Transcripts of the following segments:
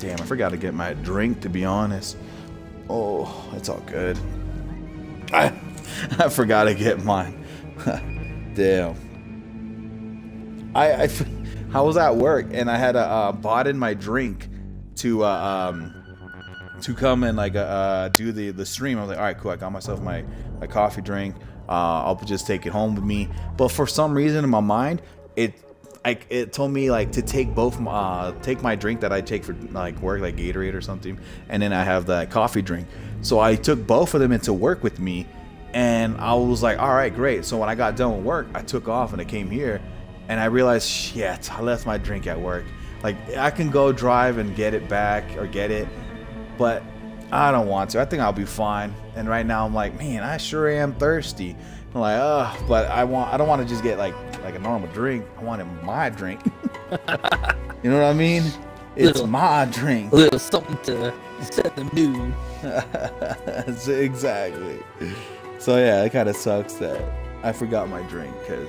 Damn, I forgot to get my drink. To be honest. Oh, it's all good. I I forgot to get mine. Damn. I, I I was at work and I had a uh, bought in my drink to uh, um to come and like uh, uh, do the the stream. I was like, all right, cool. I got myself my my coffee drink. Uh, I'll just take it home with me. But for some reason in my mind, it it told me like to take both uh take my drink that I take for like work like Gatorade or something and then I have that coffee drink. So I took both of them into work with me and I was like, all right, great. So when I got done with work, I took off and I came here and I realized, shit, I left my drink at work. Like I can go drive and get it back or get it, but I don't want to. I think I'll be fine. And right now I'm like, man, I sure am thirsty. I'm like, oh, but I want I don't want to just get like like a normal drink. I wanted my drink. you know what I mean? It's Little- my drink. A little something to set the mood. Exactly. So yeah, it kind of sucks that I forgot my drink because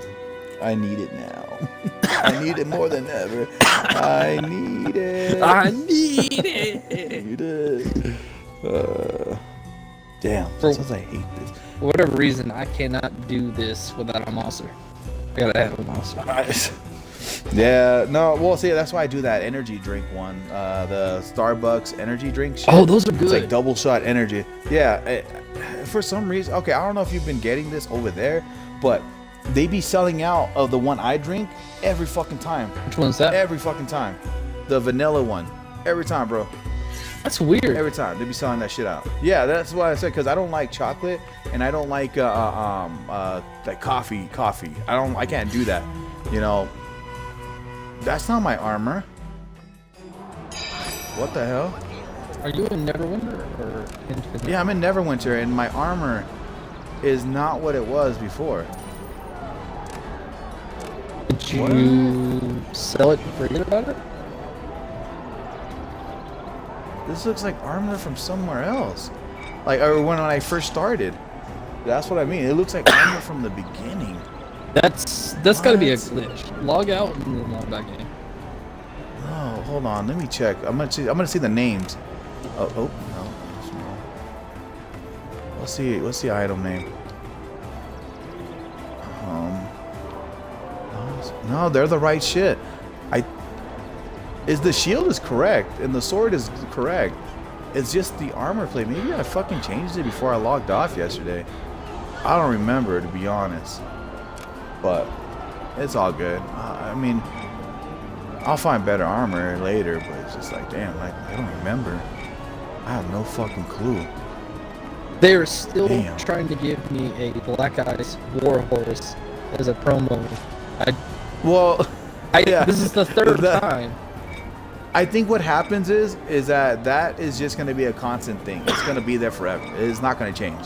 I need it now. I need it more than ever. I need it. I need it. need it. Uh, damn. For- Sometimes I hate this. For whatever reason, I cannot do this without a monster. I gotta have a monster. yeah, no, well, see, that's why I do that energy drink one. Uh, the Starbucks energy drink. Shit. Oh, those are good. It's like double shot energy. Yeah, eh, for some reason, okay, I don't know if you've been getting this over there, but they be selling out of the one I drink every fucking time. Which one's that? Every fucking time. The vanilla one. Every time, bro. That's weird. Every time they'd be selling that shit out. Yeah, that's why I said because I don't like chocolate and I don't like uh, uh, um uh like coffee. Coffee. I don't. I can't do that. You know. That's not my armor. What the hell? Are you in Neverwinter or Infinite? Yeah, I'm in Neverwinter and my armor is not what it was before. Did you sell it and forget about it? This looks like armor from somewhere else. Like or when I first started. That's what I mean. It looks like armor from the beginning. That's that's got to be a glitch. Log out and then log back in. Oh, hold on. Let me check. I'm gonna see. I'm gonna see the names. Oh, oh no. Let's see. What's the item name? Um. No, they're the right shit. Is the shield is correct and the sword is correct. It's just the armor plate. Maybe I fucking changed it before I logged off yesterday. I don't remember to be honest. But it's all good. I mean, I'll find better armor later, but it's just like, damn, like I don't remember. I have no fucking clue. They're still Damn. trying to give me a Black Eyes Warhorse as a promo. I, Well, I Yeah. this is the third That- time. I think what happens is, is that that is just going to be a constant thing. It's going to be there forever. It's not going to change.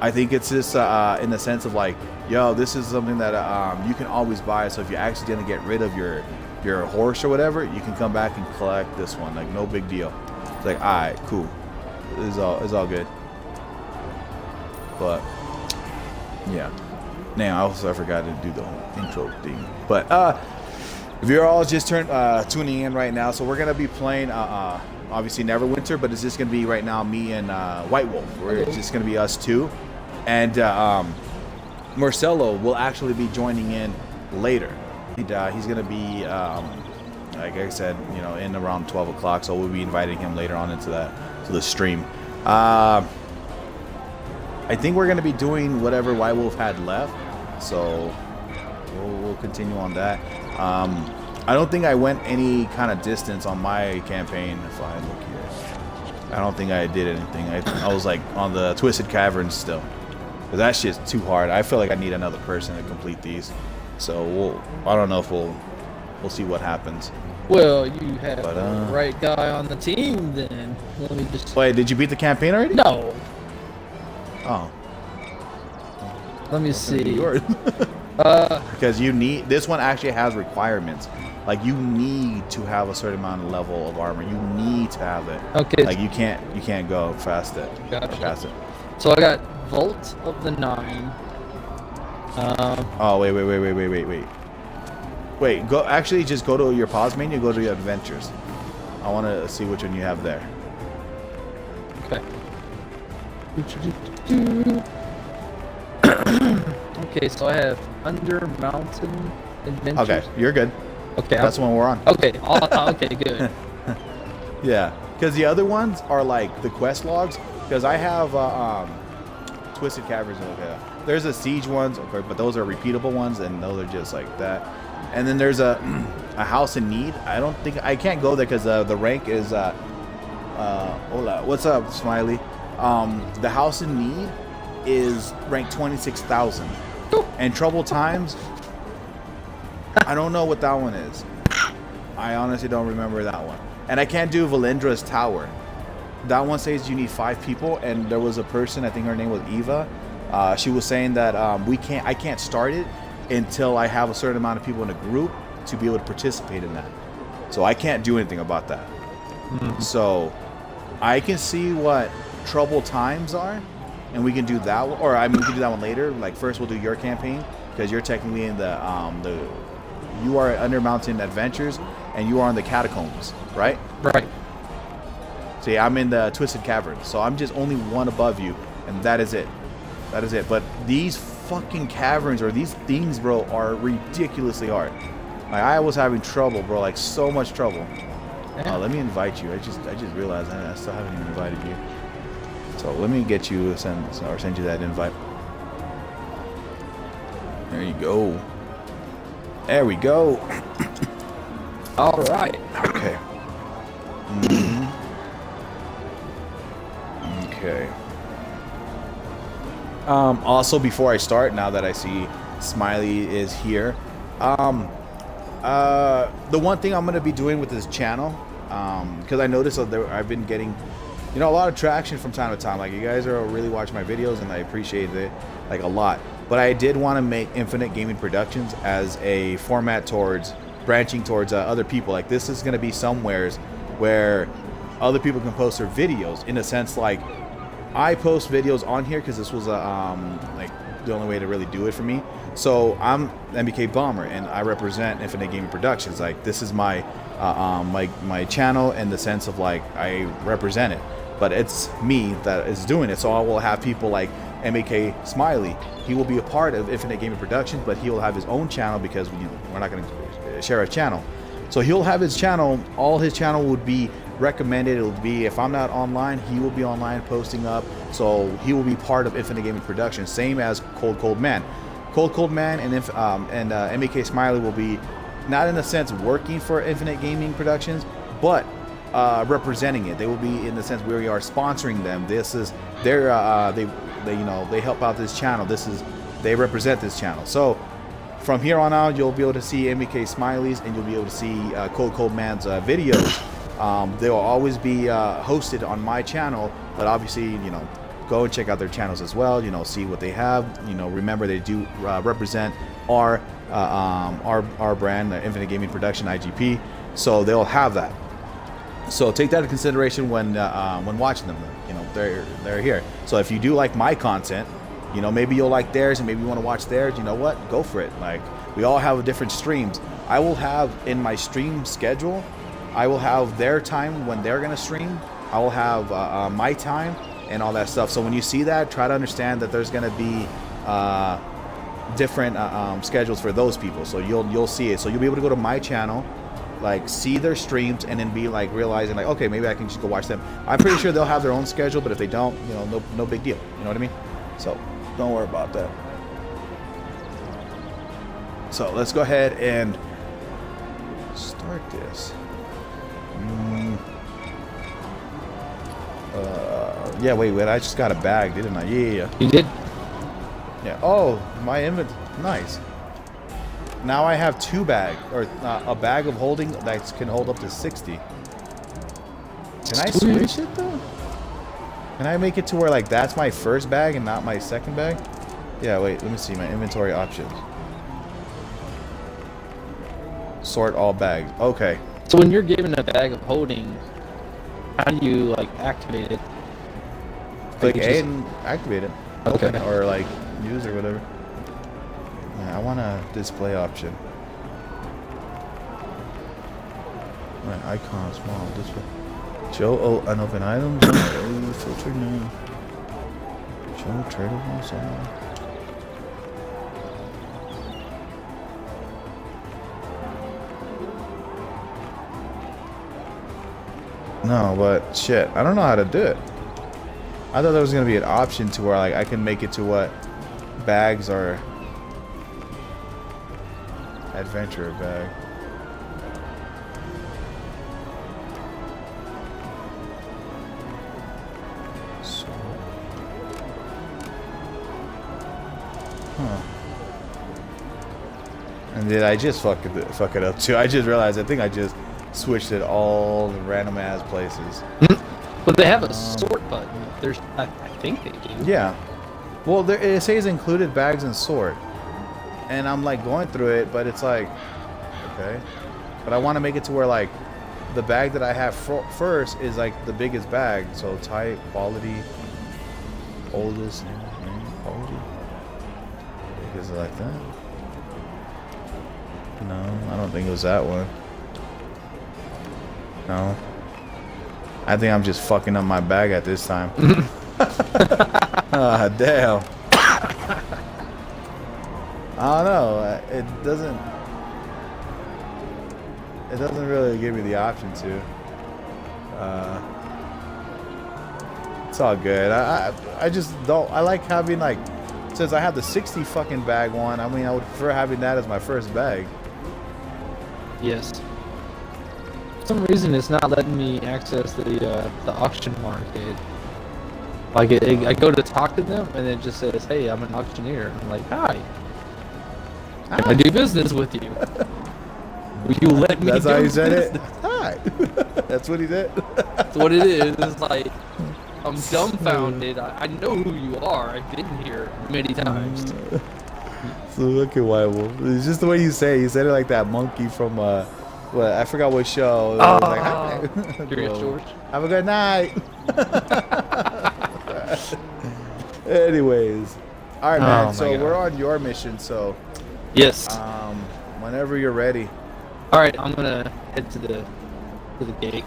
I think it's just uh, in the sense of like, yo, this is something that um, you can always buy. So if you accidentally get rid of your your horse or whatever, you can come back and collect this one. Like no big deal. It's like, all right, cool. It's all it's all good. But yeah. Now, I also I forgot to do the whole intro thing. But uh, if you're all just turn uh, tuning in right now, so we're gonna be playing uh, uh, obviously Neverwinter, but it's just gonna be right now me and uh, White Wolf. We're Okay. just gonna be us two, and uh, um, Marcelo will actually be joining in later. And, uh, he's gonna be um, like I said, you know, in around 12 o'clock. So we'll be inviting him later on into that to the stream. Uh, I think we're gonna be doing whatever White Wolf had left, so we'll, we'll continue on that. Um, I don't think I went any kind of distance on my campaign. If I look here, I don't think I did anything. I, I was like on the Twisted Caverns still. 'Cause that shit's too hard. I feel like I need another person to complete these. So we'll. I don't know if we'll. We'll see what happens. Well, you have But, uh, the right guy on the team. Then let me just. Wait, did you beat the campaign already? No, Oh, let me see. yours. Uh, because you need this one actually has requirements. Like you need to have a certain amount of level of armor. You need to have it. okay. Like you can't you can't go past it. Gotcha. Past it. So I got Vault of the Nine. Um, Oh wait wait wait wait wait wait wait. Wait, go actually just go to your pause menu, go to your adventures. I want to see which one you have there. Okay. Okay, so I have Under Mountain Adventures. Okay, you're good. Okay. That's the one we're on. Okay. all- okay. Good. Yeah, because the other ones are like the quest logs. Because I have uh, um, Twisted Caverns. Okay, there's a siege ones, okay, but those are repeatable ones, and those are just like that. And then there's a a house in need. I don't think I can't go there because uh, the rank is. Uh, uh, hola, what's up, Smiley? Um, the house in need is ranked twenty six thousand, and Trouble Times. I don't know what that one is. I honestly don't remember that one. And I can't do Valindra's Tower. That one says you need five people, and there was a person, I think her name was Eva. Uh, she was saying that um, we can't, I can't start it until I have a certain amount of people in a group to be able to participate in that. So I can't do anything about that. So I can see what trouble times are, and we can do that one. Or I mean, we can do that one later. Like first, we'll do your campaign because you're technically in the um, the you are at Undermountain Adventures, and you are in the catacombs, right? right. See, I'm in the Twisted Cavern, so I'm just only one above you, and that is it. That is it. But these fucking caverns or these things, bro, are ridiculously hard. Like I was having trouble, bro, like so much trouble. Yeah. Uh, let me invite you. I just I just realized I, I still haven't even invited you. So let me get you send or send you that invite. There you go. There we go. All right. Okay. Mhm. Okay. Um, also, before I start, now that I see Smiley is here, um, uh, the one thing I'm gonna be doing with this channel, because I noticed that there, I've been getting, you know, a lot of traction from time to time. Like you guys are really watching my videos, and I appreciate it like a lot. But I did want to make Infinite Gaming Productions as a format towards branching towards uh, other people. Like this is gonna be somewheres where other people can post their videos in a sense like I post videos on here because this was a, um, like the only way to really do it for me. So I'm MBK Bomber and I represent Infinite Gaming Productions. Like this is my uh, um, my my channel in the sense of like I represent it, but it's me that is doing it. So I will have people like MBK Smiley. He will be a part of Infinite Gaming Productions, but he will have his own channel because we, we're not going to share a channel. So he'll have his channel. All his channel would be recommended. It'll be if I'm not online, he will be online posting up. So he will be part of Infinite Gaming Productions, same as Cold Cold Man. Cold Cold Man and Inf- um, and uh, MBK Smiley will be not in the sense working for Infinite Gaming Productions, but uh, representing it. They will be in the sense where we are sponsoring them. This is their uh, they they you know they help out this channel. This is they represent this channel. So from here on out, you'll be able to see MBK Smileys and you'll be able to see uh, Cold Cold Man's uh, videos. Um, they will always be uh, hosted on my channel, but obviously, you know, go and check out their channels as well. You know, see what they have. You know, remember they do uh, represent our uh, um, our our brand, the Infinite Gaming Production (IGP). So they'll have that. So take that into consideration when uh, uh, when watching them. You know, they're they're here. So if you do like my content, you know, maybe you'll like theirs and maybe you want to watch theirs. You know what? Go for it. Like we all have different streams. I will have in my stream schedule. I will have their time when they're gonna stream. I will have uh, uh, my time and all that stuff. So when you see that, try to understand that there's gonna be uh, different uh, um, schedules for those people. So you'll you'll see it. So you'll be able to go to my channel, like see their streams, and then be like realizing like, okay, maybe I can just go watch them. I'm pretty sure they'll have their own schedule, but if they don't, you know, no no big deal. You know what I mean? So don't worry about that. So let's go ahead and start this. Mm. Uh, yeah, wait, wait. I just got a bag, didn't I? Yeah. You did? Yeah. Oh, my inventory. Nice. Now I have two bag or uh, a bag of holding that can hold up to 60. Can I switch it though? Can I make it to where like that's my first bag and not my second bag? Yeah, wait, let me see my inventory options. Sort all bags. Okay. So when you're given a bag of holding, how do you like activate it? Click Like, A just- and activate it. Okay. Or like use or whatever. Yeah, I want a display option. My icon small. One. Show oh, unopened items. oh, filter now. Show tradables. Oh. No, but shit, I don't know how to do it. I thought there was gonna be an option to where like I can make it to what bags are adventure bag. So, huh. And did I just fuck it fuck it up too? I just realized I think I just switched it all the random ass places. Hmm. But they have a um, sort button. There's, I, I think they do. Yeah. Well, there, it says included bags and sort. And I'm like going through it, but it's like, okay. But I want to make it to where like the bag that I have fir- first is like the biggest bag. So type, quality, oldest, quality. Is it like that? No, I don't think it was that one. No. I think I'm just fucking up my bag at this time. Ah, damn. I don't know. It doesn't. It doesn't really give me the option to. Uh, it's all good. I, I I just don't. I like having like, since I have the 60 fucking bag one. I mean, I would prefer having that as my first bag. Yes. For some reason, it's not letting me access the uh, the auction market. Like, it, it- I go to talk to them, and it just says, "Hey, I'm an auctioneer." I'm like, "Hi, can I do business with you? Will you let me?" That's do how you said it. Hi. That's what he said. That's what it is. It's like I'm dumbfounded. I, I know who you are. I've been here many times. So look at White Wolf. It's just the way you say it. You said it like that monkey from uh, what I forgot what show. It was like, Oh, Curious George. Have a good night. Anyways, all right, Oh man. my so God. we're on your mission. So, Yes. um, whenever you're ready. All right, I'm gonna head to the to the gate.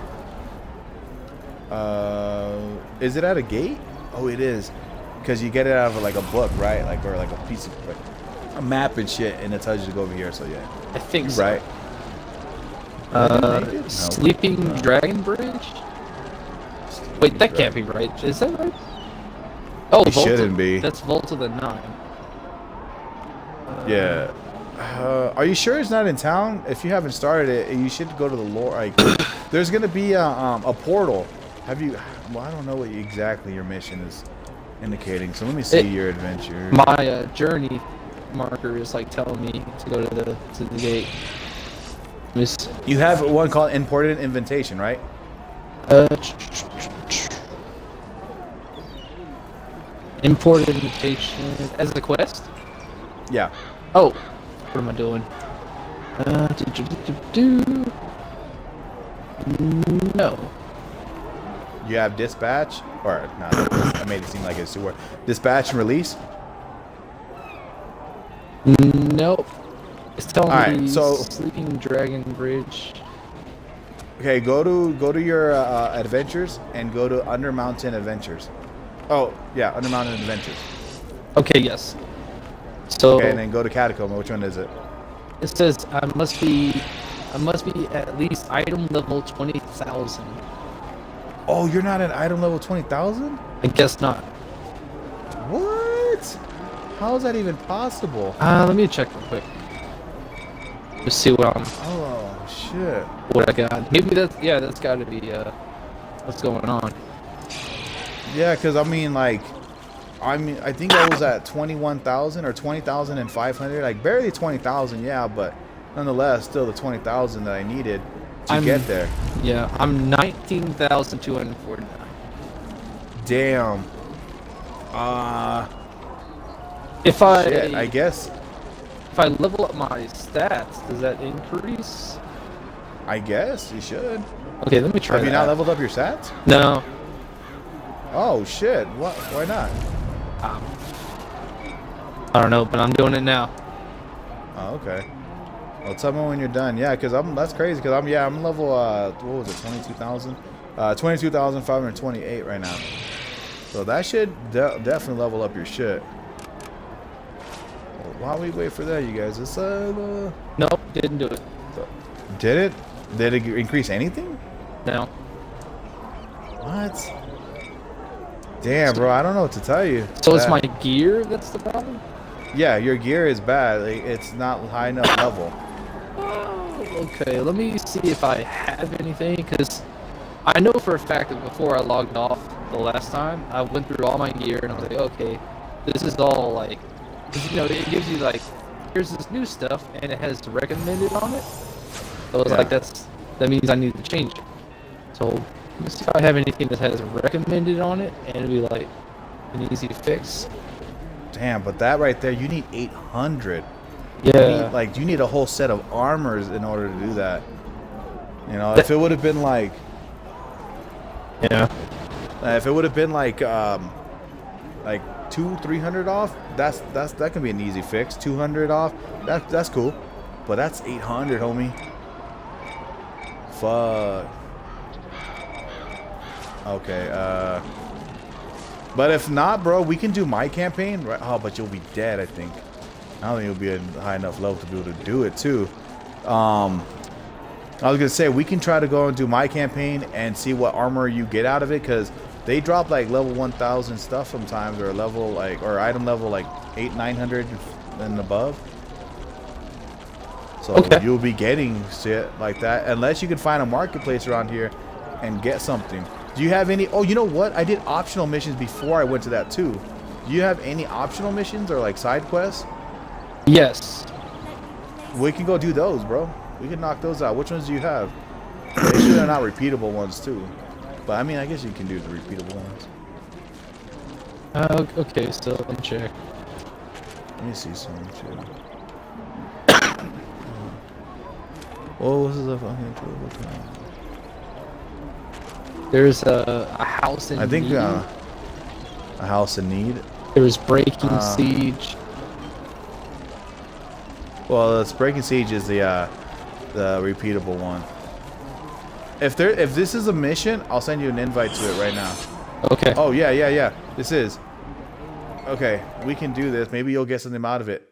Uh, is it at a gate? Oh, it is, because you get it out of like a book, right? Like or like a piece of like a map and shit, and it tells you to go over here. So yeah, I think so. right. Uh, Did they make it? No. Sleeping No. Dragon Bridge. Wait, that can't be right. Is that right? Oh, It shouldn't be. That's Vault of the Nine. Yeah. Uh, are you sure it's not in town? If you haven't started it, you should go to the lore. Like, there's gonna be a, um, a portal. Have you? Well, I don't know what exactly your mission is indicating. So let me see It- your adventure. My uh, journey marker is like telling me to go to the to the gate. Let me s- You have one called important invitation, right? Uh, import invitation as a quest. Yeah. Oh, what am I doing? Uh, do, do, do. No. You have dispatch, or no? I made it seem like it's two. Dispatch and release. Nope. It's telling Alright, me so- Sleeping Dragon Bridge. Okay, go to go to your uh, uh, adventures and go to Undermountain Adventures. Oh yeah, Undermountain Adventures. Okay, yes. So Okay, and then go to Catacomb. Which one is it? it says I must be, I must be at least item level twenty thousand. Oh, you're not at item level twenty thousand. I guess not. What? How is that even possible? Uh, let me check real quick. Just see what I'm, Oh shit. what I got. Maybe that's yeah, that's got to be uh, what's going on. Yeah, because I mean, like, I mean, I think I was at twenty-one thousand or twenty thousand and five hundred, like barely twenty thousand, yeah, but nonetheless, still the twenty thousand that I needed to I'm- get there. Yeah, I'm nineteen thousand two hundred forty-nine. Damn. Uh, If I shit. I guess. if I level up my stats, does that increase? I guess you should. Okay, let me try. Have you that. not leveled up your stats? No. Oh shit. What? Why not? I don't know, but I'm doing it now. Oh, okay. Well, tell me when you're done. Yeah, because I'm that's crazy. Because I'm yeah I'm level uh what was it twenty two thousand, uh twenty two thousand five hundred twenty eight right now. So that should de definitely level up your shit. Well, while we wait for that, you guys, it's uh, Nope, didn't do it. did it? Did it increase anything? No. What? Damn, bro, I don't know what to tell you. So it's my gear that's the problem? yeah, your gear is bad. Like, it's not high enough level. Oh, okay. Let me see if I have anything, because I know for a fact that before I logged off the last time, I went through all my gear and I was like, okay, this is all like, 'cause, you know, it gives you like, here's this new stuff and it has recommended on it. So I was Yeah. like, that's that means I need to change it. So let me see if I have anything that has recommended on it and it'll be like an easy fix. Damn, but that right there, you need 800. Yeah. You need, like, you need a whole set of armors in order to do that. You know, if it would have been like, yeah. uh, if it would have been like, um, like two, three hundred off, that's that's that can be an easy fix. Two hundred off, that that's cool. But that's 800, homie. Fuck. Okay, uh. But if not, bro, we can do my campaign. Right? Oh, but you'll be dead, I think. I don't think you'll be at a high enough level to be able to do it, too. Um, I was gonna say we can try to go and do my campaign and see what armor you get out of it, because they drop like level 1,000 stuff sometimes, or level like or item level like eight, 900 and above. So Okay. you'll be getting shit like that unless you can find a marketplace around here and get something. Do you have any? Oh, you know what? I did optional missions before I went to that too. Do you have any optional missions or like side quests? Yes. We can go do those, bro. We can knock those out. Which ones do you have? Make sure they're not repeatable ones too. But I mean, I guess you can do the repeatable ones. Uh, okay, so let me check. Let me see some too. Oh, this is a fucking. There's a, a house in need. I think uh, a house in need. There's breaking uh, siege. Well, this breaking siege is the uh, the repeatable one. If there, if this is a mission, I'll send you an invite to it right now. Okay. Oh yeah, yeah, yeah. This is. Okay, we can do this. Maybe you'll get something out of it.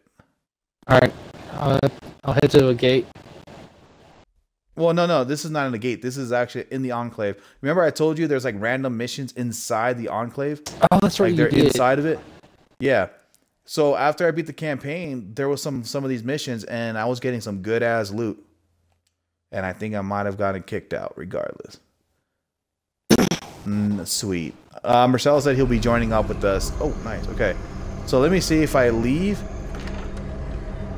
All right. Uh, I'll head to a gate. Well, no, no, this is not in the gate. This is actually in the enclave. Remember, I told you there's like random missions inside the enclave. Oh, that's right. like you they're did. inside of it. Yeah. So after I beat the campaign, there was some some of these missions, and I was getting some good ass loot. And I think I might have gotten kicked out, regardless. Mm, sweet. Uh, Marcelo said he'll be joining up with us. Oh, nice. Okay. So let me see if I leave.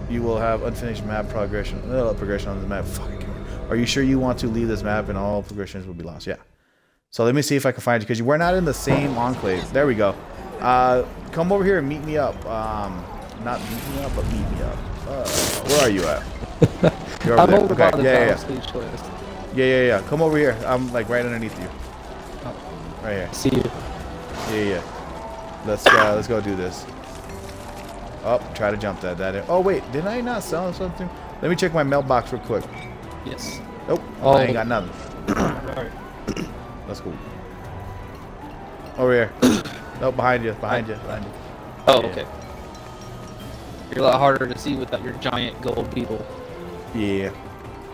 You will have unfinished map progression. Uh, progression on the map. Fuck. Are you sure you want to leave this map and all progressions will be lost? Yeah. So let me see if I can find you because we're not in the same enclave. There we go. Uh, come over here and meet me up. Um, not meet me up, but meet me up. Uh, where are you at? You're I'm there. over Okay. by the Yeah, yeah, quest. yeah, yeah, yeah. Come over here. I'm like right underneath you. Right here. See you. Yeah, yeah. Let's uh, let's go do this. Oh, try to jump that. That. Oh wait, did I not sell something? Let me check my mailbox real quick. Yes. Nope, Oh. I ain't got nothing. Alright. That's cool. Over here. nope, behind you, behind you, behind you. Oh, Yeah. okay. You're a lot harder to see without your giant gold beetle. Yeah,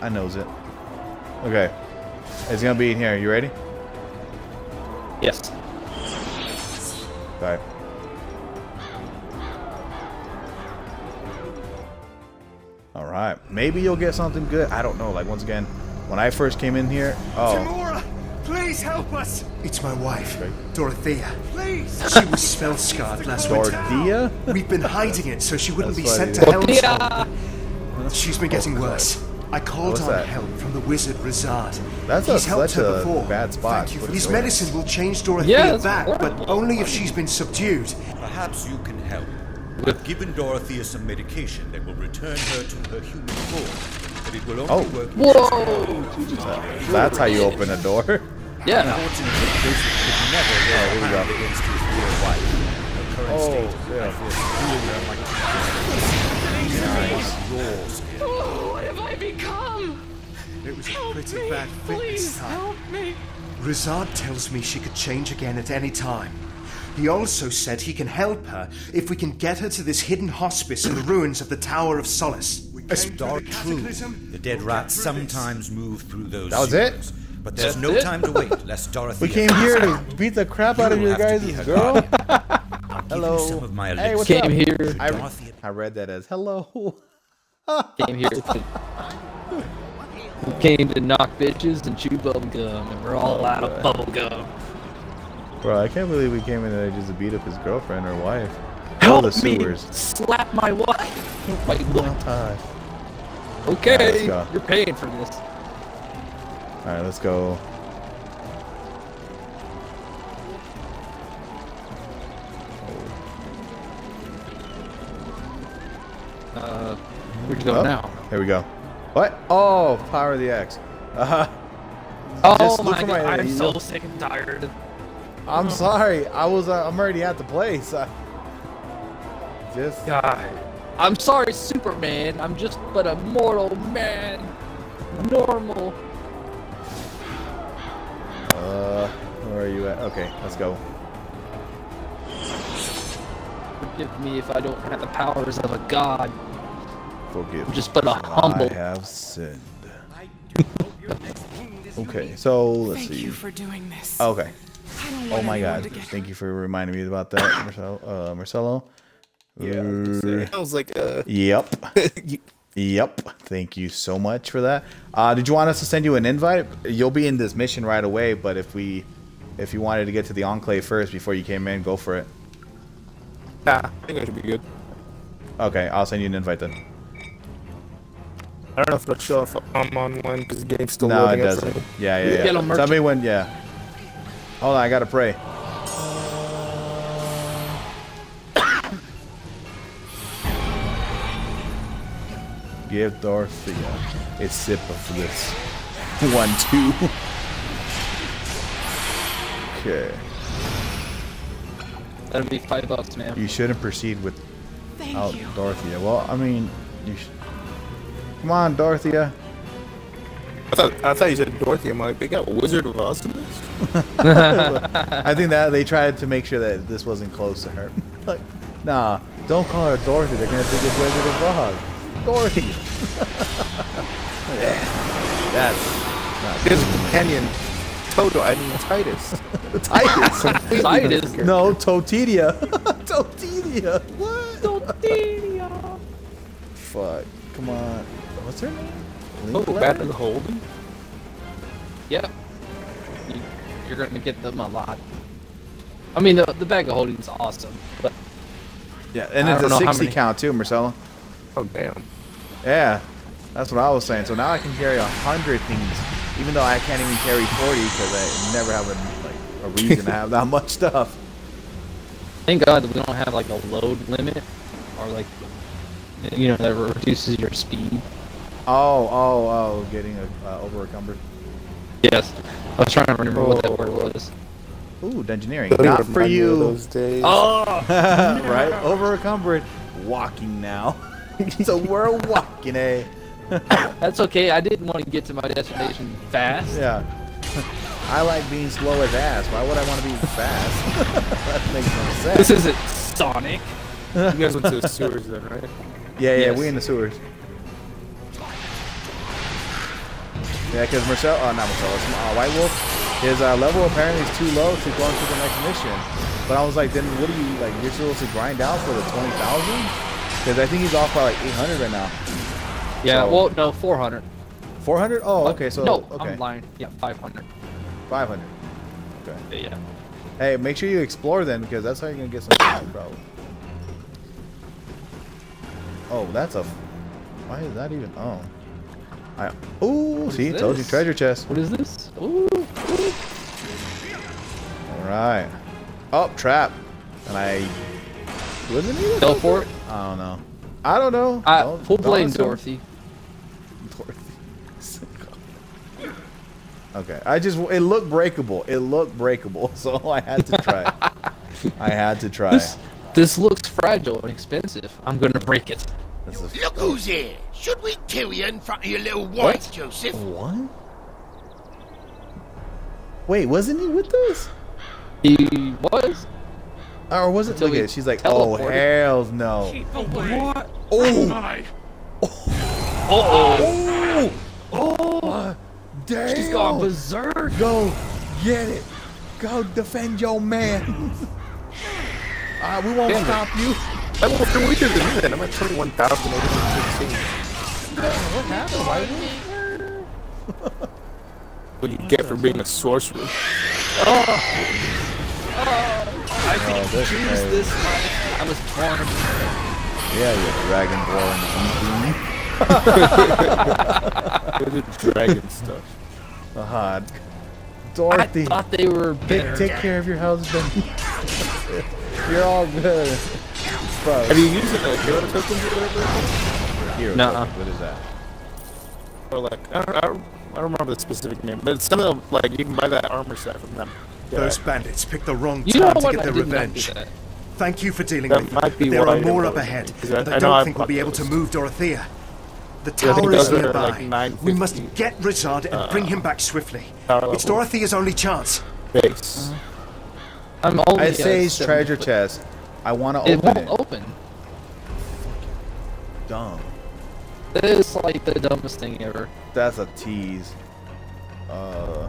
I knows it. Okay, it's gonna be in here. You ready? Yes. Okay. All right. Maybe you'll get something good. I don't know. Like once again, when I first came in here, oh, Tymora, please help us. It's my wife, Okay. Dorothea. Please. She was spell scarred last winter. Dorothea. We've been hiding it so she wouldn't That's be sent to hell. Helm's Hold. She's been getting worse. I called on that? help from the wizard Razard. That's a- He's helped such her a before. bad spot. Thank you for His medicine will change Dorothea Yeah, that's back, but only if she's been subdued. Perhaps you can help. I've given Dorothea some medication that will return her to her human form, but it will only Oh. work. Whoa! That's how you open a door. Yeah. Unfortunately, Joseph could never Oh, wear here we go. hand against his dear wife. Her current Oh, state, yeah. I fear, cooling her like a yours. become? It was a Help pretty me, bad fit please this time. help me. Rizard tells me she could change again at any time. He also said he can help her if we can get her to this hidden hospice in the ruins of the Tower of Solace. It's dark true. The dead rats sometimes move through those That was it? But there's That's no it? time to wait, lest Dorothy... We came here to beat the crap out of You'll your guys' be girl. guardian. I'll give Hello. you some of my Hey, what's Came up? here, I, Dorothy- I read that as hello. came here to, we came to knock bitches and chew bubble gum, and we're all out of bubble gum. Bro, I can't believe we came in there just to beat up his girlfriend or wife. Help the me! Slap my wife! Wait, what? Uh, Okay, go. you're paying for this. all right, let's go. Uh, where'd you go Oh, now? Here we go. What? Oh, power of the X. Uh, -huh. Oh Just my for god, my- I'm so know- sick and tired. I'm sorry. I was. Uh, I'm already at the place. I, just. God. I'm sorry, Superman. I'm just but a mortal man. Normal. Uh, where are you at? Okay, let's go. Forgive me if I don't have the powers of a god. Forgive. I'm just but a humble. I have sinned. Okay, so let's Thank see. you for doing this. Okay. I don't want Oh my God! to get Thank you for reminding me about that, Marcelo. Uh, Marcelo. Uh, I was like, uh, Yep. Yep. Thank you so much for that. Uh, did you want us to send you an invite? You'll be in this mission right away, but if we, if you wanted to get to the enclave first before you came in, go for it. nah, I think I should be good. Okay, I'll send you an invite then. I don't know if it'll show if I'm online because the game's still No, it loading up for doesn't. me. Yeah, yeah, yeah. Get 'em, Tell me when. Yeah. Hold on, I gotta pray. Give Dorothea a sip of this. One, two. Okay. That'll be five bucks, man. You shouldn't proceed with Thank out you. Dorothea. Well, I mean, you. Sh- Come on, Dorothea. I thought, I thought you said Dorothy. I'm like, they got Wizard of Awesomeness? I think that they tried to make sure that this wasn't close to her. like, nah, don't call her Dorothy. They're gonna think it's Wizard of Oz. Dorothy. yeah, that's not There's a companion, Toto, I mean Titus. Titus. Titus. no, Totidia. Totidia. What? Totidia. Fuck. Come on. What's her name? Oh, Link Battle Letter? Holden? Yep. You, you're gonna get them a lot. I mean, the, the bag of holding's awesome, but Yeah, and I it's a don't know how 60 count too, Marcella. Oh, damn. Yeah, that's what I was saying. So now I can carry a hundred things, even though I can't even carry forty because I never have a like a reason to have that much stuff. thank God we don't have like a load limit or like, you know, that reduces your speed. Oh, oh, oh, getting a, uh, over encumbered. Yes. I was trying to remember what that word was. Ooh, engineering. Don't for you, Those days. Oh! right? Over encumbered. Walking now. so we're walking, eh? That's okay. I didn't want to get to my destination fast. Yeah. I like being slow as ass. Why would I want to be fast? that makes no sense. This isn't Sonic. You guys went to the sewers then, right? Yeah, yeah, Yes. we in the sewers. Yeah, because Marcel, uh, not Marcel, it's, uh, White Wolf, his uh, level apparently is too low to go into the next mission. But I was like, then what do you, like, you're supposed to grind out for the 20,000? Because I think he's off by like 800 right now. Yeah, So- well, no, 400. 400? Oh, okay, so, no, okay. I'm lying. Yeah, 500. 500. Okay. Yeah. Hey, make sure you explore then, because that's how you're going to get some time, probably. Oh, that's a, why is that even, oh. I, ooh, see, is told you, treasure chest. What is this? Ooh. All right. Oh, trap. And I wasn't he? Teleport. I don't know. I don't know. I, Don't- full blame. Dorothy. Dorothy. okay. I just it looked breakable. It looked breakable, so I had to try. I had to try. This, this looks fragile and expensive. I'm gonna break it. This is- Look who's here! Should we kill you in front of your little wife, What? Joseph? What? Wait, wasn't he with us? He was. Or was it? Until Look at it. She's like, oh, teleported. hell no. Keep away. What? Oh. My. Oh. Oh. Damn. She's gone berserk. Go get it. Go defend your man. uh, we won't Damn it. stop you. I'm more than weaker than you then. I'm at 21,816. What happened? Why What do you get for being a sorcerer? I Oh, this choose guy- this life. I was born. Yeah, you dragonborn. What is dragon stuff? Uh-huh. I thought they were take, better. take care of your husband. You're all good. Bro, Have you used uh, hero tokens or whatever? Hero Nuh-uh. What is that? Or like, I don't, I don't, I don't remember the specific name, but it's some of them, like, you can buy that armor set from them. Yeah, Those bandits picked the wrong You know time to get I their did not do revenge. Thank you for dealing That with them. might be but there are I more up ahead, and I, I don't I've think we'll be able to move Dorothea. The tower is nearby. like, we must get Rizard and bring him back swiftly. It's. Dorothea's only chance. Base. I'm only. I at say seven treasure chest. I want to open It open won't it. open. Dumb. That is like the dumbest thing ever. That's a tease. Uh,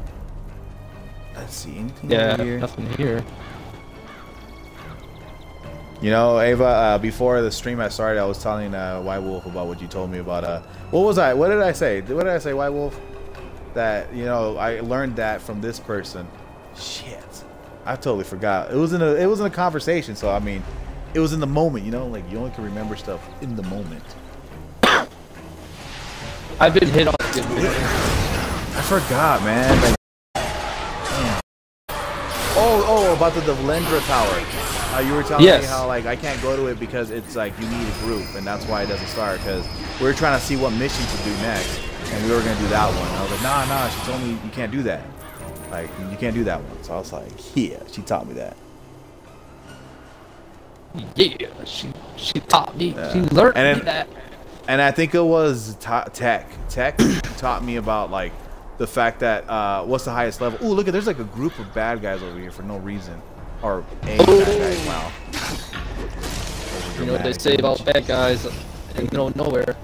let's see anything Yeah, here. nothing here. You know, Ava. Uh, before the stream I started, I was telling uh, White Wolf about what you told me about. Uh, what was I? What did I say? What did I say, White Wolf? That you know, I learned that from this person. Shit, I totally forgot. It was in a. It was in a conversation. So I mean, it was in the moment. You know, like you only can remember stuff in the moment. I've been hit on good. I forgot, man. Like, damn. oh, oh, about the Devlendra Tower. Uh, you were telling me how like I can't go to it because it's like you need a group, and that's why it doesn't start. Because we were trying to see what mission to do next, and we were gonna do that one. And I was like, nah, nah. She told me you can't do that. Like you can't do that one. So I was like, yeah, she taught me that. Yeah, she she taught me. Yeah. She learned And me then- that. And I think it was ta- Tech. Tech taught me about like the fact that uh, what's the highest level. Oh, look at there's like a group of bad guys over here for no reason, or a bad guy. Wow. You know what they say about bad guys in the middle of nowhere.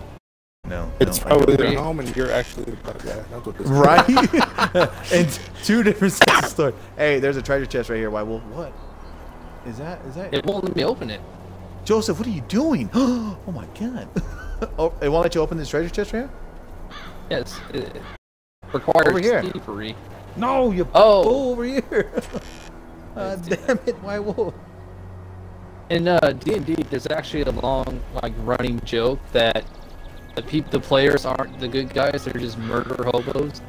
No, It's no, probably I- their home, and you're actually the bad guy. That's what this right. and two different sets of story. Hey, there's a treasure chest right here. Why? Well, what? Is that? Is that? It won't let me open it. Joseph, what are you doing? oh my god. oh, it won't let you open this treasure chest right here. Yes, it, requires Over here. thievery. No, you. Oh. over here. uh, damn it, why wolf? In uh, D&D, there's actually a long, like, running joke that the peop- the players aren't the good guys; they're just murder hobos.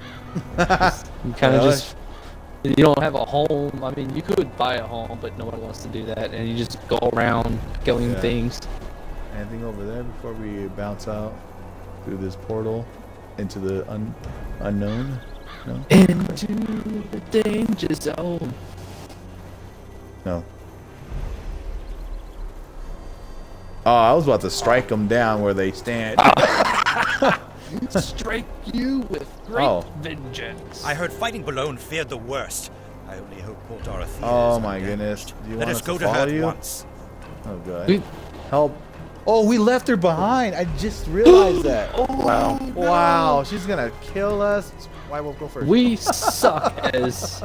You kind of just you don't have a home. I mean, you could buy a home, but nobody wants to do that, and you just go around killing Yeah. things. Anything over there before we bounce out through this portal into the un- unknown? No. Into the danger zone. No. Oh, I was about to strike them down where they stand. Ah. Strike you with great Oh. vengeance. I heard fighting Boulogne feared the worst. I only hope poor Dorothea Oh is my undamaged. goodness. Do you Let want us us go to to her follow at you? once. Oh god. Help. Oh, we left her behind. I just realized that. Oh, Wow. Wow, she's gonna kill us. Why won't go first? We suck as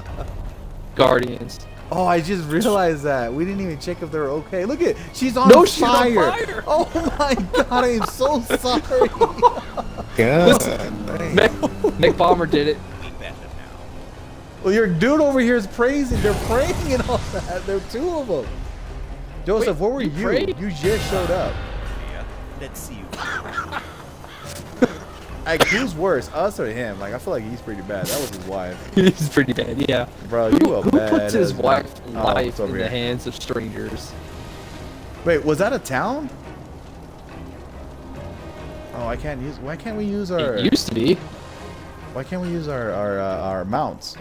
guardians. Oh, I just realized that. We didn't even check if they were okay. Look at she's on No, she's on fire. fire. Oh my god, I am so sorry. God. Mick, Mick Bomber did it. Be better now. well, your dude over here is praising. They're praying and all that. There are two of them. Joseph, Wait, where were you you? prayed? You just showed up. Here, let's see you. Like, who's worse, us or him? Like, I feel like he's pretty bad. That was his wife. He's pretty bad, yeah. Bro, Who, you a who bad. puts his husband. wife's Oh, life it's over in the hands of strangers? Wait, was that a town? Oh, I can't use. Why can't we use our? It used to be. Why can't we use our our uh, our mounts?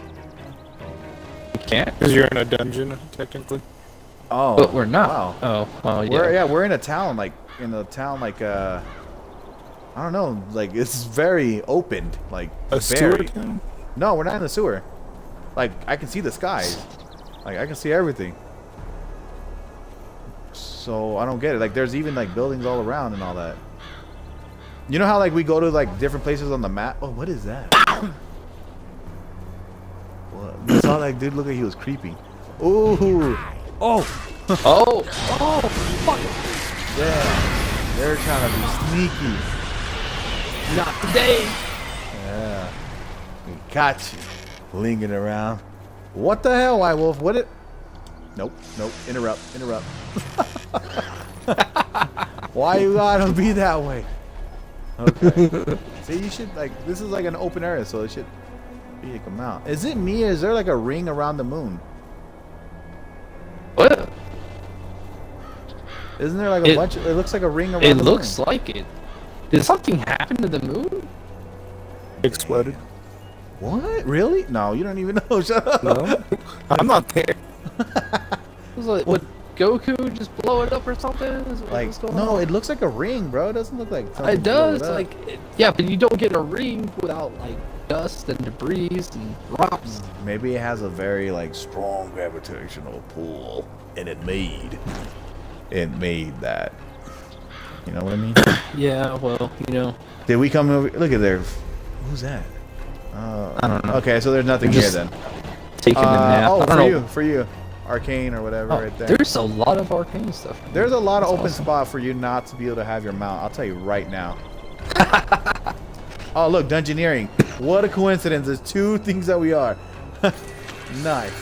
We can't. Because you're in a dungeon, technically. Oh, But we're not. Wow. Oh, well, yeah. We're yeah, we're in a town like in a town like uh. I don't know. Like it's very opened, Like A very. sewer town? No, we're not in the sewer. Like I can see the skies. Like I can see everything. So I don't get it. Like there's even like buildings all around and all that. You know how like we go to like different places on the map? Oh, what is that? What? You saw that dude look at he was creepy. Ooh. Oh. oh. Oh, oh, fuck! Yeah. They're trying to be sneaky. Not today. Yeah. We got you. Lingering around. What the hell, White Wolf? What it? Nope. Nope. Interrupt. Interrupt. Why you gotta be that way? Okay. See, you should like. This is like an open area, so it should be a mount. Is it me? Is there like a ring around the moon? What? Isn't there like a It- bunch? Of, it looks like a ring around It the looks moon. like it. Did something happen to the moon? Exploded. What? Really? No, you don't even know. Shut up. No, I'm not there. It was like, what? Goku just blow it up or something? Like no, on? it looks like a ring, bro. It doesn't look like. It does. up. Like, it- yeah, but you don't get a ring without like dust and debris and rocks. Maybe it has a very like strong gravitational pull, and it made it made that. You know what I mean? Yeah, well, you know, Did we come over? Look at there. Who's that? I don't know. Okay, so there's nothing here then. Taking a Uh, nap. oh, for know. you, for you, arcane or whatever, Oh, right there. There's a lot of arcane stuff. There's a lot of open awesome. spot for you not to be able to have your mount. I'll tell you right now. oh, look, dungeoneering. What a coincidence. There's two things that we are. nice.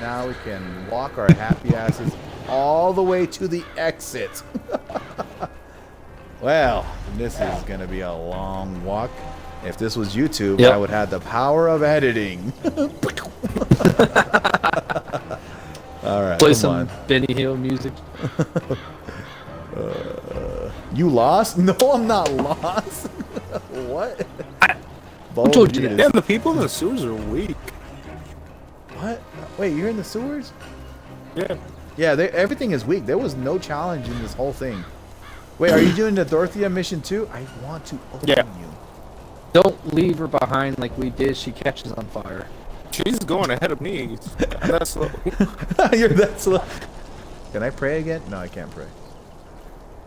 Now we can walk our happy asses all the way to the exit. well, this is going to be a long walk. If this was YouTube, Yep. I would have the power of editing. All right, Play some on. Benny Hill music. Uh, you lost? No, I'm not lost. what? Who told you that? Yeah, the people in the sewers are weak. What? Wait, you're in the sewers? Yeah. Yeah, they, everything is weak. There was no challenge in this whole thing. Wait, are you doing the Dorothea mission too? I want to open Yeah. Don't leave her behind like we did. She catches on fire. She's going ahead of me. That's slow. you. you're that slow. Can I pray again? No, I can't pray.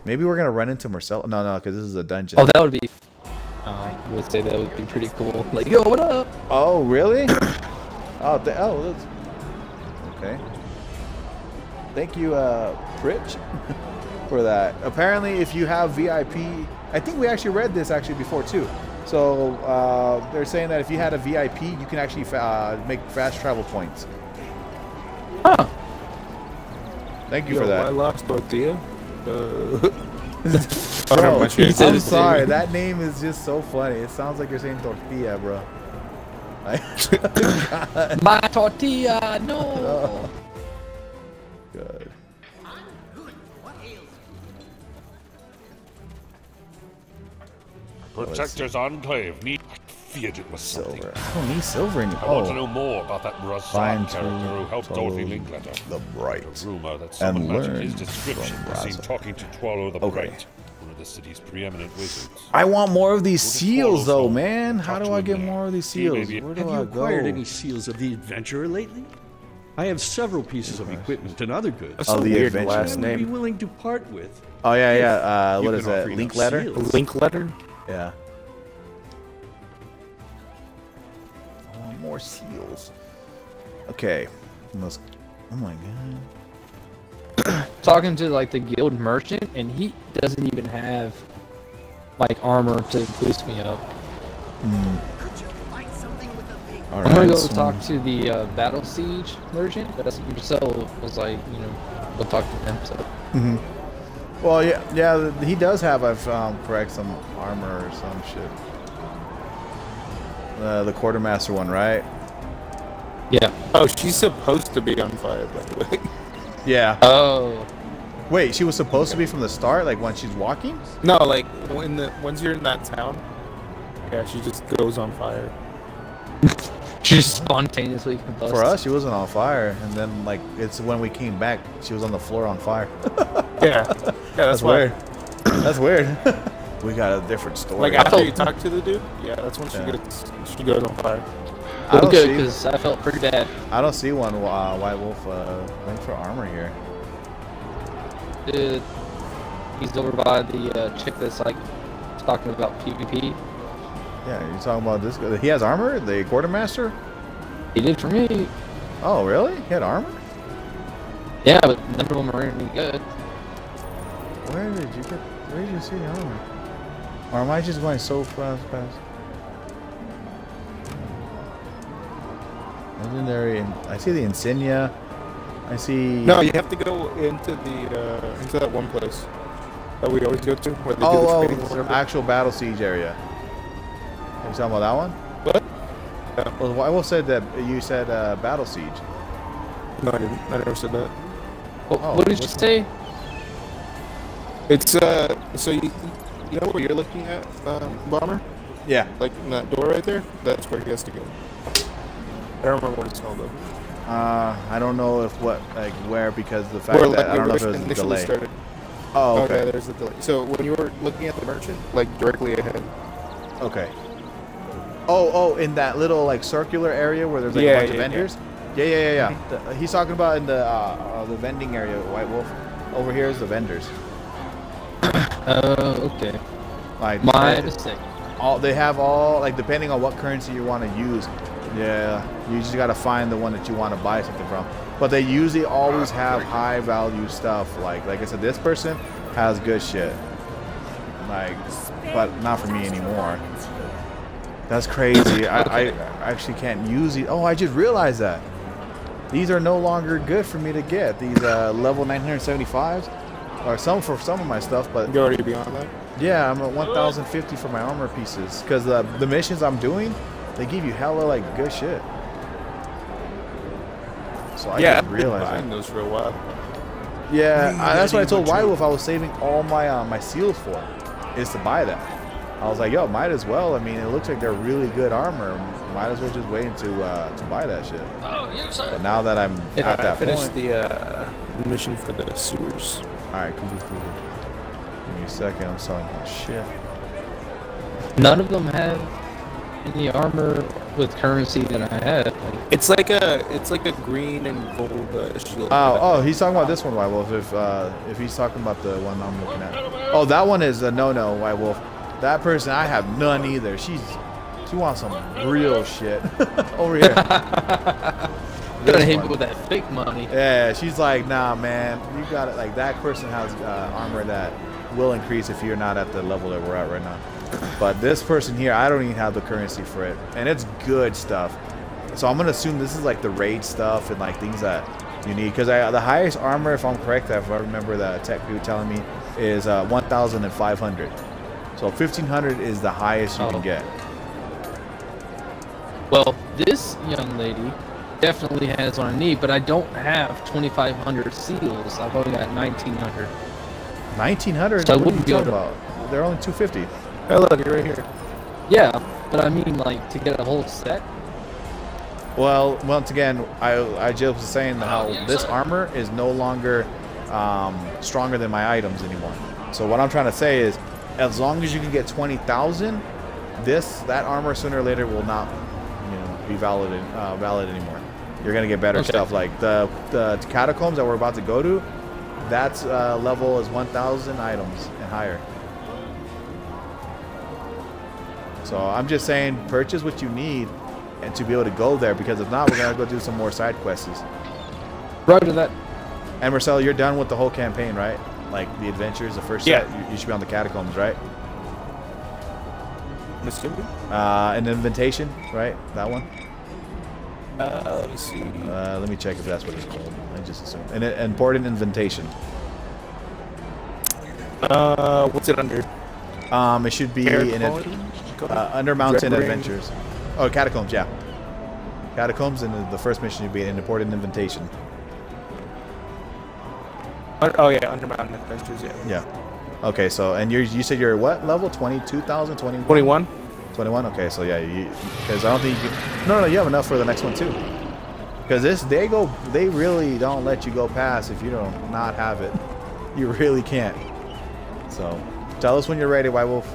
Maybe we're gonna run into Marcel. No, no, because this is a dungeon. Oh, that would be. Uh, I would say that would be pretty cool. Like, yo, what up? Oh, really? oh, th- oh, that's okay. Thank you, uh, Pritch, for that. Apparently, if you have VIP, I think we actually read this actually before too. So uh, they're saying that if you had a VIP, you can actually fa- uh, make fast travel points. Huh. Thank you Yo, for I that. lost Dorothea. Uh, Bro, my. I'm sorry. it. That name is just so funny. It sounds like you're saying tortilla, bro. My tortilla, no. Protector's Enclave. Need. I feared it was something. Silver. I don't need silver anymore. I want to know more about that Find Razan character who helped Dorothy Linkletter. the bright. A rumor that someone matching his description from was seen talking to Twirlo the Okay. Bright, one of the city's preeminent wizards. I want more of these seals, though, home. man. How do I get there. more of these seals? be- Where do Have I you acquired go? any seals of the adventurer lately? I have several pieces of equipment and other goods. That's Oh, a the weird adventure. I last would be willing to part with. Oh yeah, yeah. Uh, you what can is that? offer Link letter? seals. Link letter? Yeah. I want more seals. Okay. Must. Oh my god. Talking to like the guild merchant, and he doesn't even have like armor to boost me up. All I'm gonna go so- talk to the uh, battle siege merchant. But that's Marcel was like, you know, go talk to them. So Well, yeah, yeah. He does have, if um, correct, some armor or some shit. Uh, the quartermaster one, right? yeah. Oh, she's supposed to be on fire, by the way. Yeah. Oh, Wait, she was supposed to be from the start, like when she's walking. No, like when the once you're in that town, yeah, she just goes on fire. she spontaneously combusts. For us, she wasn't on fire, and then like it's when we came back, she was on the floor on fire. Yeah, yeah, that's, That's weird. That's weird. we got a different story. Like after you talk to the dude, yeah, that's when she Yeah. gets she goes on fire. I don't good see- because I felt pretty bad. I don't see one uh, White Wolf uh, link for armor here. Uh, he's over by the uh, chick that's like talking about PvP. Yeah, you talking about this guy? He has armor, the quartermaster. He did for me. Oh, really? He had armor? Yeah, but none of them are any good. Where did you get? Where did you see the armor? Or am I just going so fast? Fast. Legendary. and I see the insignia. I see. No, you have to go into the uh, into that one place that we always go to where they do the Oh, oh, whatever. actual battle siege area. You talking about that one? What? Well, White Wolf said that you said uh, battle siege. No, I didn't. I never said that. What, Oh, what did you what's- say? It's uh, so you you know where you're looking at, um, Bombr, Yeah. like in that door right there. That's where he has to go. I don't remember what it's called though. Uh, I don't know if what like where because of the fact Where that like I don't know if we it was a delay. started. Oh, okay. okay. there's a delay. So when you were looking at the merchant, like directly ahead. Okay. Oh, oh, in that little like circular area where there's like Yeah, a bunch yeah, of vendors. Yeah, yeah, yeah, yeah. The- he's talking about in the uh, uh, the vending area, White Wolf. Over here is the vendors. Uh, okay. Like My mistake. all they have all like depending on what currency you want to use. Yeah, you just gotta find the one that you want to buy something from. But they usually always have high value stuff. Like like I said, this person has good shit. Like, but not for me anymore. That's crazy. I, I actually can't use these. Oh, I just realized that. These are no longer good for me to get. These uh, level 975s. Or some for some of my stuff, but You're already beyond that. yeah, I'm at 1,050 for my armor pieces. Because the, the missions I'm doing, they give you hella, like, good shit. So I yeah, didn't I've been realize buying that. those for a while. Yeah, I, that's what I told White Wolf I was saving all my uh, my seals for, is to buy that. I was like, yo, might as well. I mean, it looks like they're really good armor. Might as well just wait to uh, to buy that shit. Oh, yes, sir. But now that I'm Yeah, at I that finished point, the uh, mission for the sewers. all right, cool, cool, cool. Give me a second. I'm selling my shit. None of them have any armor with currency that I had. Like, It's like a it's like a green and gold uh, shield. Oh, oh, he's talking about this one, White Wolf. If uh, if he's talking about the one I'm looking at. Oh, that one is a no-no, White Wolf. That person, I have none either. She's she wants some real shit over here. gonna This hit me with that fake money. Yeah, she's like, nah, man, you got it. Like that person has uh, armor that will increase if you're not at the level that we're at right now. But this person here, I don't even have the currency for it, and it's good stuff. So I'm gonna assume this is like the raid stuff and like things that you need. Because the highest armor, if I'm correct, if I remember the tech dude telling me, is uh, 1,500. So 1,500 is the highest you Oh. can get. Well, this young lady definitely has what I need, but I don't have 2,500 seals. I've only got 1,900. 1,900. So I what are you wouldn't be able talking about? They're only 250. Hey, look, you're right here. Yeah, but I mean, like, to get a whole set. Well, once again, I I just was saying how this armor is no longer um, stronger than my items anymore. So what I'm trying to say is, as long as you can get twenty thousand, this that armor sooner or later will not, you know, be valid uh, valid anymore. You're gonna get better Okay. stuff like the the catacombs that we're about to go to. That's uh, level is 1,000 items and higher. So I'm just saying, purchase what you need, and to be able to go there. Because if not, we're gonna go do some more side quests. Roger that. And Marcel, you're done with the whole campaign, right? Like the adventures, the first Yeah. set. You, you should be on the catacombs, right? I'm assuming. Uh, an invitation, right? That one. Uh, let me see. Uh, let me check if that's what it's called. I just assume an, an important invitation. Uh, what's it under? Um, it should be in a, uh, Undermountain Dread Ring? Adventures. Oh, catacombs, yeah. Catacombs, and the- the first mission should be an important invitation. Un- Oh yeah, Undermountain Adventures. Yeah. Yeah. Okay, so and you you said you're what level? 22,000, 20, Twenty-one. 21? Okay, so yeah, because I don't think you no no you have enough for the next one too. Because this they go they really don't let you go past if you don't not have it. You really can't. So Tell us when you're ready, White Wolf.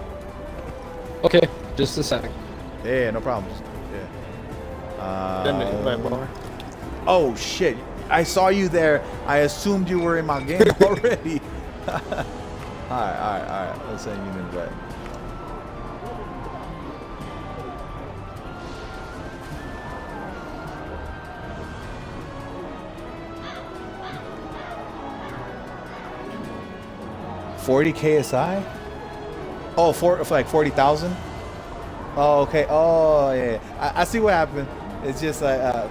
Okay, just a sec. Yeah, no problem. Yeah. Then it- my Uh, oh shit! I saw you there. I assumed you were in my game already. all right, all right, all right. Let's send you in bet. Forty KSI? Oh, for, for like forty thousand? Oh, okay. Oh, yeah. I, I see what happened. It's just like, uh,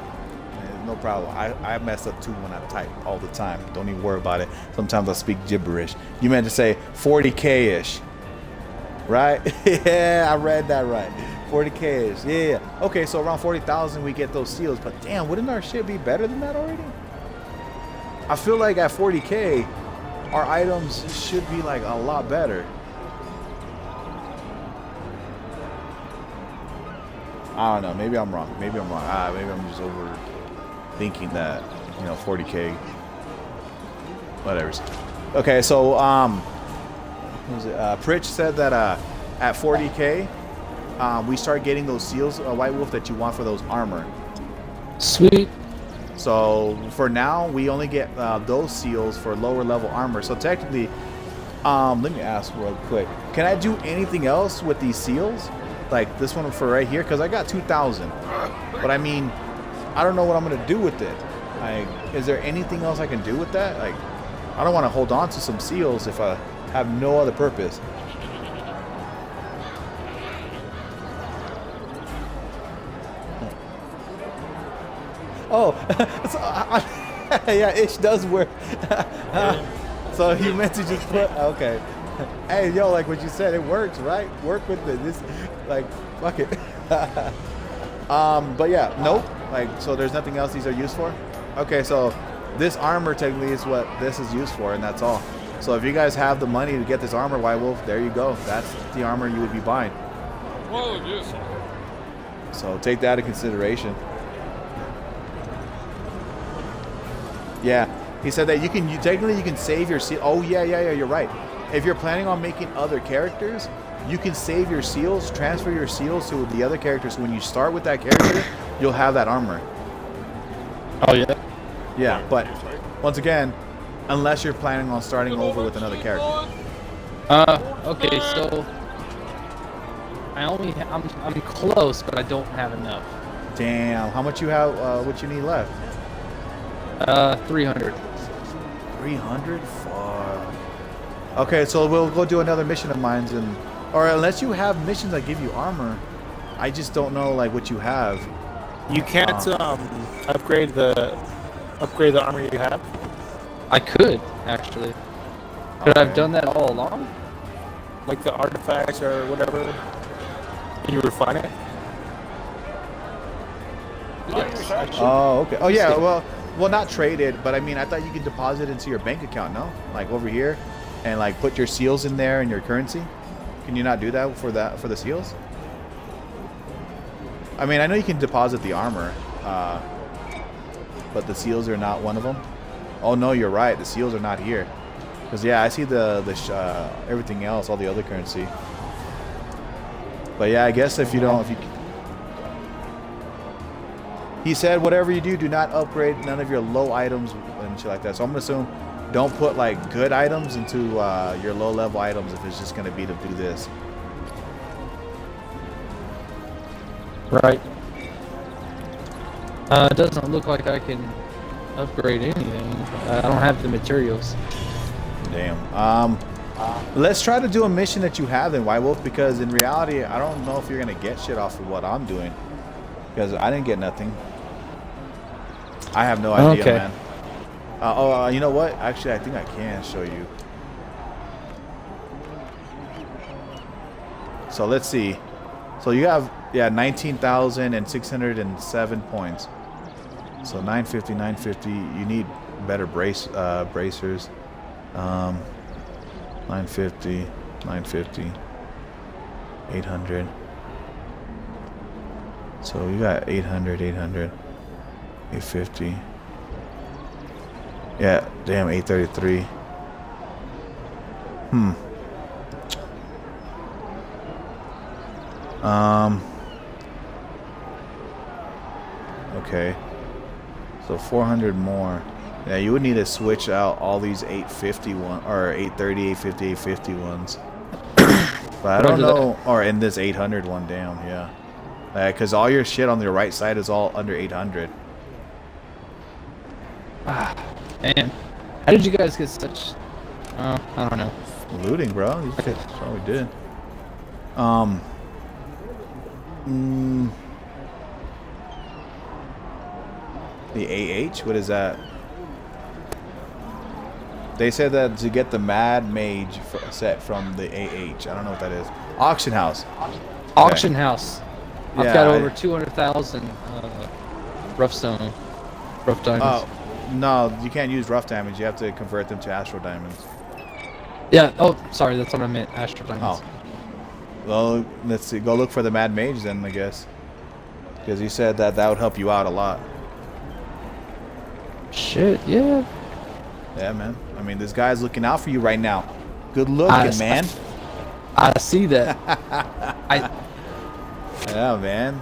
no problem. I, I mess up too when I type all the time. Don't even worry about it. Sometimes I speak gibberish. You meant to say 40k ish, right? yeah, I read that right. 40k ish. Yeah, yeah. Okay, so around 40,000 we get those seals. But damn, wouldn't our shit be better than that already? I feel like at 40k, our items should be like a lot better. I don't know. Maybe I'm wrong. Maybe I'm wrong. Ah, maybe I'm just overthinking that. You know, 40k. Whatever. Okay, so um, what was it? Uh, Pritch said that uh, at 40k, um, we start getting those seals, uh, White Wolf, that you want for those armor. Sweet. So for now, we only get uh, those seals for lower level armor. So technically, um, let me ask real quick: Can I do anything else with these seals? Like this one for right here, because I got 2,000. But I mean, I don't know what I'm gonna do with it. Like, is there anything else I can do with that? Like, I don't want to hold on to some seals if I have no other purpose. Oh, so I, I, yeah, Ish does work. so he meant to just put okay. Hey, yo, like what you said, it works, right? Work with it. This, like, fuck it. um, but yeah, nope. Like, so there's nothing else these are used for. Okay, so this armor technically is what this is used for, and that's all. So if you guys have the money to get this armor, White Wolf, there you go. That's the armor you would be buying. Well, yes. So take that into consideration. Yeah, he said that you can. You technically you can save your seal. Oh yeah, yeah, yeah. You're right. If you're planning on making other characters, you can save your seals, transfer your seals to the other characters. When you start with that character, you'll have that armor. Oh yeah. Yeah, but once again, unless you're planning on starting over with another character. Uh, okay, so I only ha- I'm I'm close, but I don't have enough. Damn, how much you have? Uh, what you need left? Uh, 300. 300? Fuck. Okay, so we'll go do another mission of mine, and or unless you have missions that give you armor, I just don't know like what you have. You can't um, upgrade the upgrade the armor you have. I could actually. Could I've done that all along? like the artifacts or whatever. Can you refine it? Yes. Oh, okay. Oh yeah, Stick. well, well, not traded, but I mean, I thought you could deposit into your bank account, no? Like over here, and like put your seals in there and your currency. Can you not do that for that for the seals? I mean, I know you can deposit the armor, uh, but the seals are not one of them. Oh no, you're right. The seals are not here. Cause yeah, I see the the uh, everything else, all the other currency. But yeah, I guess if you don't, if you he said, whatever you do, do not upgrade none of your low items and shit like that. So I'm gonna assume, don't put like good items into uh, your low level items if it's just gonna be to do this. Right. Uh, it doesn't look like I can upgrade anything. Uh, I don't have the materials. Damn. Um, let's try to do a mission that you have in White Wolf because in reality, I don't know if you're gonna get shit off of what I'm doing because I didn't get nothing. I have no idea, Okay. man. Uh, oh, uh, you know what? Actually, I think I can show you. So let's see. So you have yeah 19,607 points. So 950, 950. You need better brace uh, bracers. Um, 950, 950, 800. So you got 800, 800, 850. Yeah, damn, 833. Hmm. Um. Okay. So 400 more. Yeah, you would need to switch out all these 850 one or 830, 850, 850 ones. but I don't know. Or in this 800 one, damn, yeah. Because all your shit on the right side is all under 800. Ah, Man, how did you guys get such? Uh, I don't know. Looting, bro. That's all we did. Um. Mm, the AH? What is that? They said that to get the Mad Mage set from the AH. I don't know what that is. Auction house. Auction house. I've Yeah, got I- over 200,000 uh, rough stone, rough diamonds. Oh, no, you can't use rough diamonds. You have to convert them to astral diamonds. Yeah. Oh, sorry. That's what I meant. Astro diamonds. Oh. Well, let's see. Go look for the Mad Mage then, I guess. Because you said that that would help you out a lot. Shit. Yeah. Yeah, man. I mean, this guy's looking out for you right now. Good looking, I- man. I see that. I. Yeah, man.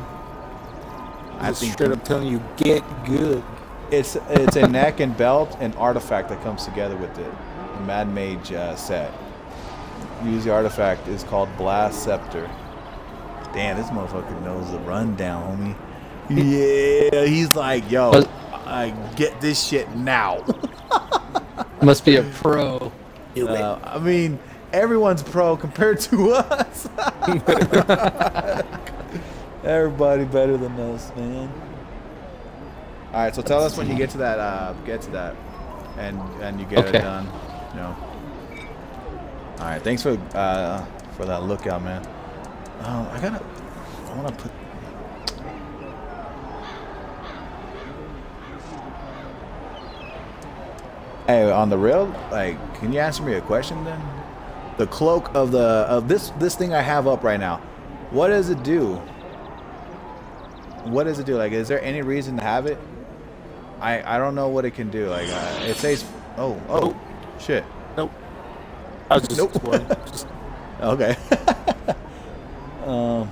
I think straight up telling you, get good. it's it's a neck and belt and artifact that comes together with it. The Mad Mage uh, set. Use the artifact is called Blast Scepter. Damn, this motherfucker knows the rundown, homie. Yeah, he's like, yo, But- I get this shit now. Must be a pro. Uh, I mean, everyone's pro compared to us. Everybody better than us, man. All right, so tell us when you get to that. Uh, get to that, and and you get Okay. it done. You know. All right, thanks for uh, for that lookout, man. Um, I gotta. I wanna put. Hey, on the rail, like, can you answer me a question then? The cloak of the of this this thing I have up right now, what does it do? What does it do? Like, is there any reason to have it? I I don't know what it can do. Like, uh, it says, oh oh, shit. Nope. I was just Nope. Just Okay. um.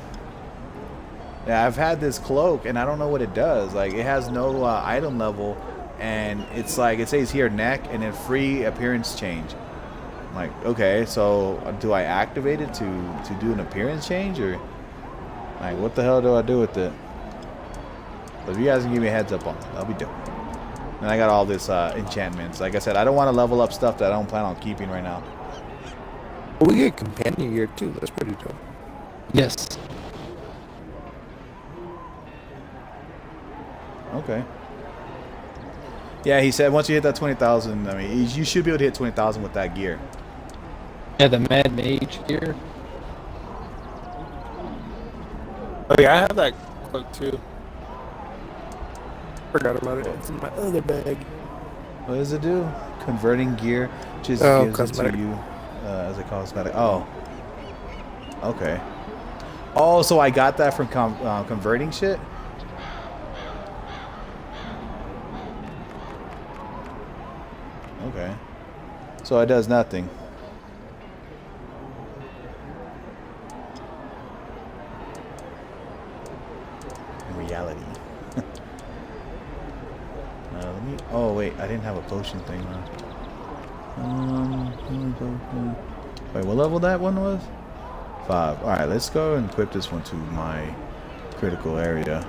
Yeah, I've had this cloak and I don't know what it does. Like, it has no uh, item level, and it's like it says here neck and then free appearance change. I'm like, okay, so uh, do I activate it to to do an appearance change or like what the hell do I do with it? So if you guys can give me a heads up on that, that'll be dope. And I got all this uh, enchantments. Like I said, I don't want to level up stuff that I don't plan on keeping right now. we get companion gear too. That's pretty dope. Yes. Okay. Yeah, he said once you hit that 20,000, I mean, you- you should be able to hit 20,000 with that gear. Yeah, the Mad Mage here. Oh yeah, I have that cloak too. Forgot about it. It's in my other bag. What does it do? Converting gear just Oh, gives it to you uh, as a cosmetic. Oh. Okay. Oh, so I got that from com- uh, converting shit? Okay. So it does nothing. In reality. Uh, let me. Oh wait, I didn't have a potion thing on. Um. Wait, what level that one was? Five. All right, let's go and equip this one to my critical area.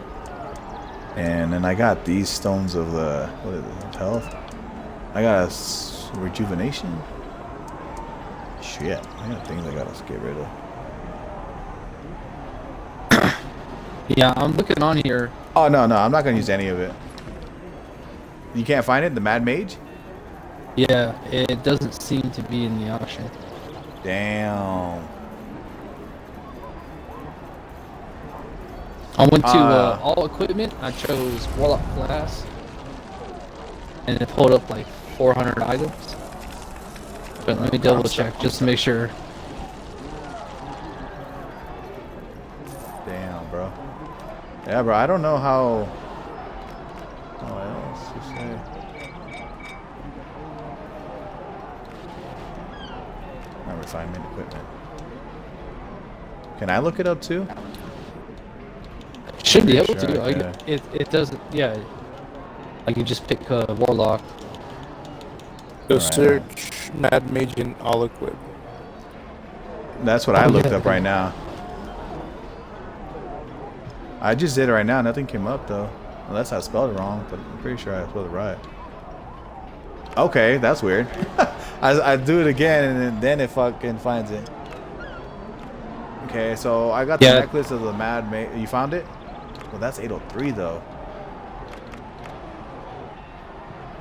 And then I got these stones of the what is it? Health. I got a s- rejuvenation. Shit, I got things I gotta get rid of. Yeah, I'm looking on here. Oh no, no, I'm not gonna use any of it. You can't find it, the Mad Mage. Yeah, it doesn't seem to be in the auction. Damn. I went to uh, Uh, all equipment. I chose Warlock class, and it pulled up like 400 items. But let me double check just to make sure. Damn, bro. Yeah, bro. I don't know how. What else to say? My refinement equipment. Can I look it up too? Should be able Pretty to. sure, Like, it, it doesn't. Yeah. Like you just pick uh, warlock. Go Alright. search Mad Mage and all equip. That's what I Oh, looked up right now. I just did it right now. Nothing came up though, unless I spelled it wrong. But I'm pretty sure I spelled it right. Okay, that's weird. I, I do it again and then, then it fucking finds it. Okay, so I got the necklace of the Mad Mage. You found it? Well, that's 803 though.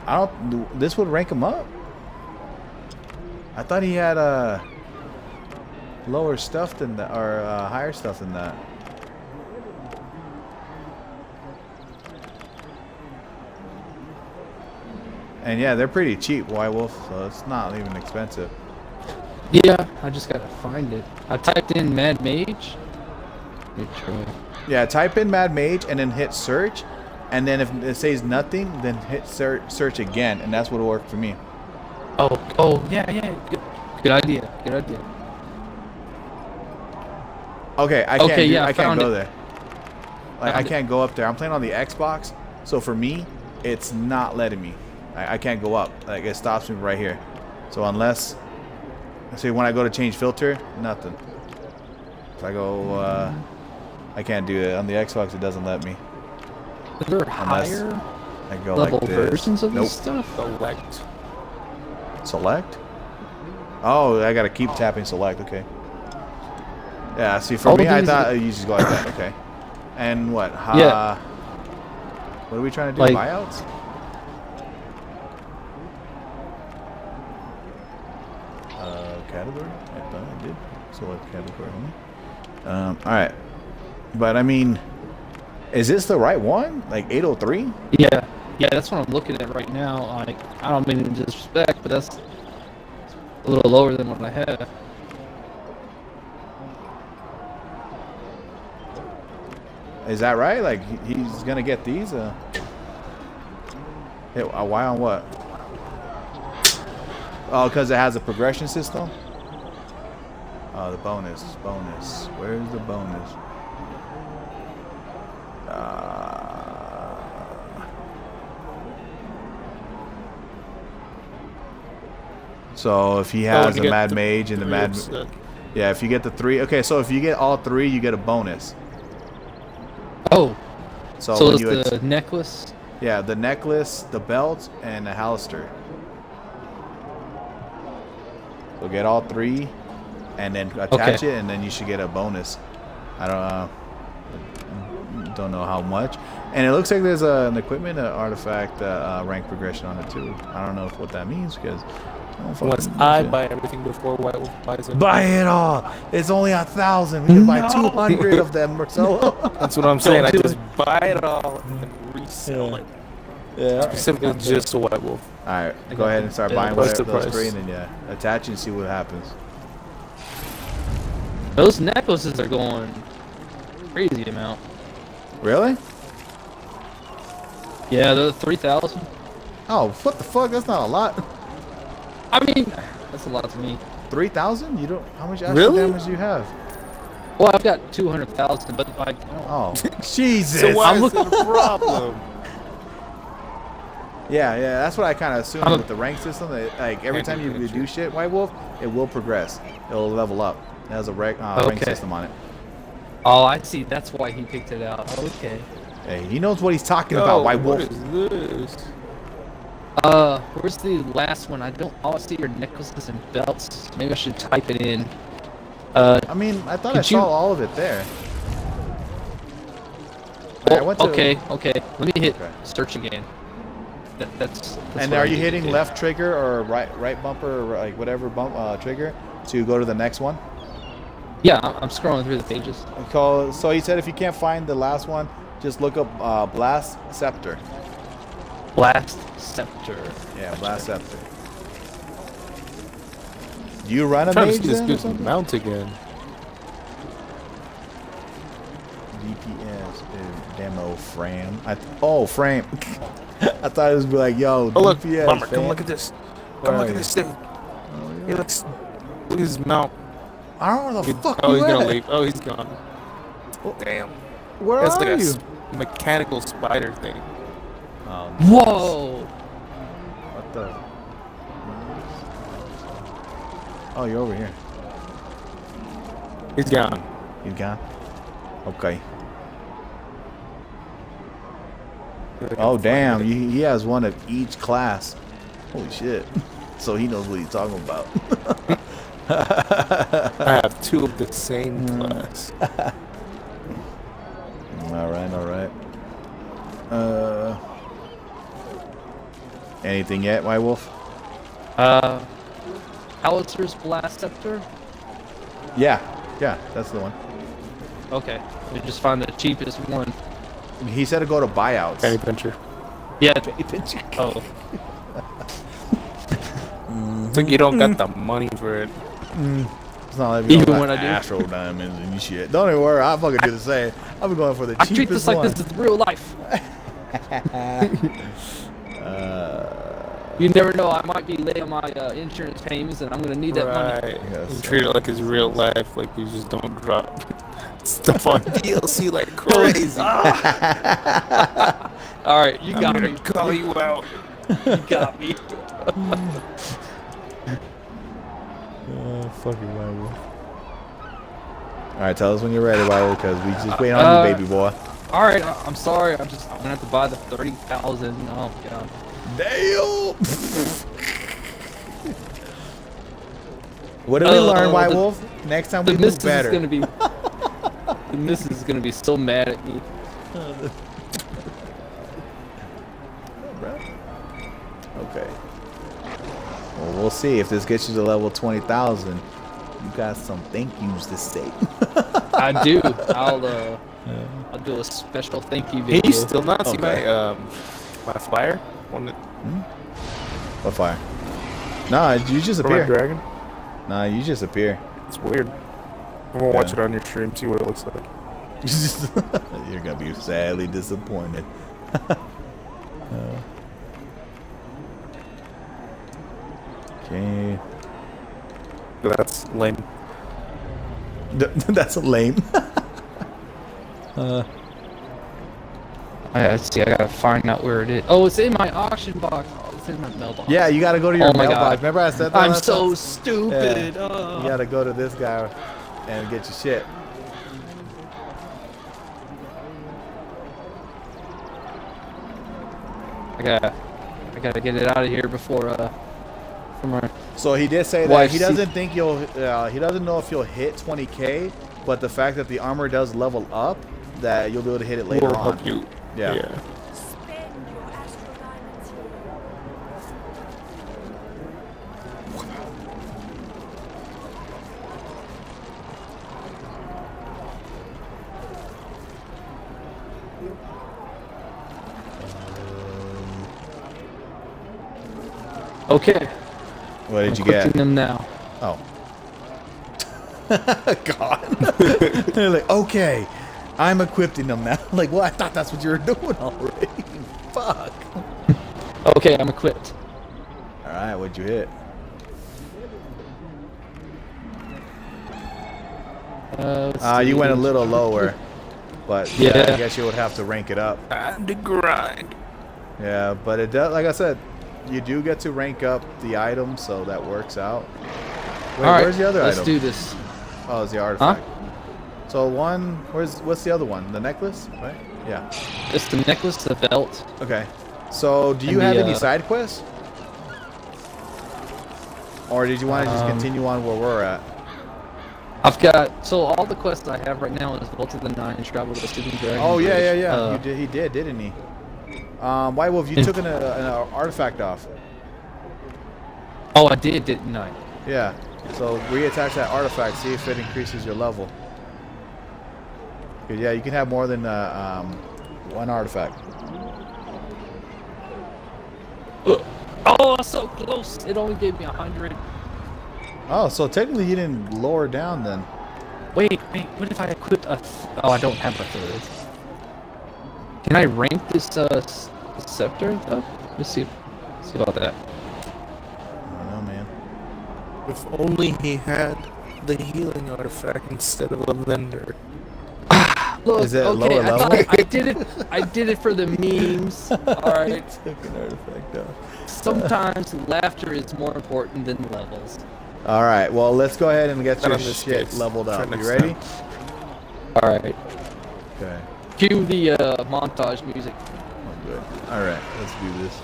I don't. This would rank him up. I thought he had uh lower stuff than that, or uh, higher stuff than that. And yeah, they're pretty cheap, White Wolf, so it's not even expensive. Yeah, I just gotta find it. I typed in Mad Mage. Let me try. Yeah, type in Mad Mage and then hit search, and then if it says nothing, then hit search search again, and that's what'll work for me. Oh, oh, yeah, yeah. Good, good idea. Good idea. Okay, I can't. Okay, do- yeah, I I can't go it. there. Like I Found it. can't go up there. I'm playing on the Xbox, so for me, it's not letting me. I, I can't go up. Like it stops me right here. So unless, see, when I go to change filter, nothing. If I go, uh, I can't do it on the Xbox. It doesn't let me. Is there Unless higher I go level like this. versions of nope. this stuff? Select. Select? Oh, I gotta keep tapping select. Okay. Yeah. See, for All me, I thought you just go like that. Okay. And what? Ha, Yeah. What are we trying to do? Like- Buyouts? Uh, category? I thought I did. Select category. huh? Um. All right. But I mean, is this the right one? Like 803? Yeah, yeah, that's what I'm looking at right now. Like, I don't mean to disrespect, but that's a little lower than what I have. Is that right? Like he's gonna get these? Uh, why on what? Oh, because it has a progression system. Oh, the bonus, bonus. Where's the bonus? Uh, so if he Oh, has you a mad mage and the mad, of stuff. yeah, if you get the three, okay. So if you get all three, you get a bonus. Oh, So, so when it's you ex- the necklace. Yeah, the necklace, the belt, and the Halaster. So get all three, and then attach Okay. it, and then you should get a bonus. I don't uh, don't know how much. And it looks like there's a, an equipment, an artifact, uh, uh, rank progression on it too. I don't know if what that means because I don't Once fucking I buy everything before White Wolf buys it. buy it all. It's only a thousand. We can buy two hundred of them, Marcelo. That's what I'm saying. I just buy it all and resell it. yeah. Specifically just to White Wolf. All right, go ahead and start yeah, buying what's whatever the those price? three, and then yeah, attach and see what happens. Those necklaces are going crazy amount. Really? Yeah, the three thousand. Oh, what the fuck? That's not a lot. I mean, that's a lot to me. Three thousand? You don't? How much acid Really? damage do you have? Well, I've got two hundred thousand, but like, Oh, Jesus! So why I'm is it a problem? Yeah, yeah. That's what I kind of assumed I'm a- with the rank system. That, like every time you do shit, White Wolf, it will progress. It'll level up. It has a rank, uh, rank system on it. oh, I see. That's why he picked it out. Okay. Hey, he knows what he's talking Yo, about, White Wolf. What is this? Uh, where's the last one? I don't. Oh, I see your necklaces and belts. Maybe I should type it in. Uh, I mean, I thought I saw you- all of it there. Went to- okay, okay. Let me hit Okay. search again. That, that's, that's And are I you hitting left trigger or right right bumper or like whatever bump uh, trigger to go to the next one? Yeah, I'm scrolling through the pages. So he said if you can't find the last one, just look up uh, Blast Scepter. Blast scepter. Yeah, Blast Scepter. Do you run a I'm trying to mage see this dude's mount again. DPS is demo frame. I th- oh frame. I thought it was be like yo Oh look, DPS. Bummer, come look at this. Come are look at this thing. Oh, he looks. Look at his mount. I don't know where the fuck oh, you he's gonna leave. Oh, he's gone. Oh, damn. Where That's like are a you? s- mechanical spider thing. Um, Whoa! what the? Oh, you're over here. He's gone. You gone? Okay. Oh damn! He, he has one of each class. Holy shit! So he knows what he's talking about. I have two of the same class. all right, all right. Uh, anything yet, White Wolf? Uh, Halaster's Blast Scepter? Yeah, yeah, that's the one. Okay. We just find the cheapest one. He said to go to buyouts. Penny pincher. Yeah. Penny Pincher. Oh. It's like you don't got the money for it. It's not like we Even don't when I do. Astro diamonds and shit. Don't even worry, I fucking do the same. I'll be going for the I cheapest one. I treat this like one. this is real life. Uh, You never know. I might be late on my uh, insurance payments, and I'm gonna need that money. Right. Yes. You treat it like it's real life, like you just don't drop stuff on DLC like crazy. All right, you I'm got gonna me. call you out. You got me. Oh, fucking White Wolf. All right, tell us when you're ready, White because we just waiting on Uh, you, baby boy. All right, I- I'm sorry. I'm just I'm gonna have to buy the thirty thousand. Oh god. Damn. what did we Uh, learn, White the- Wolf? Next time we do missus better. is gonna be. the missus is gonna be so mad at me. Okay. Well, we'll see if this gets you to level twenty thousand. You got some thank yous to say. I do. I'll uh, I'll do a special thank you video. Can you still not see my um my flyer? One that, what fire? Nah, you just my appear. dragon? Nah, you just appear. It's weird. I'm gonna watch it on your stream, see what it looks like. You're gonna be sadly disappointed. okay. That's lame. That's lame. uh, I, see. I gotta find out where it is. Oh, it's in my auction box. Oh, it's in my mailbox. yeah, you gotta go to your Oh mailbox. Remember I said that? I'm so time? stupid. Yeah. Uh. You gotta go to this guy and get your shit. I gotta, I gotta get it out of here before uh, from our. So he did say that he doesn't think you'll. Uh, he doesn't know if you'll hit 20k, but the fact that the armor does level up, that you'll be able to hit it later on. you. Yeah. yeah. Spend your astral diamonds here. Okay. What did I'm you get? clicking them now. Oh. God. They're like, okay, I'm equipping them now. like, well, I thought that's what you were doing already. Fuck. Okay, I'm equipped. All right, what'd you hit? Uh, Uh, you went a little lower, but yeah, I guess you would have to rank it up. Time to grind. Yeah, but it does. Like I said, you do get to rank up the item, so that works out. Wait, All right, where's the other item? let's do this. Oh, it's the artifact. So one, where's what's the other one? The necklace, right? Yeah. It's the necklace, the belt. Okay. So do you have the, any uh, side quests? Or did you want to just Um, continue on where we're at? I've got so all the quests I have right now is Vault of the Nine, Travel to the Sleeping Dragon. Oh yeah, yeah, yeah. Uh, you did. He did, didn't he? Um, White Wolf, you took an, uh, an artifact off. Oh, I did, didn't I? Yeah. So reattach that artifact. See if it increases your level. 'Cause, Yeah, you can have more than uh, um, one artifact. Oh, so close! It only gave me a hundred. Oh, so technically you didn't lower down then. Wait, wait. What if I equip a? Th oh, I don't have a third. Can I rank this uh s- scepter though? Let's see. Let's see about that. I don't know, man. If only he had the healing artifact instead of a vendor. Look, Is it okay, lower I, level? thought I did it. I did it for the memes. All right. Took an artifact out. Sometimes laughter is more important than levels. All right. Well, let's go ahead and get Not your this shit leveled up. You next ready? All right. Okay. Cue the uh, montage music. Oh, good. All right. Let's do this.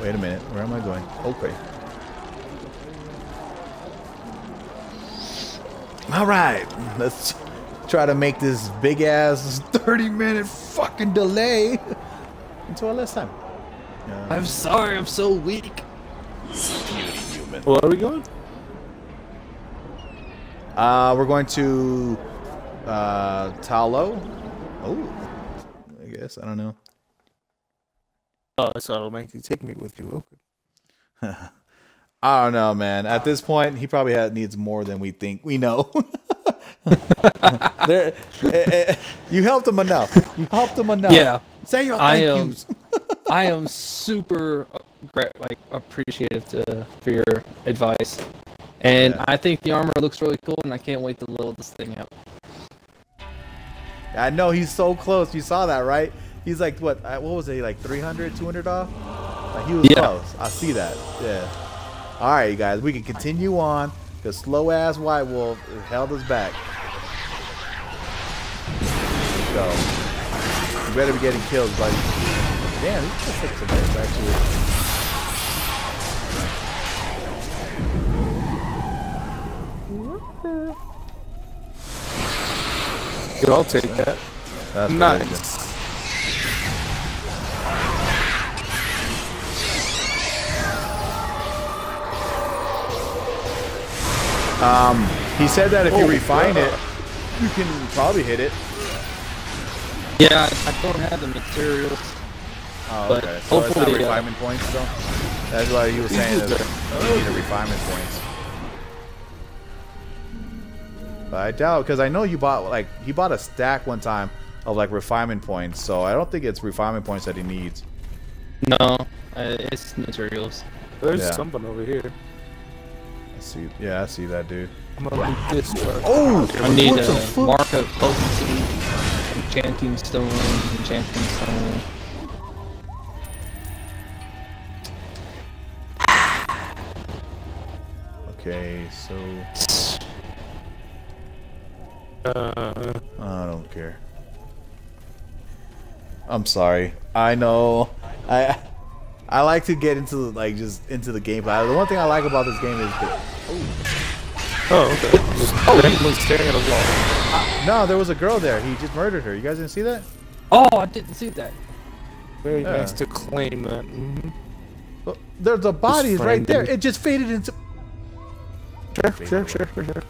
Wait a minute. Where am I going? Okay. All right. Let's try to make this big ass 30 minute fucking delay until our last time. I'm sorry, I'm so weak. Where are we going? Uh, we're going to uh, Talo. Oh, I guess I don't know. Oh, so it'll make you take me with you. Okay. I don't know, man. At this point, he probably had, needs more than we think we know. there, eh, eh, you helped him enough. You helped him enough. Yeah. Say your I thank am. yous. I am super like appreciative to for your advice, and Yeah. I think the armor looks really cool, and I can't wait to load this thing up. I know he's so close. You saw that, right? He's like what? uh, What was it? Like 300, 200 off? Like, he was Yeah. close. I see that. Yeah. All right, you guys. We can continue on. The slow ass White Wolf held us back. Go. You better be getting killed, buddy. Damn, he's just take some hits actually. Yeah, I'll take that. That's Nice. Um, he said that if you Oh, refine yeah. it, you can probably hit it. Yeah, I don't have the materials. Oh, But okay. So it's not hopefully, uh, refinement points, though. That's why you were saying that you need a refinement points. But I doubt because I know you bought like he bought a stack one time of like refinement points, so I don't think it's refinement points that he needs. No, uh, it's materials. There's Yeah. something over here. I see, yeah, I see that dude. I'm gonna leave this first. Oh, I need what a fuck? mark of potency, enchanting stone, enchanting stone. Okay, so Uh, I don't care. I'm sorry. I know. I I like to get into like just into the gameplay. The one thing I like about this game is the oh, okay. Just randomly staring at a wall. no. There was a girl there. He just murdered her. You guys didn't see that? Oh, I didn't see that. Very Yeah. nice to claim that. hmm Well, There's a body right there. It just faded into. Sure, sure, sure, sure, sure.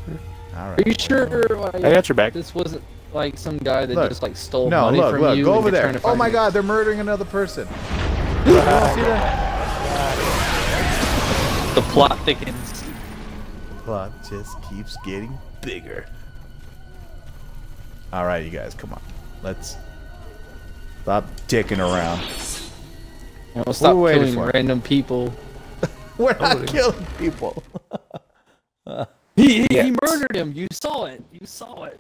All Are you sure? Like, I got your back. This wasn't like some guy that Look. just like stole No, money look, from look. you. Go and over you're there. Oh my it. God, they're murdering another person. You don't see that? The plot thickens. The plot just keeps getting bigger. All right, you guys, come on. Let's stop dicking around. You know, stop we're waiting killing for? random people. We're not killing people. He, he, Yes. he murdered him. You saw it. You saw it.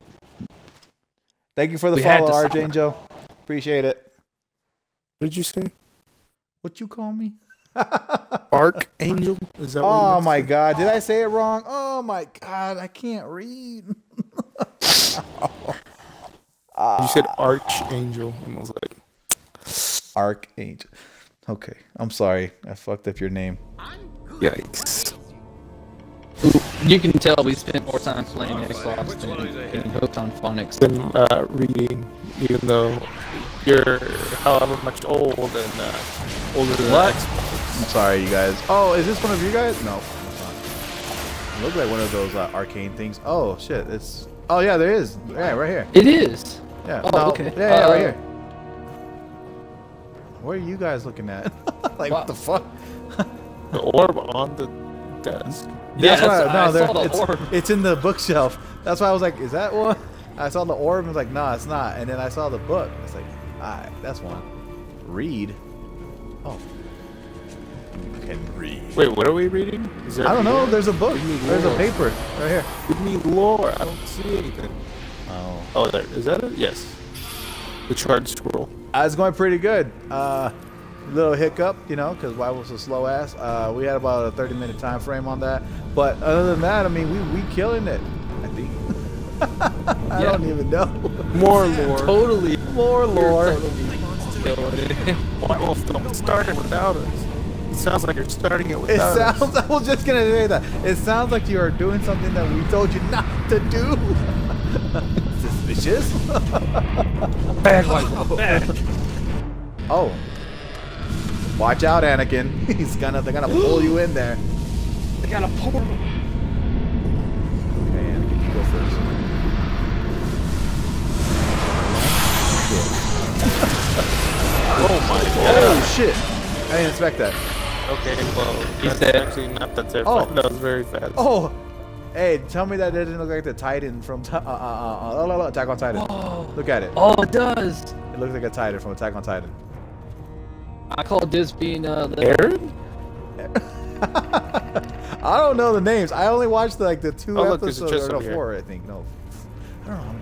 Thank you for the We follow, to stop Archangel. Appreciate it. What did you say? What you call me? Archangel? Is that Oh meant? my God! Did I say it wrong? Oh my God! I can't read. You said archangel. And I was like, Archangel. Okay, I'm sorry. I fucked up your name. yikes. You can tell we spent more time playing Xbox than getting hooked on phonics. Been uh, reading, even though you're however much old and uh, older than What? Xbox. I'm sorry, you guys. Oh, is this one of you guys? No. it's. It looks like one of those uh, arcane things. Oh shit! It's. Oh yeah, there is. Yeah, right here. It is. Yeah. Oh, no, okay. Yeah, yeah, Uh, right here. What are you guys looking at? like Wow. what the fuck? The orb on the desk. Yes, That's why- I there- saw the it's, orb. It's in the bookshelf. That's why I was like, is that one? I saw the orb and was like, no, it's not. And then I saw the book. It's like, alright, that's one. Read. Oh. You can read. Wait, what are we reading? Is there I don't know. lore? There's a book. There's a paper right here. Give me lore. I don't see anything. Oh. Oh, there is that it? Yes. The charge scroll. Uh, it's going pretty good. Uh, little hiccup, you know, because why was a slow ass? Uh, we had about a 30 minute time frame on that. But other than that, I mean, we we killing it. I think. I Yeah. don't even know. More lore. Totally. More lore. Killing it. White Wolf, don't start it without us. It sounds like you're starting it It without us. sounds. I was just gonna say that. It sounds like you are doing something that we told you not to do. Suspicious. Bad white wolf. Bad. Oh. Watch out, Anakin. He's gonna. They're gonna pull you in there. I got a Oh my god. Oh shit! I didn't expect that. Okay, well, He's that's dead. actually not that terrible. Oh. That was very fast. Oh, hey, tell me that doesn't look like the Titan from uh, uh, uh, uh, uh, Attack on Titan. Look at it. Oh, it does. It looks like a Titan from Attack on Titan. I call this being uh, the Aaron? I don't know the names. I only watched like the two Oh, look, there's a episodes chest or no, over here. four, I think. No, I don't know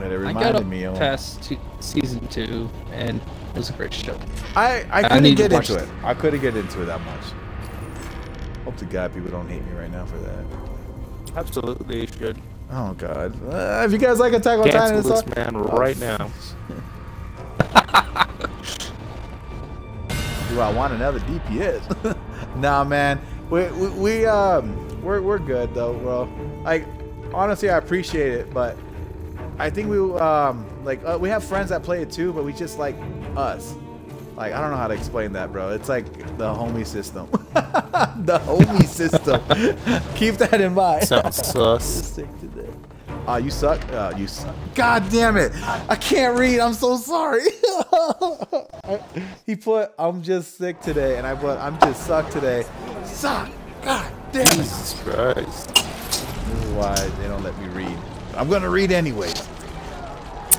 But it I reminded got up me of. past two, season two, and it was a great show. I I I couldn't need to get into it. it. I couldn't get into it that much. Hope to God people don't hate me right now for that. Absolutely, you should. Oh God! Uh, if you guys like Attack on Titan, it's this all- man right now. Do I want another DPS? nah, man. We, we, we um we're we're good though, bro. Like honestly, I appreciate it, but I think we um like uh, we have friends that play it too, but we just like us. Like I don't know how to explain that, bro. It's like the homie system. the homie system. Keep that in mind. Sounds sus. Sick to. Uh, you suck. Uh, you suck. God damn it! I can't read. I'm so sorry. he put, "I'm just sick today," and I put, "I'm just suck today." Suck. God damn it! Jesus Christ. This is why they don't let me read. I'm gonna read anyways.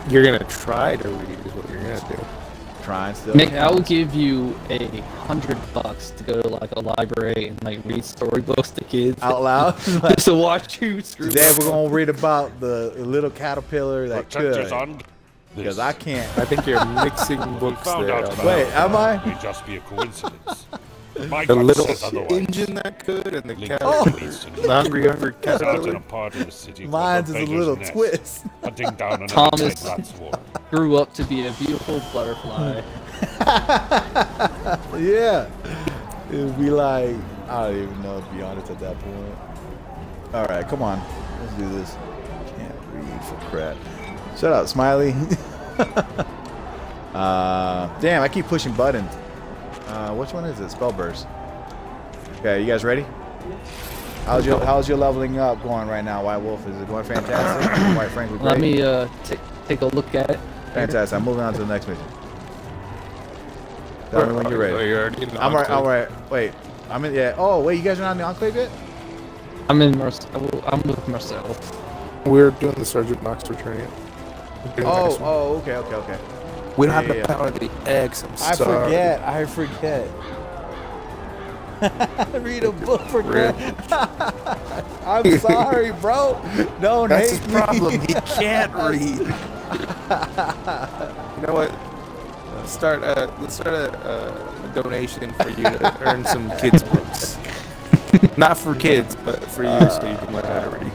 You're gonna try to read is what you're gonna do. Trying still. Nick, I will give you a hundred bucks to go to like a library and like read storybooks to kids out loud. just to watch you screw Today up. we're gonna read about the little caterpillar that Protectors could. on Because I can't. I think you're mixing books there. out Alvaro. about Wait, am I? It May just be a coincidence. My The little engine that could, and the Link caterpillar. needs to know. The hungry, hungry Starts in a caterpillar. part of the city called Mine's is a little Nest, twist. Hunting down Thomas. dead rat's war. grew up to be a beautiful butterfly. yeah. It would be like, I don't even know, to be honest, at that point. All right, come on. Let's do this. Can't read for crap. Shut up, Smiley. uh, damn, I keep pushing buttons. Uh, which one is it? Spellburst. Okay, you guys ready? How's your How's your leveling up going right now, White Wolf? Is it going fantastic? Quite frankly, Let great. me uh take take a look at it. Fantastic. I'm moving on to the next mission. Tell me when you're Oh, ready. you're already in the I'm right. I'm right. Wait. I'm in. Yeah. Oh, wait. You guys are not in the enclave yet? I'm in Marcel. I'm with Marcel. We're doing the Sergeant Knox returning. We're doing the Oh. Oh. Okay. Okay. Okay. We don't yeah, have the yeah. power of the X. I'm I sorry. forget. I forget. Read a book for. I'm sorry, bro. Don't That's hate his me. problem. He can't read. you know what? Let's start. A, let's start a, a donation for you to earn some kids books. Not for kids, but for you, so you can learn how to read.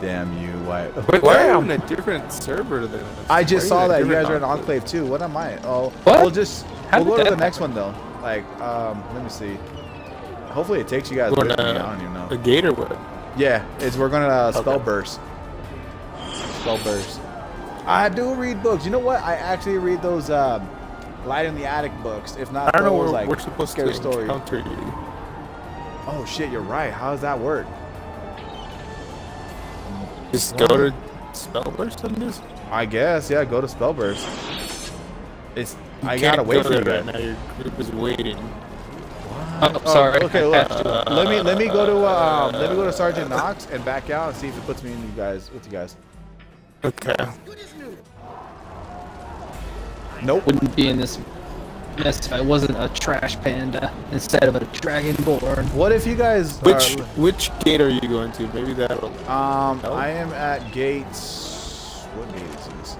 Damn you, White. Wait, why are you in a different server than us? I just saw that you different guys are in enclave? Enclave too. What am I? Oh, What? we'll just How we'll go to the that next one though. Like, um, let me see. Hopefully it takes you guys Going with me. to I don't even know. a gator wood. Yeah, it's we're gonna uh, Okay. spell burst. Spell burst. I do read books. You know what? I actually read those um, light in the attic books. If not I don't know those where like we're supposed scary to story. you. Oh shit, you're right. How does that work? Just go to Spellburst on this. I guess yeah. Go to spell burst. It's I gotta wait go for you. there guys. right now. Your group is waiting. Oh, sorry. Okay, look. patched let me let me go to um, let me go to Sergeant Knox and back out and see if it puts me in you guys with you guys. Okay. Nope. Wouldn't be in this. Mess if I wasn't a trash panda instead of a dragonborn. What if you guys Which are, which gate are you going to? Maybe that'll. Um, Oh. I am at gates. What gate is this?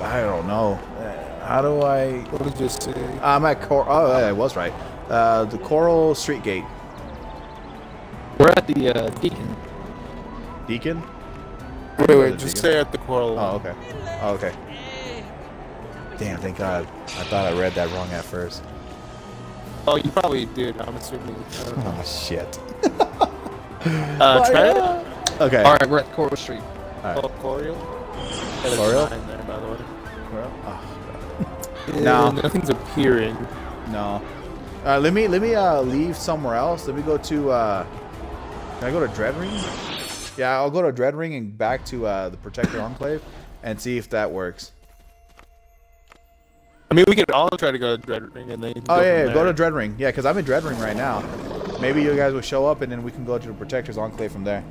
I don't know. Uh, How do I? What did you say? I'm at Cor. Oh, yeah, I was right. Uh, the Coral Street Gate. We're at the uh, Deacon. Deacon. Wait, wait, just Deacon? stay at the coral. Oh, okay. Oh, okay. Damn, thank God. I thought I read that wrong at first. Oh, you probably did. I'm assuming. I don't know. Oh shit. Uh. Okay. All right, we're at Coral Street. Oh, Coriel. Yeah, there's there, by the way. Oh, No, No. nothing's appearing. no. Uh, let me let me uh, leave somewhere else. Let me go to. Uh, can I go to Dreadring? Yeah, I'll go to Dreadring and back to uh, the Protector Enclave and see if that works. I mean, we could all try to go to Dread Ring and then. Oh go yeah, from yeah, go there. to Dreadring. Yeah, because I'm in Dreadring right now. Maybe you guys will show up and then we can go to the Protector's Enclave from there.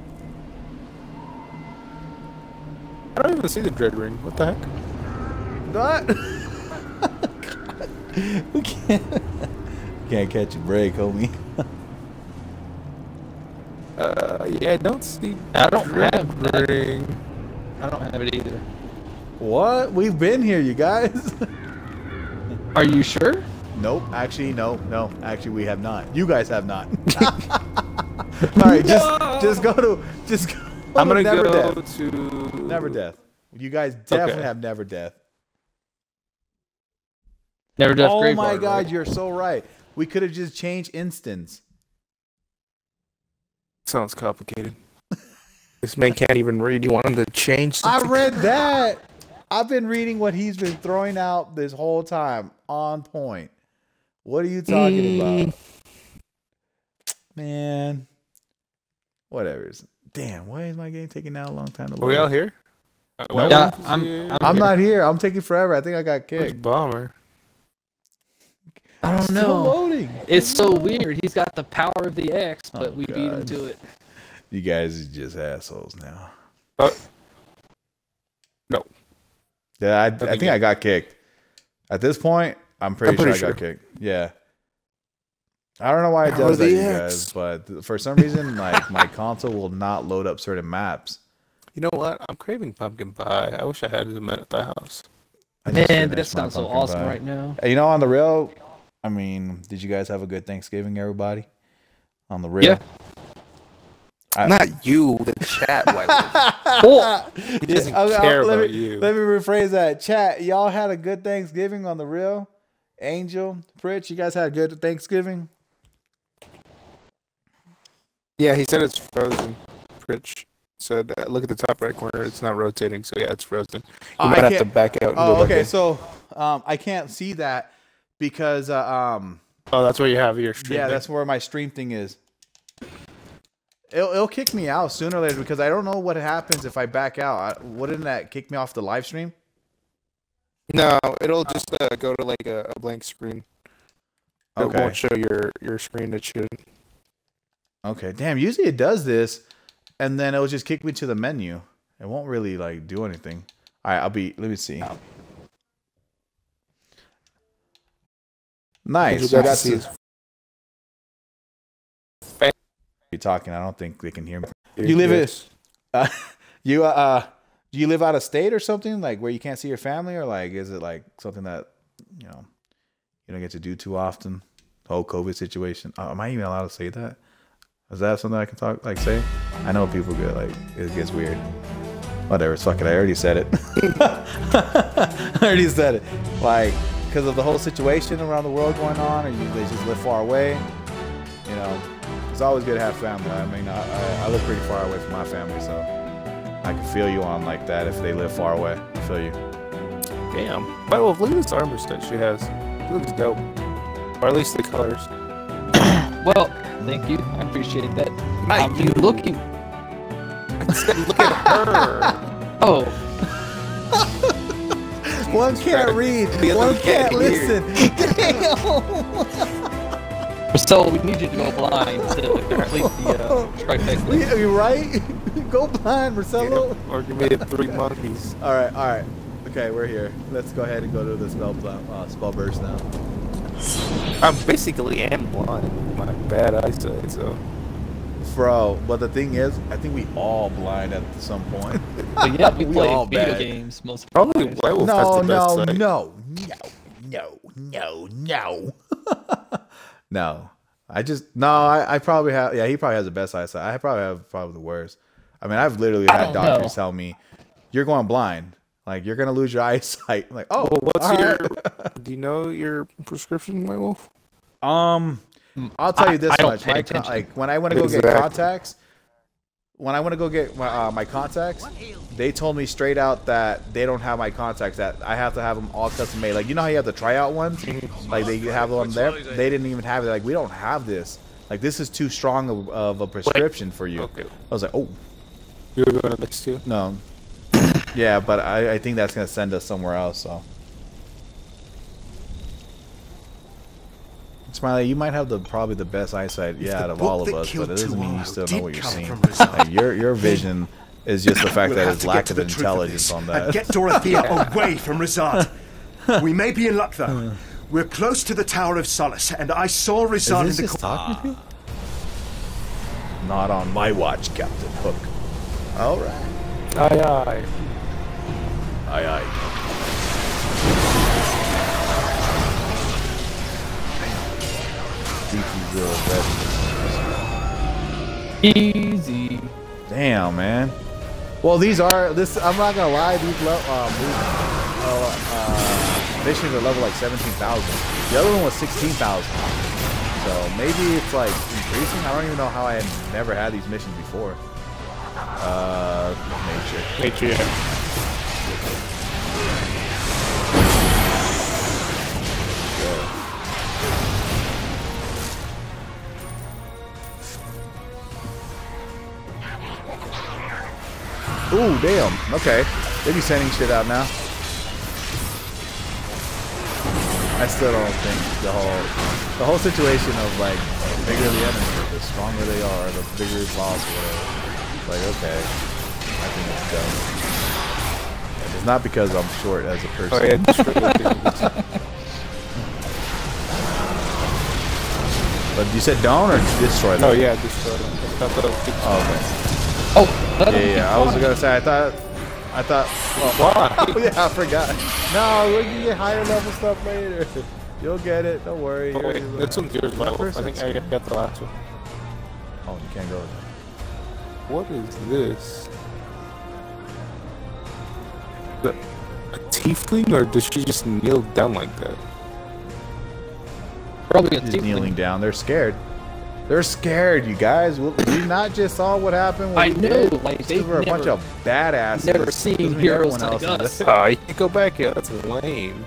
I don't even see the Dread Ring. What the heck? What? we can't. Can't catch a break, homie. Uh, yeah, I don't see. I don't have that. Ring. I don't have it either. What? We've been here, you guys. Are you sure? nope. Actually, no, no. Actually, we have not. You guys have not. All right, just just go to just go. I'm gonna never go death. to Never death. You guys definitely Okay. have never death. Never Death oh my Graveyard, god, right? you're so right. We could have just changed instance. Sounds complicated. this man can't even read. You want him to change? I read that. I've been reading what he's been throwing out this whole time. On point. What are you talking about? Man. Whatever. Damn, why is my game taking that a long time to load? Are we all here? Uh, No. Yeah, I'm- I'm- I'm here. not here. I'm taking forever. I think I got Where's kicked. Bombr. I don't know. loading. It's so weird. He's got the power of the X, but Oh, we beat him to it. You guys are just assholes now. Uh, no. Yeah, I, I think I got kicked. At this point, I'm pretty, I'm pretty sure I got kicked. Yeah. I don't know why it does that, the you guys, but for some reason, like my console will not load up certain maps. You know what? I'm craving pumpkin pie. I wish I had them at the house. Man, that sounds so awesome pie. right now. You know, on the real, I mean, did you guys have a good Thanksgiving, everybody? On the real, Yeah. I- Not you, the chat. White. Oh, he doesn't Yeah, okay, care let about me, you. Let me rephrase that. Chat, y'all had a good Thanksgiving on the real. Angel, Pritch, you guys had a good Thanksgiving. Yeah, he said it's frozen. Rich said, uh, look at the top right corner. It's not rotating, so yeah, it's frozen. You I might have to back out. And Oh, go okay. in. So, um, I can't see that because, uh, um, oh, that's where you have your stream. yeah, thing. that's where my stream thing is. It'll, it'll kick me out sooner or later because I don't know what happens if I back out. Wouldn't that kick me off the live stream? No, it'll just uh, go to like a, a blank screen. It Okay. won't show your your screen. It should. Okay. Damn. Usually it does this, and then it'll just kick me to the menu. It won't really like do anything. All right. I'll be. Let me see. Nice. You So got to that's see the- his you talking. I don't think they can hear me. You live in. Uh, you uh, uh, do you live out of state or something like where you can't see your family, or like is it like something that you know you don't get to do too often? The whole COVID situation. Uh, am I even allowed to say that? Is that something I can talk like say? I know people get like it gets weird. Whatever, it's fuck it. I already said it. I already said it. Like because of the whole situation around the world going on, or you they just live far away. You know, it's always good to have family. I mean, I, I, I live pretty far away from my family, so I can feel you on like that if they live far away. I feel you. Damn. By the way, look at this armor set she has. It looks dope. Or at least the colors. well, thank you. I appreciate that. Mate, I'm looking. look at her. Oh, One can't read, The other one can't can't hear. listen. so we need you to go blind to complete the uh, trifecta. Are you right? Go blind, Marcelo. Or give me three monkeys. All right, all right. Okay, we're here. Let's go ahead and go to the spell uh, spell burst now. I'm basically am blind. My bad eyesight, so. Bro, but the thing is, I think we all blind at some point. But yeah, we, We play all video bad. games most of Probably the time. werewolf has no, best sight. no, no, no, no, no. no. I just no. I, I probably have. Yeah, he probably has the best eyesight. I probably have probably the worst. I mean, I've literally I had doctors know. tell me, "You're going blind. Like you're gonna lose your eyesight." I'm like, oh, Well, what's all your? right." Do you know your prescription, my wolf? Um, I'll tell you this I don't much. pay My attention. like when I want to go get contacts, when I want to go get my, uh, my contacts, they told me straight out that they don't have my contacts. That I have to have them all custom made. Like you know how you have the tryout ones, like they have them there. They didn't even have it. Like we don't have this. Like this is too strong of, of a prescription for you. Okay. I was like, oh You're going to next two. no. yeah, but I, I think that's gonna send us somewhere else. So. Smiley, you might have the probably the best eyesight, yeah, the out of all of us, but it doesn't mean you still know what you're seeing. Like, your your vision is just the fact We'll that it's lack of the of intelligence this on And that. get Dorothea away from Rizard. We may be in luck though. Hmm. We're close to the Tower of Solace, and I saw Rizard Is in this the just talking to me? Ah. Not on my watch, Captain Hook. All right. Aye, aye. Aye, aye. Beefy Bill Red. Easy. Damn, man. Well, these are this. I'm not gonna lie. These le- um, these, uh, uh, missions are level like 17,000. The other one was 16,000. So maybe it's like increasing. I don't even know how I had never had these missions before. Uh, nature. Nature, Ooh, damn. Okay, they be sending shit out now. I still don't think the whole the whole situation of like the bigger the enemy, the stronger they are, the bigger the boss or whatever. Like okay, I think it's dumb. It's not because I'm short as a person. Oh, yeah, But you said don't or destroy them? Oh, yeah, destroy them. I thought that was good. Oh, okay. Oh, let Yeah, yeah. I was gonna say I thought, I thought. Oh, why? Oh, yeah, I forgot. No, we can get higher level stuff later. You'll get it. Don't worry. Oh, wait, You're- this one's yours, What. I think I got the last one. Oh, you can't go. What is this? The, a tiefling, or does she just kneel down like that? Probably a Just tiefling. kneeling down. They're scared. They're scared, you guys. Well, You not just saw what happened. When I we know, did? like, These they've were a bunch never- of badasses. never seen mean heroes like else us. is. Oh, you can go back here. That's lame.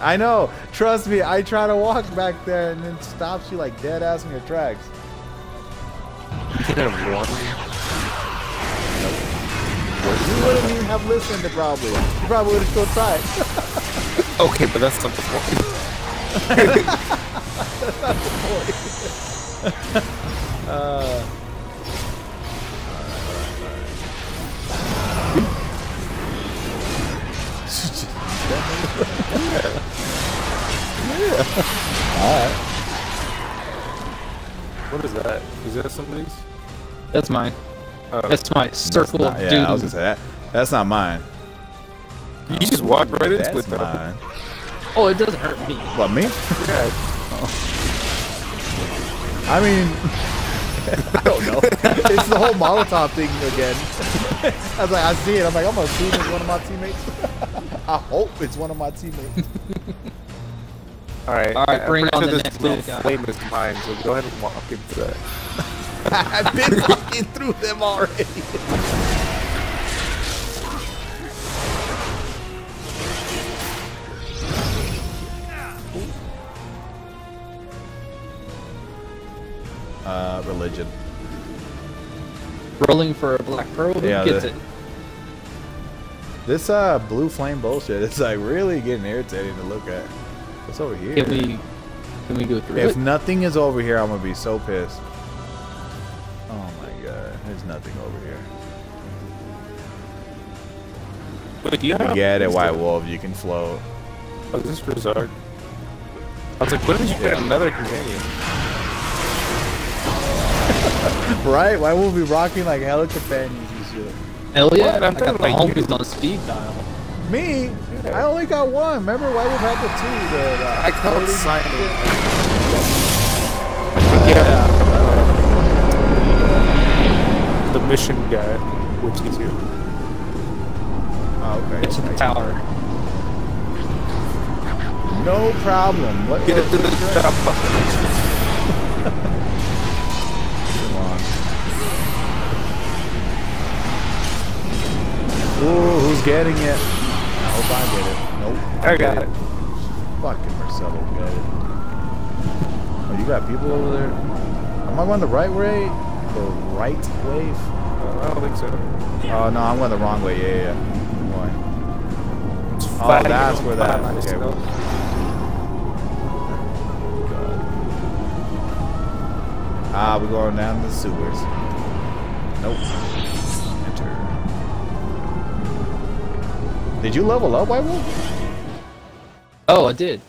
I know. Trust me. I try to walk back there and then stops you like dead ass in your tracks. You can have one. You wouldn't even have listened to probably. You probably would have still tried. Okay, but that's not the point. Uh, What is that? Is that somebody's? That's mine. Oh. That's my circle Not- of yeah, doom. I was gonna say that. That's not mine. You just walked right into That's it, though. mine. Oh, it doesn't hurt me. What me? Yeah. I mean, I don't know. it's the whole Molotov thing again. I was like, I see it. I'm like, I'm gonna assume it's one of my teammates. I hope it's one of my teammates. All right. All right, bring on sure the this next blue bad guy. flame is mine, so go ahead and walk into that. I've been walking through them already. Uh, religion. Rolling for a black pearl. Who Yeah, gets the- it? This uh blue flame bullshit. It's like really getting irritating to look at. What's over here? Can we? Can we go through If it? nothing is over here, I'm gonna be so pissed. Oh my god, there's nothing over here. Wait, do you You have get it, White Wolf. You can float. Oh, this is Rizard. I was like, when did you get another companion? Right? Why will be rocking like hella companions and shit? Hell yeah! What? I'm I got the talking like you. homies on speed dial. Me? I only got one. Remember, why Wolf had the two. The, the I called Simon. Yeah. The mission guy, which is you. Oh, okay. It's in the tower. No problem. What? Get it to the top. Ooh, who's getting it? I hope I get it. Nope. I got it. it. Fucking Marcelo got it. Oh, you got people over there? Am I going the right way? The right way? Uh, I don't think so. Oh no, I'm going the wrong way. Yeah, yeah. yeah. Oh, that's where that. Okay. Ah, we're going down the sewers. Nope. Did you level up, White Wolf? Oh, I did.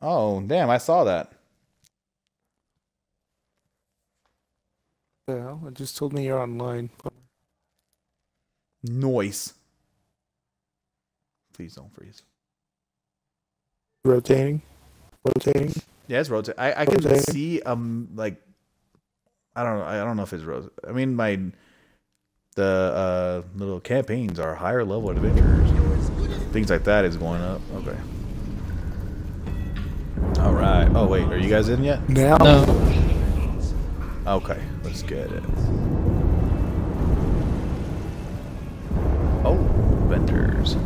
Oh, damn, I saw that. The hell? It just told me you're online. Noise. Please don't freeze. Rotating. Rotating. Yeah, it's rotate. I, I can see um like I don't know I don't know if it's rose. I mean my the uh little campaigns are higher level adventures. Things like that is going up. Okay. All right. Oh wait, are you guys in yet? Now. No. Okay, let's get it. Oh, vendors.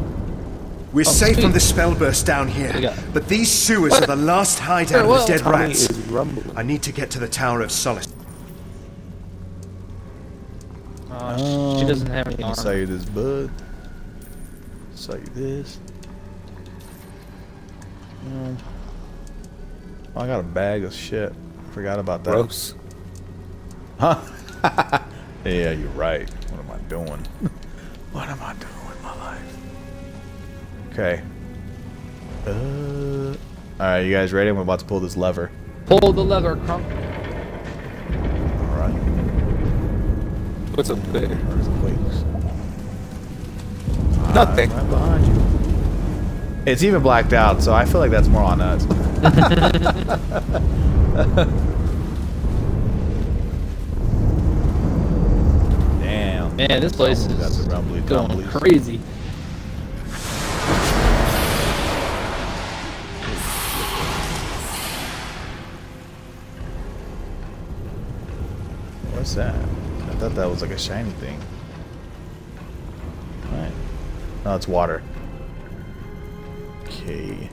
We're Oh, safe sweet. from the spell burst down here, but these sewers are the last hideout of the dead Tommy rats. I need to get to the Tower of Solace. She doesn't have any Let armor. sell you this bud. Sell you this. Um, oh, I got a bag of shit. Forgot about that. Gross. Huh? yeah, you're right. What am I doing? what am I doing with my life? Okay. Uh, all right, you guys ready? I'm about to pull this lever. Pull the lever, Crump. All right. What's up there? Earthquakes. Nothing. Uh, right behind you. It's even blacked out, so I feel like that's more on us. Damn. Man, this place Someone got is the rumbly going tumblies. crazy. What's that? I thought that was like a shiny thing. Alright. No, it's water. Okay.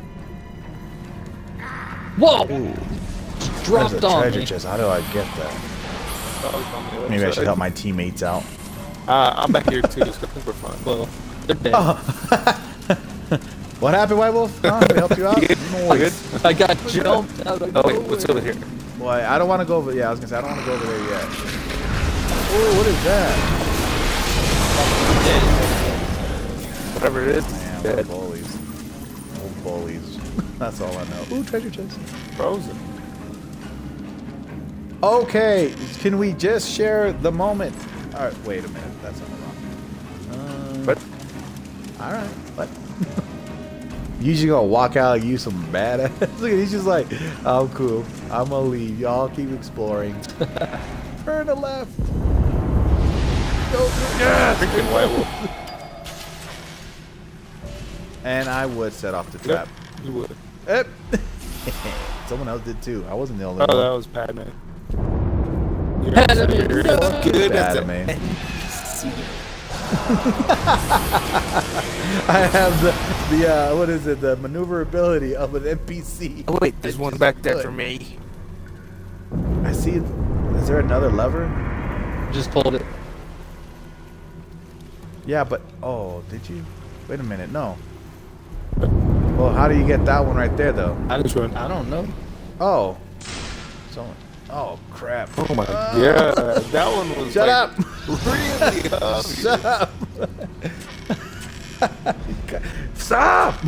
Whoa! There's Dropped a on treasure me. chest. How do I get that? Maybe I should help my teammates out. Uh, I'm back here too, so I think we're fine. Well, they're dead. What happened, White Wolf? Huh? Can I help you out? Noise. I got jumped out of Oh wait, what's over here? Boy, I don't want to go over. Yeah, I was gonna say I don't want to go over there yet. Oh, what is that? Whatever it is, Man, dead. old bullies. Old bullies. That's all I know. Ooh, treasure chest. Frozen. Okay, can we just share the moment? All right, wait a minute. That's not wrong. Um, What? All right, what? you just gonna walk out like you some badass? Look at he's just like, I'm cool. I'm gonna leave. Y'all keep exploring. Turn to left. Go to Yeah, freaking white wolf. And I would set off the trap. You would. Yep. Someone else did too. I wasn't the only Oh, one. that was Padme. You know, Padme, you're no. good Bad at man. I have the the uh, what is it? The maneuverability of an NPC. Oh wait, there's one back there for me. I see. Is there another lever? Just pulled it. Yeah, but oh, did you? Wait a minute. No. Well, how do you get that one right there though? I just went. I don't know. Oh. So. Oh crap. Oh my god, that one was Shut like, up. Really? Shut up. Stop!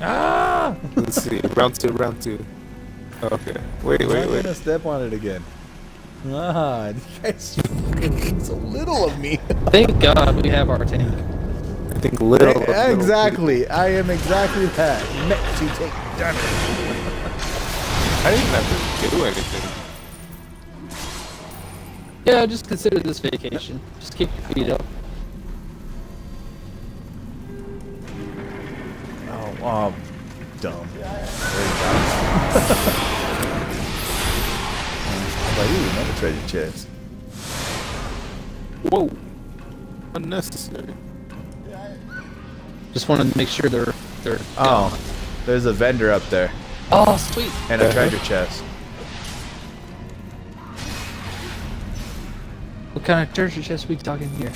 ah! Let's see. Round two, round two. Okay. Wait, wait, wait. I'm gonna step on it again. Ah, you guys fucking so little of me. Thank God we have our tank. I think little. of little exactly. I am exactly that. Meant to take damage. I didn't have to do anything. Yeah, just consider this vacation. Just keep your feet up. Oh, oh dumb. There you go. How about you? Another treasure chest. Whoa. Unnecessary. Just want to make sure they're they're. Oh, there's a vendor up there Oh, sweet. and a treasure chest. What kind of treasure chest we talking here?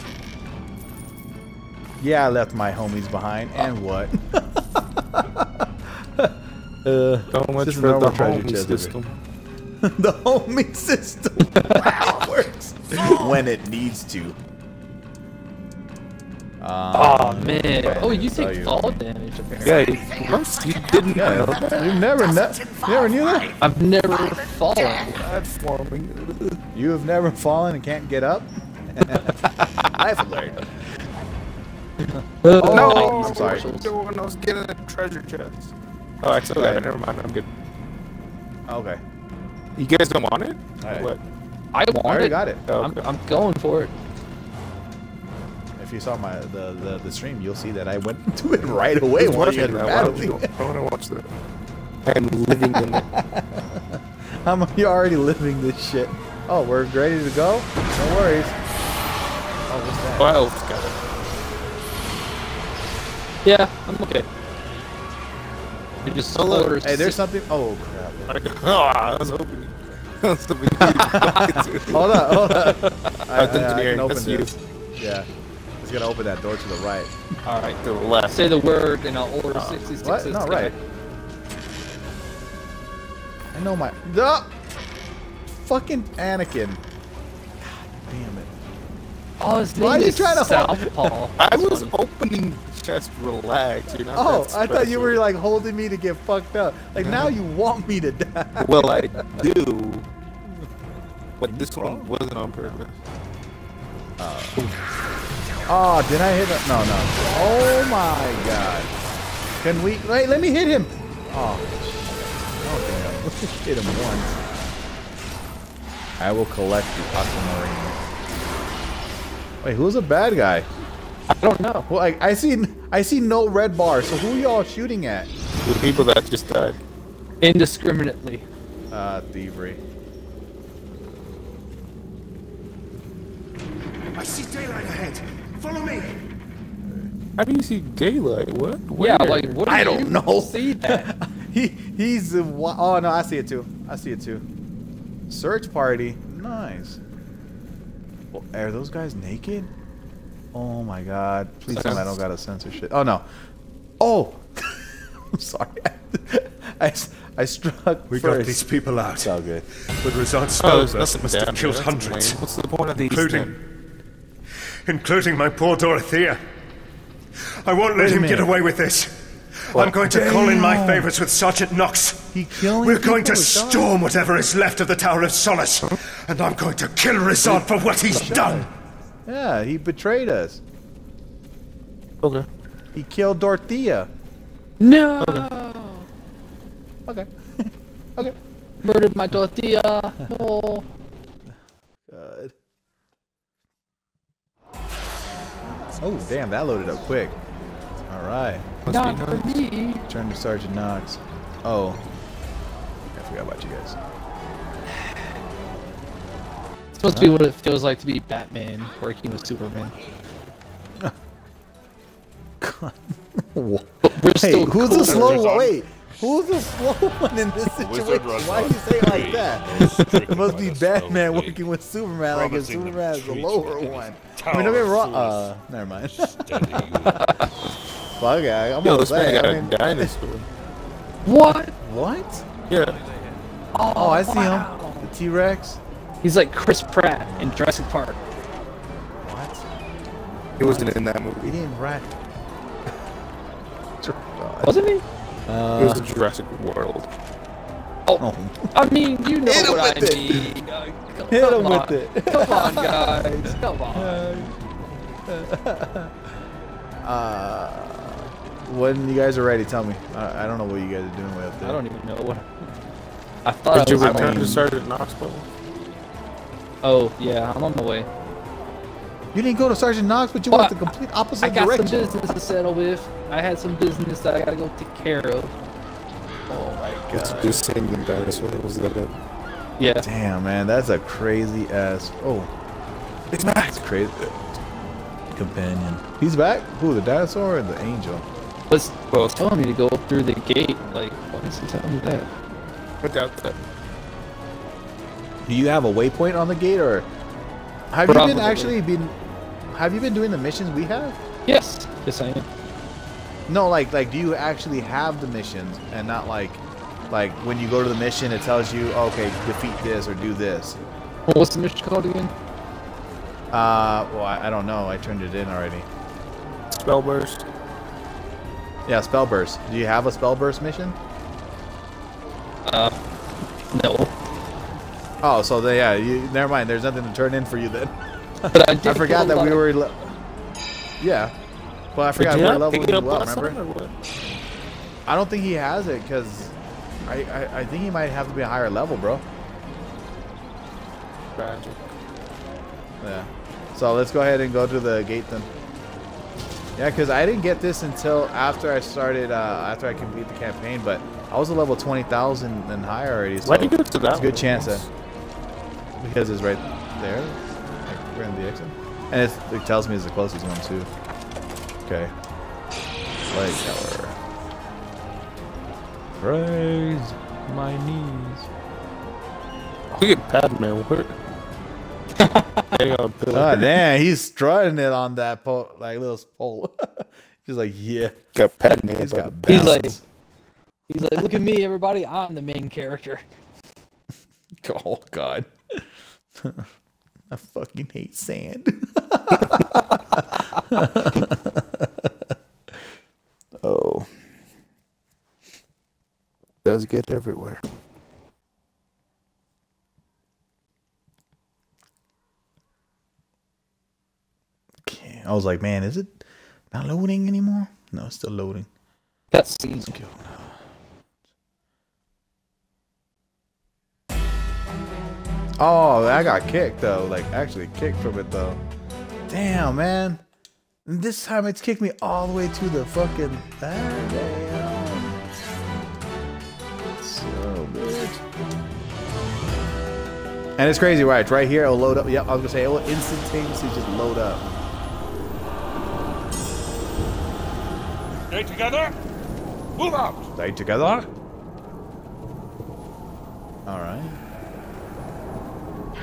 Yeah, I left my homies behind, and what? uh, So much just a for the normal treasure chest system. the homing system. it works when it needs to. Oh Um, man. Oh, you saw take you. fall damage apparently. Yeah, you, most you didn't know. yeah, you never, ne- you never knew that. I've never fallen. Platforming. You have never fallen and can't get up. I've learned. Oh, no, I'm sorry. Doing, I was getting a treasure chest. Oh, I still got it. Never mind. I'm good. Okay. You guys don't want it? Alright. What? I want I already it. got it. Oh, I'm. I'm going for it. If you saw my the, the, the stream, you'll see that I went to it right away while you watching guys were that? Why don't battling. I want to watch that. I'm living in it. How am you already living this shit? Oh, we're ready to go? No worries. Oh, what's that? Well, it's got it. Yeah, I'm okay. You just oh, order Hey, there's something. Oh crap! Oh, I was hoping. I was hoping Hold on, hold on. I, That's I- I engineering, can open that's you. Yeah, it's gonna open that door to the right. All right. to the left. Say the word and I'll order 66. What? No, right. I know my. The fucking Anakin. God damn it! Oh, his Why name are you is trying to hold- Southpaw. I was opening chest. Relax. You're not Oh, I thought you were like holding me to get fucked up. Like now you want me to die. Well, I do. But this one wasn't on purpose. Oh, did I hit him? No, no. Oh my god. Can we? Wait, let me hit him. Oh, oh damn. Let's just hit him once. I will collect the aquamarine. Wait, who's a bad guy? I don't know. Well, I, I see I see no red bar. So who y'all shooting at? The people that just died. Indiscriminately. Uh, thievery. I see daylight ahead. Follow me. How do you see daylight? What? Yeah, like what? do I don't know. See that? he he's uh, a, oh no, I see it too. I see it too. Search party, nice. Well, are those guys naked? Oh my god! Please tell me I don't got a censorship. Oh no. Oh, I'm sorry. I, I, I struck We first. got these people out. It's all good. But Razan Oh, there's Spellburst nothing must have killed hundreds. What's the point of these? including, then? Including my poor Dorothea. I won't let Wait a him get away with this. I'm going to call in my Damn. favors with Sergeant Knox. He We're going to people with guns? storm whatever is left of the Tower of Solace, and I'm going to kill Razan for what he's done. Yeah, he betrayed us. Okay. He killed Dorothea. No. Okay. okay. Murdered my Dorothea. Oh. Oh, damn, that loaded up quick. All right. Not for me. Turn to Sergeant Knox. Oh. I forgot about you guys. It's supposed to be what it feels like to be Batman working with Superman. We're still who's the slow one? Wait, who's the slow one in this situation? Why do you say it like that? and is stricken It must be Batman working with Superman, like if Superman is the lower one. I mean, Tower don't get me of wrong. Fools. Uh, never mind. Steady you. Well, okay, I'm Yo, gonna this man say. got I a mean, dinosaur. What? what? Yeah. Oh, I see him. The T Rex. He's like Chris Pratt in Jurassic Park. What? He wasn't in that movie. He didn't write. Wasn't he? It Uh, was in Jurassic World. Oh, I mean, you know Hit what with I it. mean. Uh, Hit him on. with it. Come on, guys. Come on. uh, when you guys are ready, tell me. I, I don't know what you guys are doing way up there. I don't even know what. I thought Did I you was. return mean- to Sergeant Knoxville? Oh yeah, I'm on my way. You didn't go to Sergeant Knox, but you Well, went the complete opposite direction. I got direction. some business to settle with. I had some business that I gotta go take care of. Oh my It's god. just saying the dinosaur. Was that it? Yeah. Damn, man, that's a crazy ass. Oh, It's back. that's crazy. Companion. He's back. Who? The dinosaur or the angel? Was Both. telling me to go through the gate. Like, why is he telling me that? I doubt that. Do you have a waypoint on the gate, or have you been actually been? Have you been doing the missions we have? Yes. Yes, I am. No, like like do you actually have the missions and not like like when you go to the mission it tells you okay defeat this or do this. Well, what's the mission called again? Uh, well I, I don't know. I turned it in already. Spell burst. Yeah, spell burst. Do you have a spell burst mission? Uh, no. Oh, so they, yeah, you, never mind. There's nothing to turn in for you then. But I did. I forgot that we were. Le- yeah. Well, I forgot we were leveling you up. Remember? I don't think he has it because I, I I think he might have to be a higher level, bro. Tragic. Yeah. So let's go ahead and go to the gate then. Yeah, because I didn't get this until after I started, uh, after I complete the campaign, but I was a level 20,000 and higher already. So Why do you go to that It's a good one? chance that. Because it's right there. Like, we're in the exit. And it's, it tells me it's the closest one, too. Okay. Light tower. Praise my knees. Look at Padme. Where? Hang. Oh, damn, he's strutting it on that pole, like little pole. He's like, yeah. Got Padme. He's got He's like, he's like, look at me, everybody. I'm the main character. Oh God. I fucking hate sand. oh. does get everywhere. Okay. I was like, man, is it not loading anymore? No, it's still loading. That's Let's Oh, I got kicked though. Like actually kicked from it though. Damn, man. And this time it's kicked me all the way to the fucking. Ah, damn. So bitch. And it's crazy, right? Right here, it'll load up. Yep, I was gonna say it will instantaneously just load up. Stay together. Move out. Stay together. All right.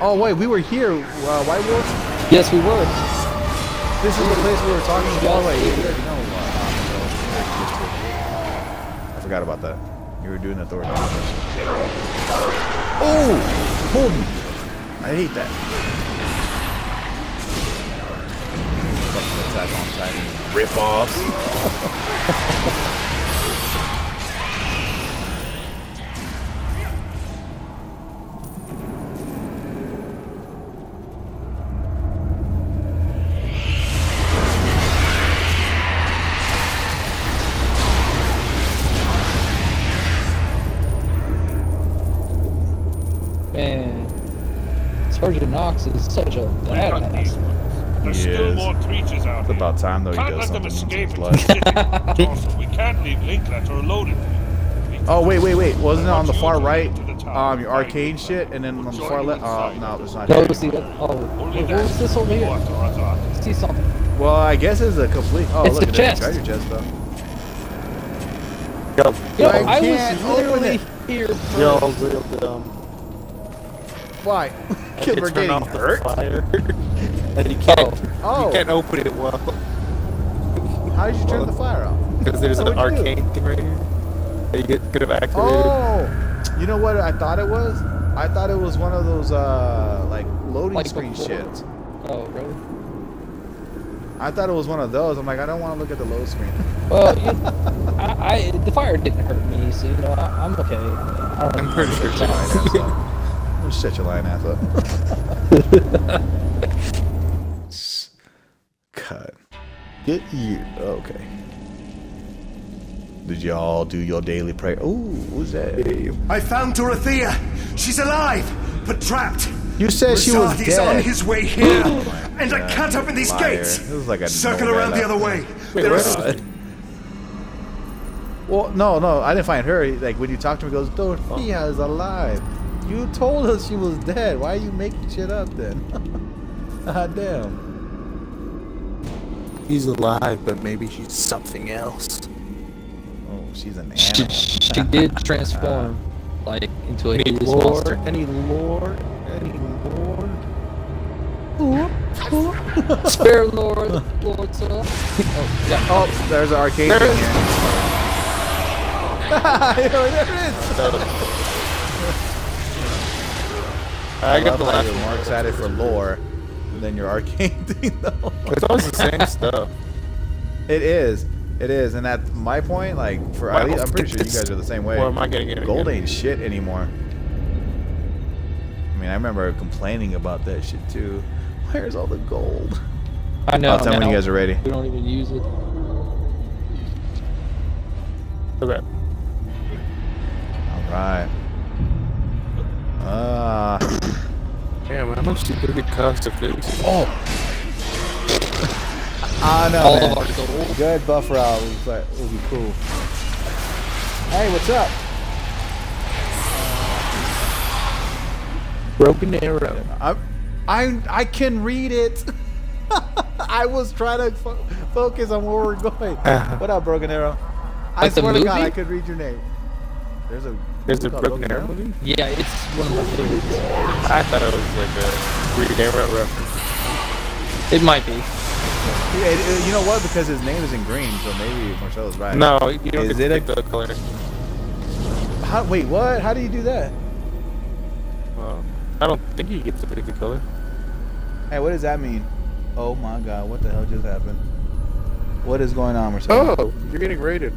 Oh wait, we were here, uh, White Wolf. Yes, we were. This is the place we were talking about. Wait, you already know. Uh, I forgot about that. You were doing authority. Oh, hold me. I hate that. Fucking attack on Titan. Rip Knox is such a We got badass. There's He still is. more creatures out It's here. about time though he Can't does let them escape into the also, we can't leave Linkletter alone in. Oh wait, wait, wait! Wasn't it on the far right? go to the tower Um, your and arcane shit, and then on the far left. Oh inside. no, it's not. No, there see that? Oh, Only what was this over here? after Razak. See something? Well, I guess it's a complete. Oh, It's look at chest. that treasure chest though. Yo, Yo, I I, was literally it. here. yo, first. real dumb. Why? Because we're Turn getting off the hurt. fire. and you can't, Oh. you can't open it well How did you turn the fire off? because there's an What'd do? arcane thing right here that you get, could have activated. Oh, you know what I thought it was? I thought it was one of those uh like loading Like screen before. shits. Oh, really? I thought it was one of those. I'm like, I don't want to look at the load screen. Well, you, I, I, the fire didn't hurt me, so you know I, I'm okay. I am pretty sure Shut your lying ass up. Shut your lying ass up. Cut. Get you. Oh, okay. Did y'all do your daily prayer? Ooh, who's that? I found Dorothea. She's alive, but trapped. You said she was Rosati's dead. on his way here, oh and I can't open these Liar. gates. This is like a Circle around the other way. Wait, There what? is- Well, no, no, I didn't find her. Like when you talk to me, he goes, Dorothea is alive. You told us she was dead. Why are you making shit up then? God ah, damn. He's alive, but maybe she's something else. Oh, she's an She, animal. she did transform, like, into a Any hideous lore? monster. Any lore? Any lore? Spare Lord, Lord, sir. Oh, yeah. Oh, there's an arcade There thing is- here. Yo, there is. Oh, I got love the last you're more one. excited for lore than your arcade thing, though. It's always the same stuff. It is. It is, and at my point, like for at Well, least, I'm pretty sure you guys are the same way. Or am I getting it Gold again? ain't shit anymore. I mean, I remember complaining about that shit too. Where's all the gold? I know. I'll tell when you guys are ready. We don't even use it. Okay. All right. Ah. Damn, how much did it cost to fix? oh. Ah no, All man. of. Good buffer out was like would be cool. Hey, what's up? Broken arrow. I, I, I can read it. I was trying to fo- focus on where we're going. what up, Broken Arrow? I Like swear to God. I could read your name. There's a There's a movie called broken arrow movie? Yeah, it's one of my favorites. I thought it was like a Green Arrow reference. It might be. Yeah, it- it- you know what? Because his name is in green, so maybe Marcelo's right. No, you don't Is get it to a- pick the color. How, wait, what? How do you do that? Well, I don't think you get to pick the color. Hey, what does that mean? Oh my God, what the hell just happened? What is going on, Marcelo? Oh, you're getting rated.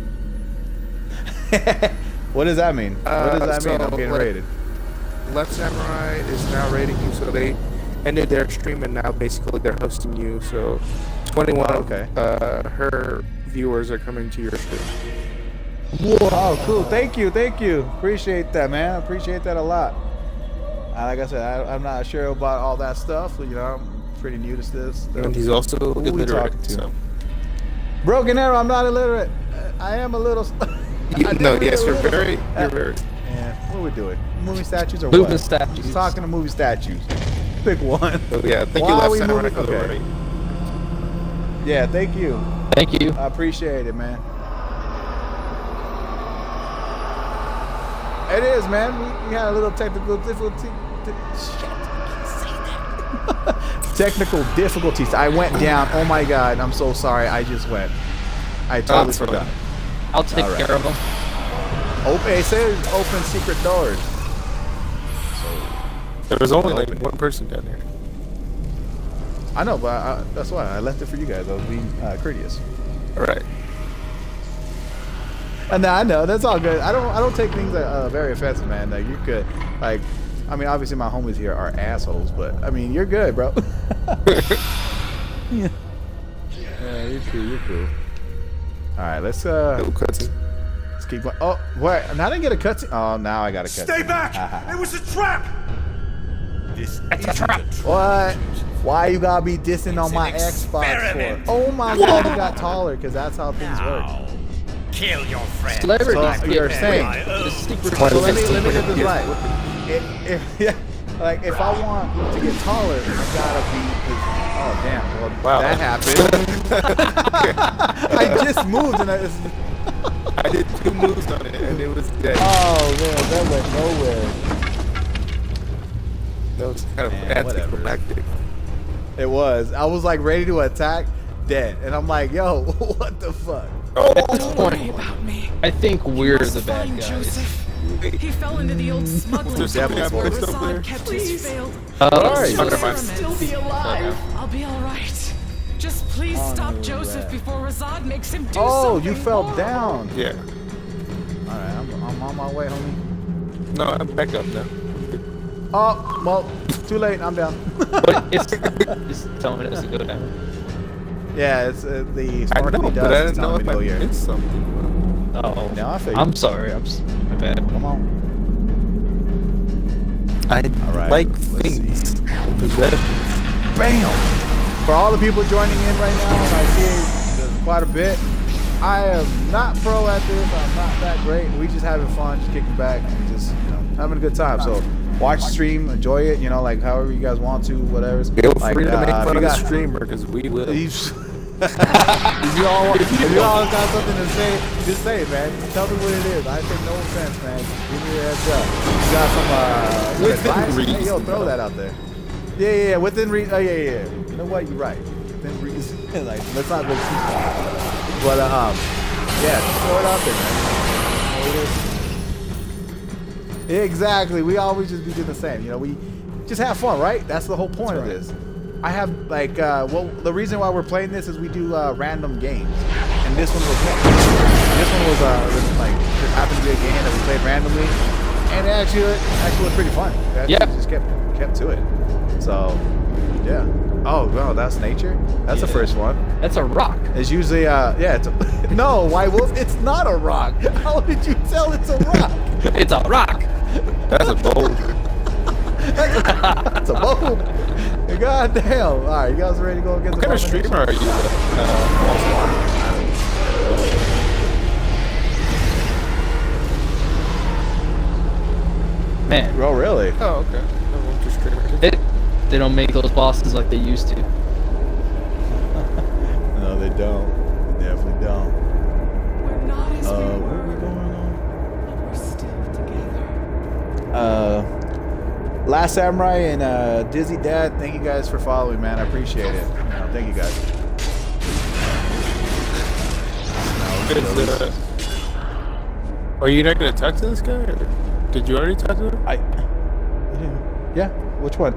what does that mean? what Uh, does that mean? I'm so, getting like- rated. Left Samurai is now rating you, so they ended their stream and now basically they're hosting you. So 21 Oh, of okay. uh, her viewers are coming to your stream. Oh, cool. Thank you. Thank you. Appreciate that, man. Appreciate that a lot. Uh, like I said, I, I'm not sure about all that stuff. You know, I'm pretty new to this. Stuff. And he's also illiterate. So. Broken Arrow, I'm not illiterate. I am a little. You, I no, yes, you're very, Uh, you're very. Yeah, what are we doing? Movie statues or Moving what? statues. He's talking to movie statues. Pick one. So yeah, thank Why you, are Left we Samurai, moving- for okay. rating. Yeah, thank you. Thank you. I appreciate it, man. It is, man. We, we had a little technical difficulty. Shit, can't say that. technical difficulties. I went down. Oh my god, I'm so sorry. I just went. I totally it's fine. forgot. I'll take All right. care of them. Open. It says open secret doors. There was only like one person down there. I know, but I, that's why I left it for you guys. I was being uh, courteous. All right. Uh, no, I know that's all good. I don't I don't take things uh, very offensive, man. Like you could, like, I mean, obviously my homies here are assholes, but I mean, you're good, bro. yeah. yeah, you're cool. You're cool. All right, let's uh, No cutscene. let's keep going. Oh, wait, now I didn't get a cutscene. Oh, now I got a cutscene. Stay back! it was a trap! This is a trap. What? Why you gotta be dissing on my an Xbox for? Oh my God, you got taller because that's how things work. Kill your friend. Celebrities So you're saying- The secret So let me policy. let me get this right. If, if, yeah, like if I want to get taller, I gotta be. Oh damn! Well, Wow. that happened. I just moved and I. Just, I did two moves on it and it was dead. oh man, that went nowhere. that was kind of Man, whatever. anticlimactic. It was. I was like ready to attack, dead, and I'm like, yo, what the fuck? At this point, I think we're the bad guys. He fell into the old smuggling There's something tunnels where missed there? Rasad kept his failed Uh, Alright. pyramids. Never. Still be alive. I'll be all right. Just please stop Unreal. Joseph before Razad makes him do Oh, something. you fell horrible. down. Yeah. All right, I'm, I'm on my way, homie. No, I'm back up now. Oh, well, too late. I'm down. But it's, it's telling us to go down. yeah, it's uh, the I smart know, but I does. Didn't know if go I here. missed something. Oh, Now I figured. I'm sorry. I'm s- my bad. Come on. I right, like things. Possession. Bam! For all the people joining in right now, and I see there's quite a bit. I am not pro at this. I'm not that great. We just having fun, just kicking back, and just you know having a good time. So watch the stream, enjoy it. You know, like however you guys want to, whatever. Feel like, free to make uh, if fun of the got- streamer because we will. If you all want, if you all got something to say, just say it, man. Tell me what it is. I take no offense, man. Give me a heads up. You got some uh, Within advice? Hey, yo, throw though. that out there. Yeah, yeah, yeah. Within reason. Oh, yeah, yeah. You know what? You're right. Within reason. like, let's not go too far. But uh, um, yeah, just throw it out there, man. Know what it is. Exactly. We always just be doing the same. You know, we just have fun, right? That's the whole point of this. I have like, uh, well, the reason why we're playing this is we do uh, random games, and this one was one. This one was uh, like just happened to be a game that we played randomly, and it actually actually was pretty fun. Yeah. just kept kept to it. So, yeah. Oh, wow, that's nature. That's the first one. That's a rock. It's usually uh, yeah. It's a, no, White Wolf. It's not a rock. How did you tell it's a rock? It's a rock. That's a bold. That's a bold. God damn. All right, you guys ready to go against What kind of streamer are you? Uh, Man, Oh, really? oh, okay. No, I'm just streamer. it, they don't make those bosses like they used to. No, they don't. They definitely don't. We're not as Uh, we where were. are we going? We're still together. Uh, Last Samurai and uh, Dizzy Dad, thank you guys for following, man. I appreciate it. You know, thank you guys. Is, uh, are you not gonna talk to this guy? Or did you already talk to him? I. Yeah, which one?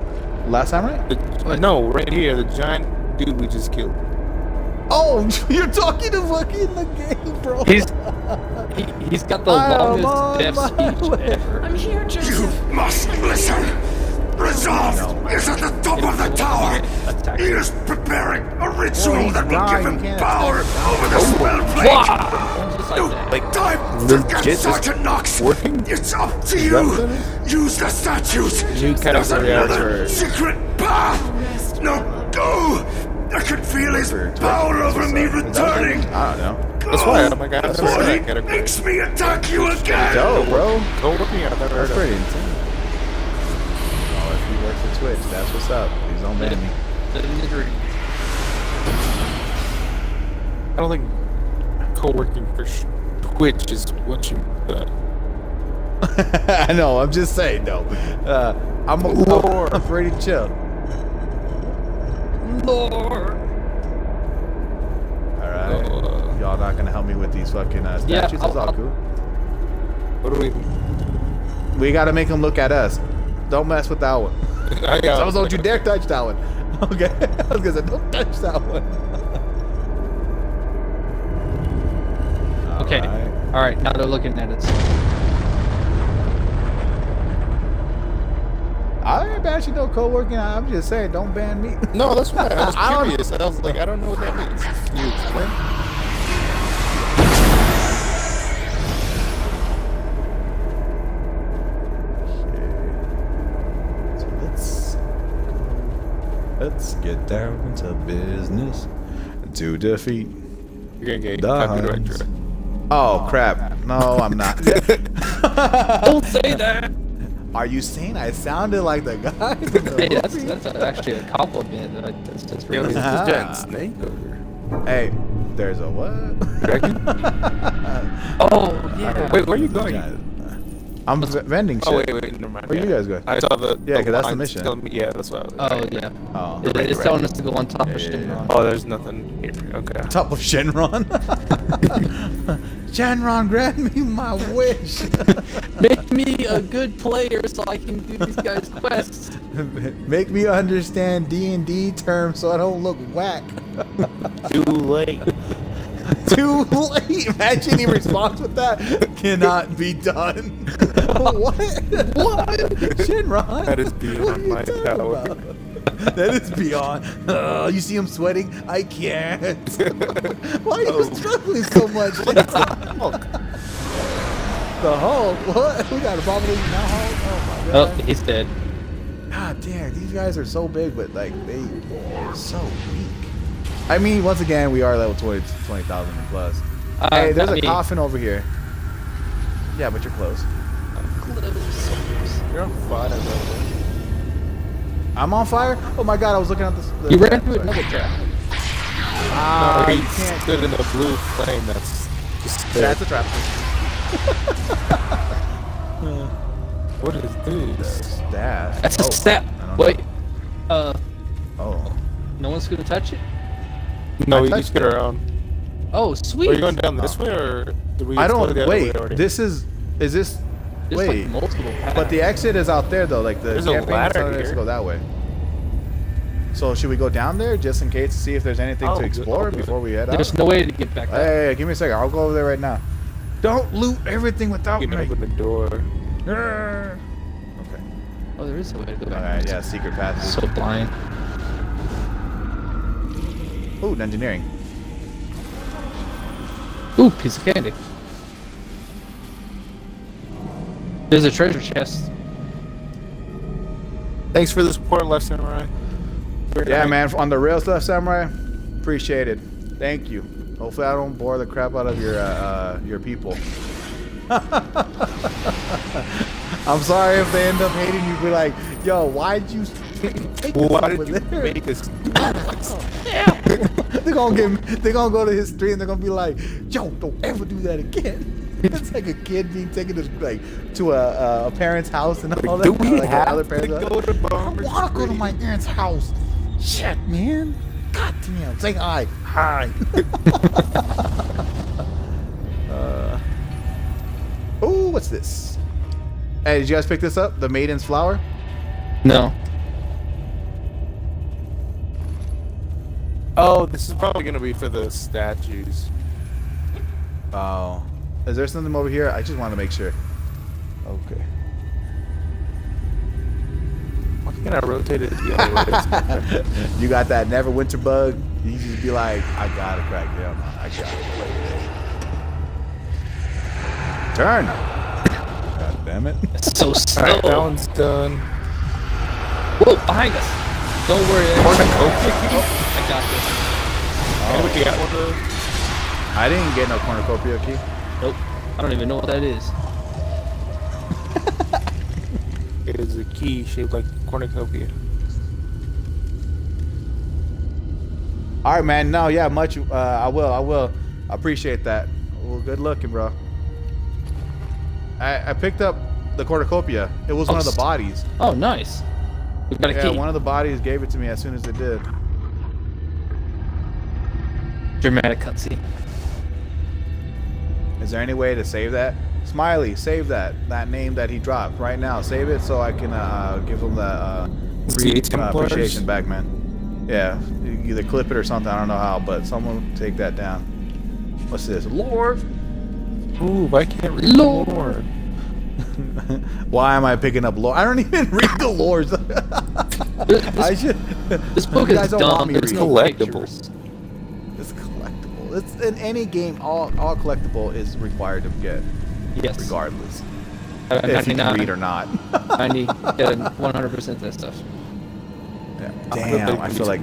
Last Samurai? The, no, right here, the giant dude we just killed. Oh, you're talking to fucking the game, bro. He's he, he's got the I am longest death speech way. ever. I'm here, You must listen! Resolve is at the top of the tower! Attack. He is preparing a ritual he's that will blind, give him power over the oh, Spellplague! Like. Like, Time to get just Sergeant Knox! working? It's up to that you! Use the statues! New kind of There's another secret path! No, go! I can feel his power over me returning! I don't know. That's why I'm like, I That's never heard why that kind of makes me attack you again! Dope, bro. Go with me, I've never heard That's of pretty insane. Oh, if you work for Twitch, that's what's up. Please don't ban me. I don't think co-working for Twitch is what you. Uh, I know. I'm just saying, though. Uh, I'm, I'm, Lord. I'm pretty chill. Lord. All right. uh, Y'all not gonna help me with these fucking uh, statues? That's I'll- cool. what do we? We gotta make them look at us. Don't mess with that one. I got. So don't you dare touch that one. Okay. I was gonna say, don't touch that one. Okay. Alright. All right. Now they're looking at us. I ain't actually no co-working. I'm just saying, don't ban me. No, that's why I was I don't- curious. I was like, I don't know what that means. Can you explain? So let's let's get down to business to defeat. You're gonna get The copyright Huns. Oh crap! No, I'm not. Don't say that. Are you saying I sounded like the guy? in the Hey, that's movie? that's actually a compliment. That's just Yo, really. is this giant snake over? Hey, there's a what? Oh yeah. Wait, where are you going? I'm vending oh, shit. Oh wait, wait, never mind. Where yeah. you guys going? I saw the. Yeah, 'cause that's the mission. telling me- yeah, that's what. I was, Oh yeah. Oh. It- it's telling us to go on top of yeah, Shenron. yeah. Oh, there's nothing here. Okay. Top of Shenron. Shenron, grant me my wish. Make me a good player so I can do these guys' quests. Make me understand D and D terms so I don't look whack. Too late. Too late. Imagine he responds with that. Cannot be done. what? What? Shenron? That is What are beyond you my talking power. about? That is beyond. Uh, you see him sweating? I can't. Why are you struggling so much? the Hulk? What? We got a abomination now, Hulk? Oh my Oh, he's dead. God damn, these guys are so big, but like they are so weak. I mean, once again, we are level 20 20,000 and plus. Uh, hey, there's a me. coffin over here. Yeah, but you're close. You're on fire, though. I'm on fire? Oh my god, I was looking at this. the- You ran yeah, through another trap. Ah, no, you he can't. stood in the blue flame. That's just That's a trap. What is this? Staff. That's a Oh, step. Wait. know. Uh, Oh. no one's gonna touch it? No, I you touched just get around. Oh, sweet! Are you going down this way or did we I don't. the Wait, already? this is. Is this. There's wait. like multiple paths. But the exit is out there though. Like the There's a campaign is ladder telling us to here. go that way. So should we go down there just in case to see if there's anything oh, I'll to explore I'll do it. before we head out? There's no way to get back Hey, up. hey, hey, give me a second. I'll go over there right now. Don't loot everything without You me. can open the door. Okay. Oh, there is a way to go back. right. Yeah. Secret path. So blind. Ooh, engineering. Ooh, piece of candy. There's a treasure chest. Thanks for the support, Left Samurai. Very Yeah, nice. man. On the real stuff, samurai. Appreciate it. Thank you. Hopefully, I don't bore the crap out of your uh, uh, your people. I'm sorry if they end up hating you. Be like, yo, why'd you take this Why did you there? make us do this? they're gonna get, they're gonna go to his stream. And they're gonna be like, yo, don't ever do that again. It's like a kid being taken to like to a, a parent's house and all that. Do we like, have other to parents' house. go to I wanna go to my aunt's house. Shit, man. God damn. Say hi. Hi. uh, ooh, what's this? Hey, did you guys pick this up? The Maiden's Flower? No. Oh, this is probably gonna be for the statues. Oh. Is there something over here? I just want to make sure. Okay. Why can't I rotate it the other way? you got that Neverwinter bug? You just be like, I gotta crack them. I gotta play this. Turn. God damn it. It's so slow. Alright, that one's done. Whoa, behind us. Don't worry. Oh, I got this. Anybody got one of those? I didn't get no cornucopia key. Nope. I don't even know what that is. It is a key shaped like cornucopia. All right, man. No, yeah, much. Uh, I will. I will. I appreciate that. Well, good looking, bro. I, I picked up the cornucopia. It was Oh, one of the bodies. Oh, nice. We got a Yeah, key. one of the bodies gave it to me as soon as it did. Dramatic cutscene. Is there any way to save that? Smiley, save that that name that he dropped right now. Save it so I can uh, give him the uh, uh, appreciation back, man. Yeah, either clip it or something. I don't know how, but someone take that down. What's this? Lord. Ooh, I can't read Lord. Lord. Why am I picking up lore? I don't even read the lores. I should. This book is guys don't want dumb. me There's It's in any game. All all collectible is required to get, Yes. regardless Uh, if you can read or not. 90. Yeah, 100% that stuff. Yeah. I Damn, I feel like.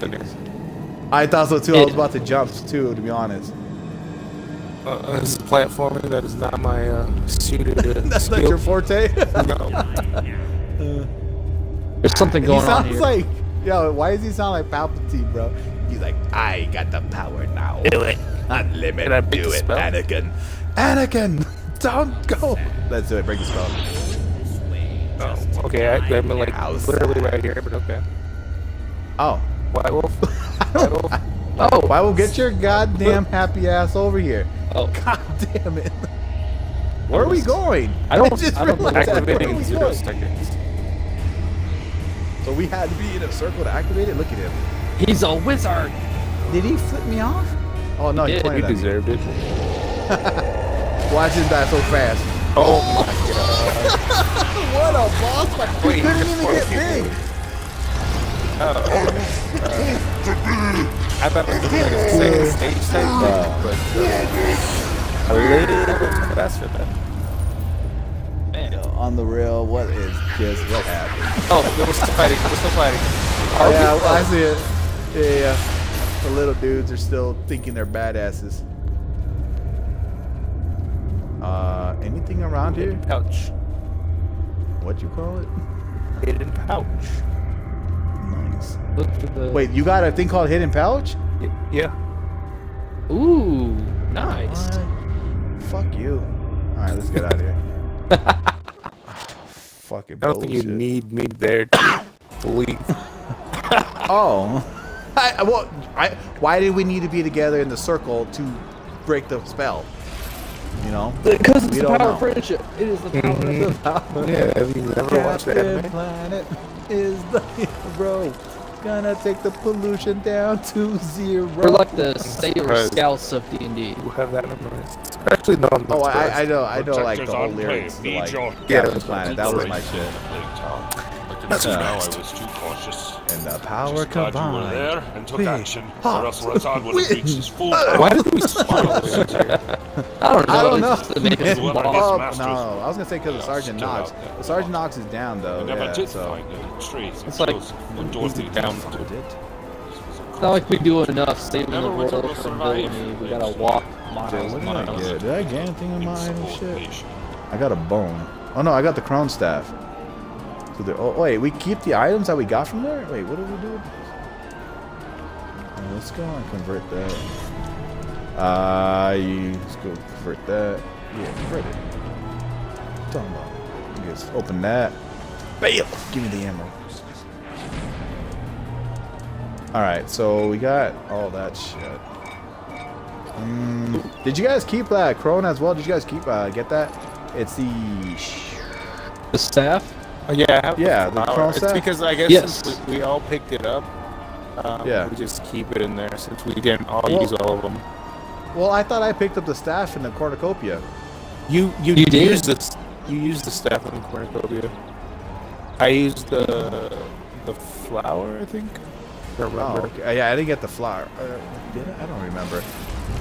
I thought so too. I was about to jump too, to be honest. Uh, this is platforming. That is not my uh, suited uh, That's skill. not your forte. No. There's something he going on sounds here. like, yo, why does he sound like Palpatine, bro? He's like, I got the power now. Do it. Unlimited. I Do it, spell? Anakin. Anakin, don't go. Let's do it. Break the spell. Oh, okay, I, I'm like House. literally right here, but okay. Oh. White Wolf. White Wolf. Oh, oh. I will get your goddamn happy ass over here. Oh, God damn it. Where are we going? I don't- just I don't realized that. Where are Activating we zero going? seconds. So we had to be in a circle to activate it? Look at him. He's a wizard. Did he flip me off? Oh no, he, did. pointed You deserved it. Watch him die so fast. Oh, oh my god. what a boss fight. He Wait, couldn't even get fucking- big. Uh, uh, I thought it was like a second stage type thing, uh, but uh, a little faster than. Man. On the rail, what is just what happened? Oh, we're still fighting. We're still fighting. Oh, yeah, I see it. Yeah, yeah. The little dudes are still thinking they're badasses. Uh, anything around here? Pouch. What you call it? Hidden pouch. Nice. Look for the. Wait, you got a thing called hidden pouch? Y- Yeah. Ooh, nice. What? Fuck you. All right, let's get out of here. Fucking I don't think you need me there to leave. Oh. I, I- well, I, why did we need to be together in the circle to break the spell? You know? Because it's We the don't power know. of friendship. It is the power of mm-hmm. the power. Yeah, have you never watched that Captain anime? Planet is the hero. Gonna take the pollution down to 0 We're like the Sailor Scouts of D&D. You have that memorized. Actually, no, I'm not Oh, I, I surprised. know, I know, like the whole lyrics to need like your Yeah, Captain that's Planet. That was my shit. I can see now I was too cautious. And the power Just you were combined. there and took we action, hot or else Razan would have reached his full Why did we spawn all the way out here? I don't know. I don't know. it's just to make us Whoever lost. his Oh, masters. no, I was gonna say because of Sergeant still Knox. The Sergeant Knox is down I though. never Yeah, did so. find any trace It's of like- Joseph Down found it. It's not like we do enough saving the world return to from survive. villainy. We gotta walk miles Dude, and what did I miles. get? Did I get anything in my item shit? I got a bone. Oh no, I got the crown staff. There, oh wait, we keep the items that we got from there? Wait, what did we do with this? Uh, let's go and convert that. Uh, you, let's go convert that. Yeah, convert it. Talking about. Guys open that. Bam! Give me the ammo. Alright, so we got all that shit. Mm, did you guys keep uh, Crone as well? Did you guys keep uh, get that? It's the The staff? Oh, yeah, I have Yeah, the flower. crown It's set? because I guess Yes. since we, we all picked it up. Um, Yeah. We just keep it in there since we didn't all Well- use all of them. Well, I thought I picked up the staff in the cornucopia. You you, You did? used the you used the staff in the cornucopia. I used the the flower, I think. I don't Oh, okay. yeah, I didn't get the flower. Uh, did I? I don't remember.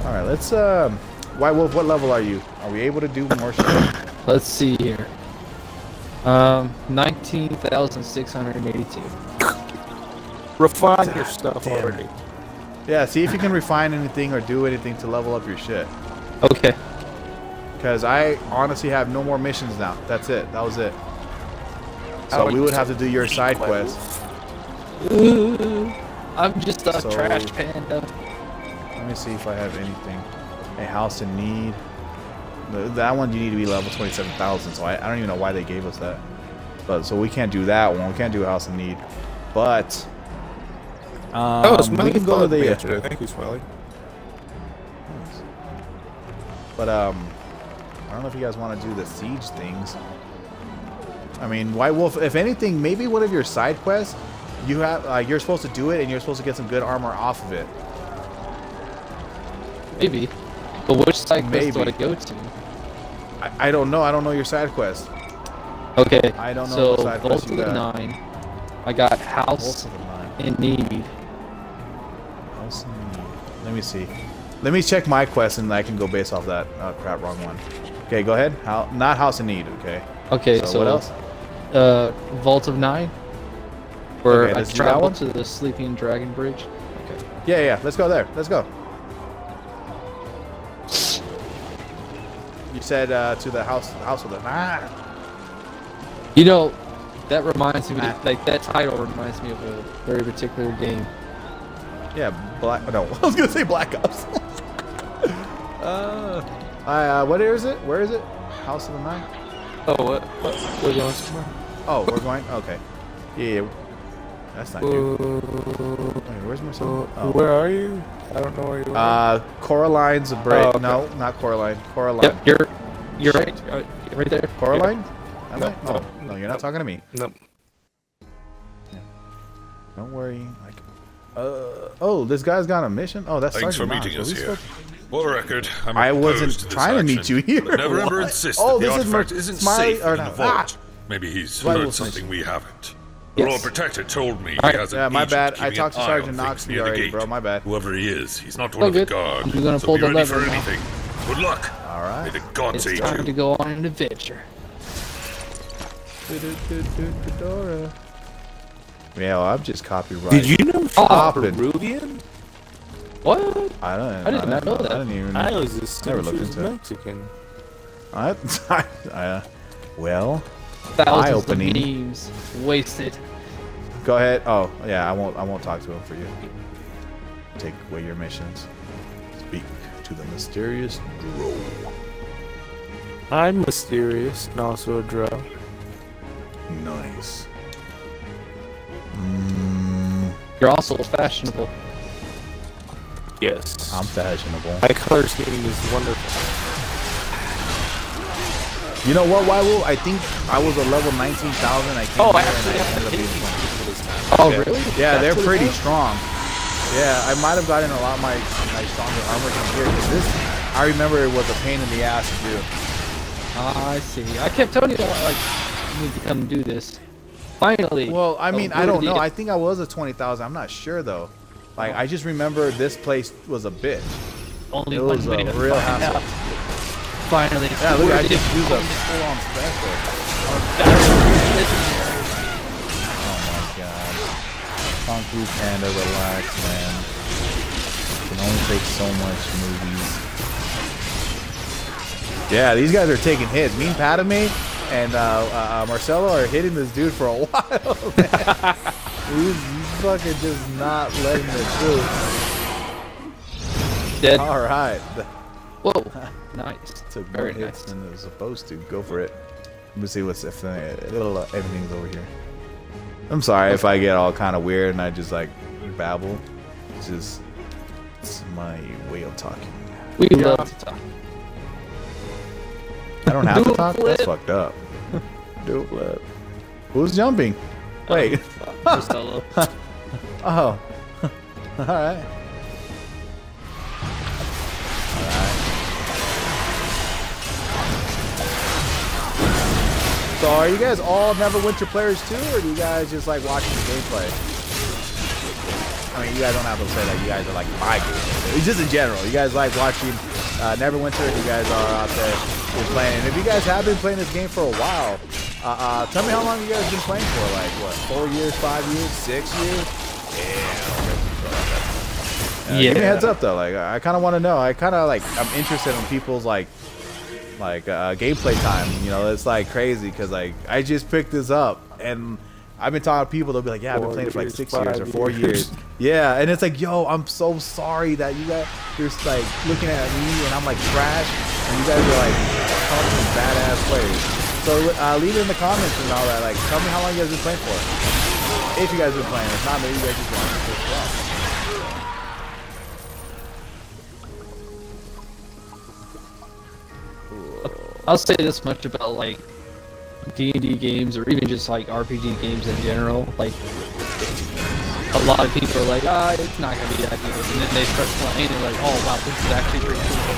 All right, let's. Um, White Wolf, what level are you? Are we able to do more shit? Let's see here. Um, 19,682. Refine your stuff damn already. yeah, see if you can refine anything or do anything to level up your shit. Okay. Because I honestly have no more missions now. That's it. That was it. So How we would have to do your side White quest. Ooh, I'm just a So- trash panda. Let me see if I have anything. A house in need. The- That one you need to be level 27,000, so I, I don't even know why they gave us that. But so we can't do that one. We can't do a house in need. But um, oh, we can go to the. yesterday. Thank you, Smiley. But um, I don't know if you guys want to do the siege things. I mean, White Wolf. If anything, maybe one of your side quests, you have uh, you're supposed to do it, and you're supposed to get some good armor off of it. Maybe. But which side quest do I Maybe. go to? I, I don't know. I don't know your side quest. Okay. I don't know So, what side quest Vault you of got. Nine. I got House Both of them are. in Need. House in need. Let me see. Let me check my quest, and I can go based off that. Oh crap, wrong one. Okay, go ahead. How, not house in need. Okay. Okay, So so, what else? Uh, Vault of Nine. Where Okay, I let's do that travel one? to the Sleeping Dragon Bridge. Okay. Yeah, yeah. Let's go there. Let's go. You said uh, to the house, house of the. Ah. You know, that reminds me, Ah. like that title reminds me of a very particular game. Yeah, black. No, I was gonna say Black Ops. uh, uh, what is it? Where is it? House of the Nine. Oh, what? what? We're going somewhere? Oh, we're going. Okay. Yeah. yeah. That's not you. Uh, Wait, where's Marcelo? uh, Where are you? I don't know where you are. Uh, Coraline's a break. Oh, okay. No, not Coraline. Coraline. Yep, you're you're right. Uh, you're right there. Coraline? Am No, I? no, Oh, no, you're not talking to me. Nope. Don't worry. Like, uh, oh, this guy's got a mission. Oh, that's Thanks for meeting Knox. us here. supposed- For record, I'm I wasn't to this trying to meet you here. Never ever insist Oh, that the this is artifact Mer- isn't Smiley- safe or in the not. vault. Ah! Maybe he's Smiley heard something we haven't. Yes. The Protector told me Alright, he has an yeah, my bad. I talked to an eye on Sergeant Knox the already, gate. bro. My bad. Whoever he is, he's not Oh, one of the good. guard. You're gonna so pull be the ready for lever now. anything. Good luck. All right. May the gods It's aid time you. to go on an adventure. Yeah, well, I'm just copyright. Did you know Oh, Poppin'. Peruvian? What? I don't. I did not know that. I didn't even. I was just never looked was into it. Mexican. I, I, uh, well, Thousands eye-opening. of memes wasted. Go ahead. Oh, yeah. I won't. I won't talk to him for you. Take away your missions. Speak to the mysterious Drow. I'm mysterious and also a drow. Nice. Mm, You're also fashionable. Yes. I'm fashionable. My color scheme is wonderful. You know what, Waiwu? I think I was a level 19,000. I came Oh, I actually and I have ended up to being take one. people this. Oh, really? Yeah, That's they're pretty was? strong. Yeah, I might have gotten a lot of my, my stronger armor from here. 'cause this, I remember it was a pain in the ass to do. Ah, I see. I kept telling you, that, like, you need to come do this. Finally. Well, I Oh, mean, where I don't know. I think I was a 20,000. I'm not sure, though. Like, I just remember this place was a bitch. Only it one was way a real find hassle. out. Finally. Yeah, look, I just he used a full-on special. Oh my god. Kung Fu Panda, relax, man. Can only take so much movies. Yeah, these guys are taking hits. Me and Padme and uh, uh, Marcelo are hitting this dude for a while. he's, he's fucking just not letting it through. Dead. All right. Whoa. Nice. Took Very more hits nice. than it was supposed to. Go for it. Let me see what's if uh, little uh, everything's over here. I'm sorry if I get all kind of weird and I just like babble. It's just it's my way of talking. We Yeah. love to talk. I don't have Do to a talk. That's fucked up. Do a flip. Who's jumping? Wait. Costello. oh. all right. So are you guys all Neverwinter players too, or do you guys just like watching the gameplay? I mean, you guys don't have to say that you guys are like my game. It's just in general. You guys like watching uh, Neverwinter, you guys are out there playing. And if you guys have been playing this game for a while, uh, uh, tell me how long you guys been playing for. Like what? Four years, five years, six years? Yeah. Give me a heads up though. Like I kind of want to know. I kind of like I'm interested in people's like like uh, gameplay time. You know, it's like crazy because like I just picked this up and I've been talking to people. They'll be like, "Yeah, I've been playing it for like six years or four years. years." Yeah, and it's like, "Yo, I'm so sorry that you guys you're like looking at me and I'm like trash, and you guys are like fucking badass players." So uh, leave it in the comments and all that. Like, tell me how long you guys been playing for. If you guys been playing, if not, maybe you guys just want I'll say this much about like D&D games or even just like RPG games in general. Like a lot of people are like, ah, it's not gonna be that good, and then they start playing and like, oh wow, this is actually pretty cool.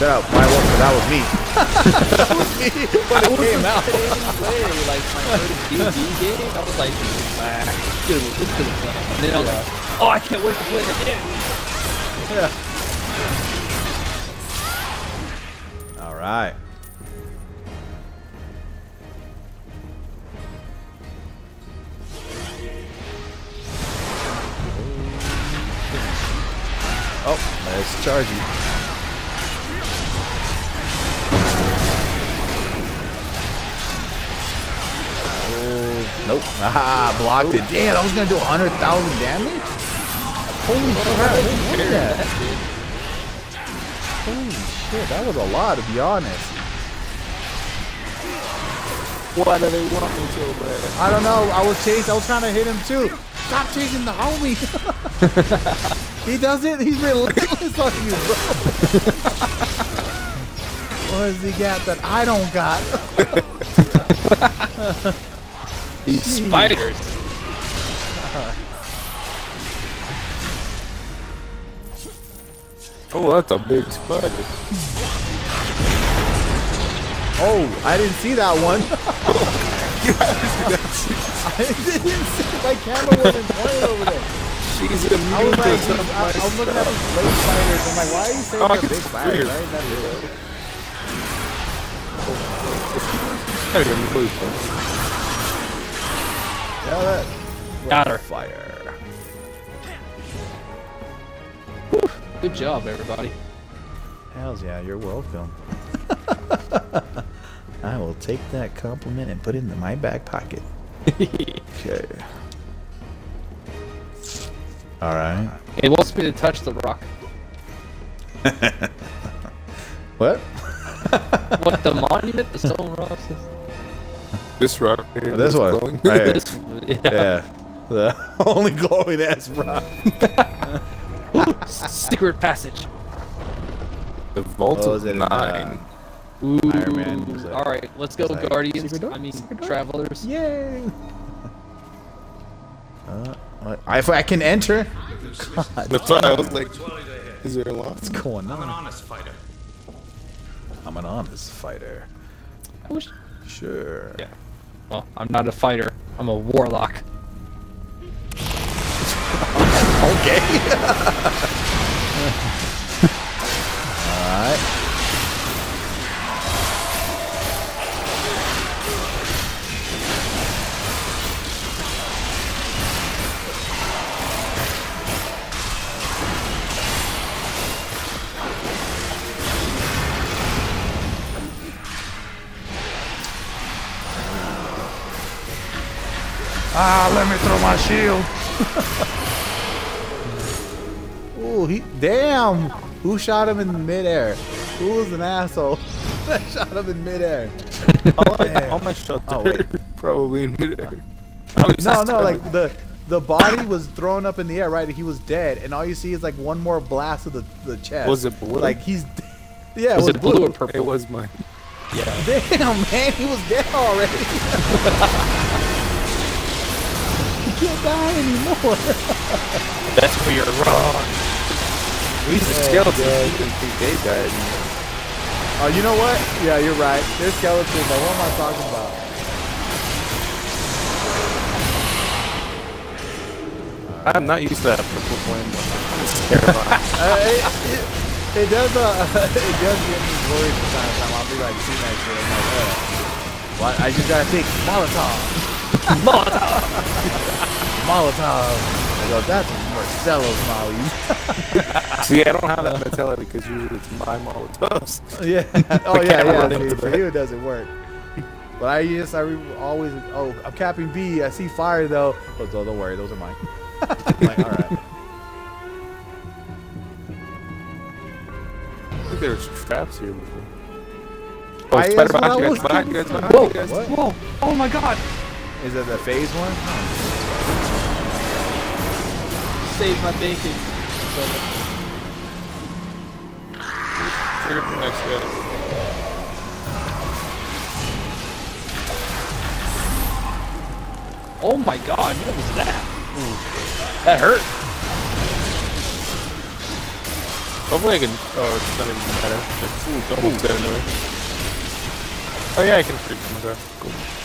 Shut up, my wolf, that was me. that was me when it came out. play like my first D&D game. I was like, ah, it's good, it's good fun. And then I was like, oh, I can't wait to play it again. Yeah. All right. Oh, let's charge you. Oh, nope. Ah, blocked it. Damn, I was gonna do 100,000 damage? Holy crap, I didn't that. Holy shit, that was a lot to be honest. Why do they want me to, bad? I don't know. I was chasing. I was trying to hit him too. Stop chasing the homie. he does it. He's relentless on you, bro. what does he got that I don't got? These spiders. Oh, that's a big spider. Oh, I didn't see that one. I didn't see. My camera wasn't pointed over there. She's I immune was to like, I, of I my looking at stuff. these blade spiders. I'm like, why are you saying Oh, they're big spiders? weird. I ain't never heard of Hey, I'm blue. Yeah, that. Got her. Fire. Good job, everybody. Hells yeah, you're welcome. I will take that compliment and put it in my back pocket. okay. All right. It wants me to touch the rock. What? What the monument? The stone rocks? This rock oh, here. this one. Right here. This- yeah. The only glowing ass rock. Secret passage. The vault Oh, of is in, uh, nine. Ooh. Iron Man was a- All right, let's go, was Guardians. door? I mean, travelers. Yay! Uh, what- if I can enter. God, That's why I was like, is there a lock? what's going on? I'm an honest fighter. I'm an honest fighter. I wish- Sure. Yeah. Well, I'm not a fighter. I'm a warlock. Okay. Alright. Ah, let me throw my shield. Ooh, he damn! Who shot him in midair? Who was an asshole that shot him in midair? All, I, Damn. all my shots Oh, are wait. probably in midair. No, no, like the the body was thrown up in the air, right? He was dead, and all you see is like one more blast of the the chest. Was it blue? Like he's, yeah, Was it was it blue blue. or purple? It was mine. Yeah. Damn, man, he was dead already. He can't die anymore. That's where you're wrong. These are skeletons. You can think they died. Oh, you know what? Yeah, you're right. They're skeletons. but what am I talking about? I'm not used to that purple flame. It's terrifying. Uh, it, it, it does. Uh, it does get me worried sometimes. I'll be like see that shit. I'm like, oh. What? I just gotta think Molotov. Molotov. Molotov. I go, that's Marcelo's Molly. See, I don't have that mentality because usually it's my Molotovs. yeah. Oh yeah, yeah. See, for you it doesn't work. But I just I re- always oh I'm capping B. I see fire though. Oh, don't don't worry, those are mine. I'm like all right. I think there was traps here before. I- Oh, spider that's what I behind you guys, behind you guys, behind Whoa, you guys. What? whoa, oh my god. Is that the phase one? Save my bacon. Trigger the next guy. Oh my god, what was that? That hurt. Hopefully I can. Oh, it's not even matter. It's almost dead anyway. Oh yeah, I can freak him. Okay, cool.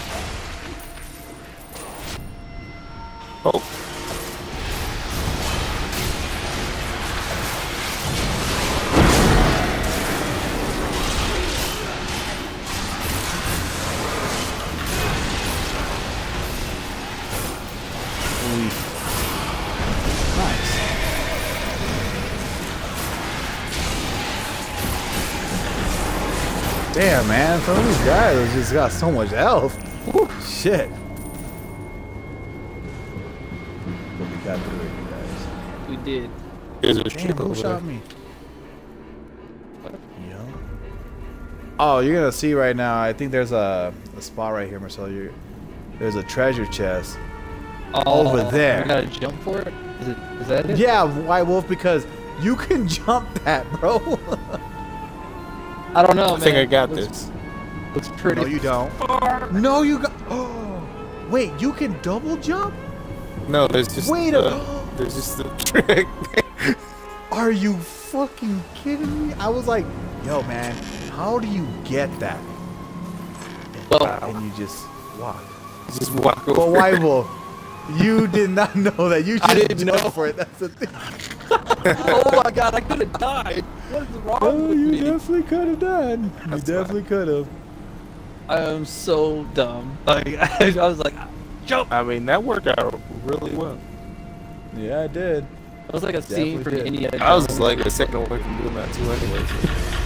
Oh. Nice. Damn, man. Some of these guys just got so much health. Whew, shit. Did. There's a Damn, ship who over shot there. me? Yeah. Oh, you're gonna see right now. I think there's a, a spot right here, Marcel. You, there's a treasure chest over Oh, there. I gotta jump for it. Is it? Is that it? Yeah, White Wolf, because you can jump that, bro. I don't know. I think. I got Looks- this. Looks pretty. no, you don't. No, you got. Oh, wait, you can double jump? No, there's just Wait a- the, there's just the trick. Are you fucking kidding me? I was like, yo, man, how do you get that? Well, And you just walk. just walk over. But White Wolf, you did not know that. You just I didn't jumped know. for it. That's the thing. oh my god, I could have died. What is wrong oh, with me? definitely could have done. You definitely could have. I am so dumb. Like I, was like, jump. I mean, that worked out really well. Yeah, I did. It was like a scene from did. Indiana I was like a second away from doing that too, anyways.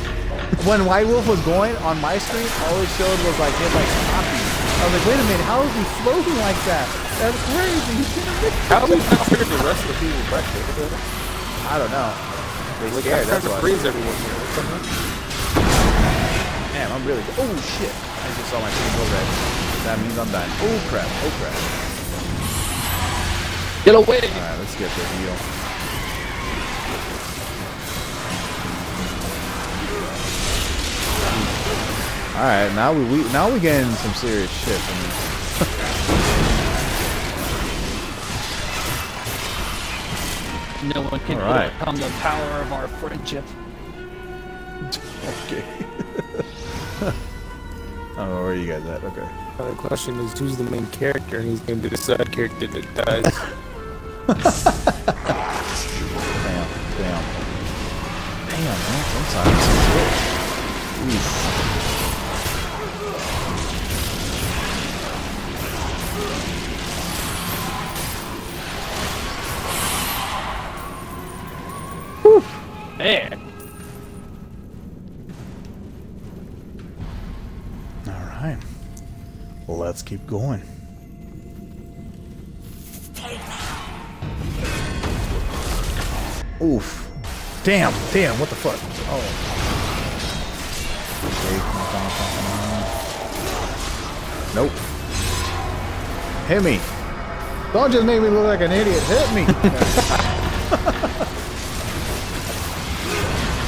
When White Wolf was going on my screen, all it showed was like him like stopping. I was like, wait a minute, how is he floating like that? That's crazy. He's gonna miss How we not heard the rest of the people back there? I don't know. They Like, scared. I'm That's trying why. freeze everyone here. Damn, I'm really. Oh shit! I just saw my screen go red. That means I'm dying. Oh crap! Oh crap! Get away. All right, let's get the heal. All right, now we, we now we getting some serious shit from this. No one can All right. overcome the power of our friendship. Okay. oh, where you guys at? Okay. Now the question is, who's the main character, and who's going to be the side character that dies? Damn. Damn. Damn, man. Sometimes it's Oof. Man. All right. Let's keep going. Oof. Damn, damn, what the fuck? Oh. Okay, come on, come on, come on. Nope. Hit me. Don't just make me look like an idiot. Hit me.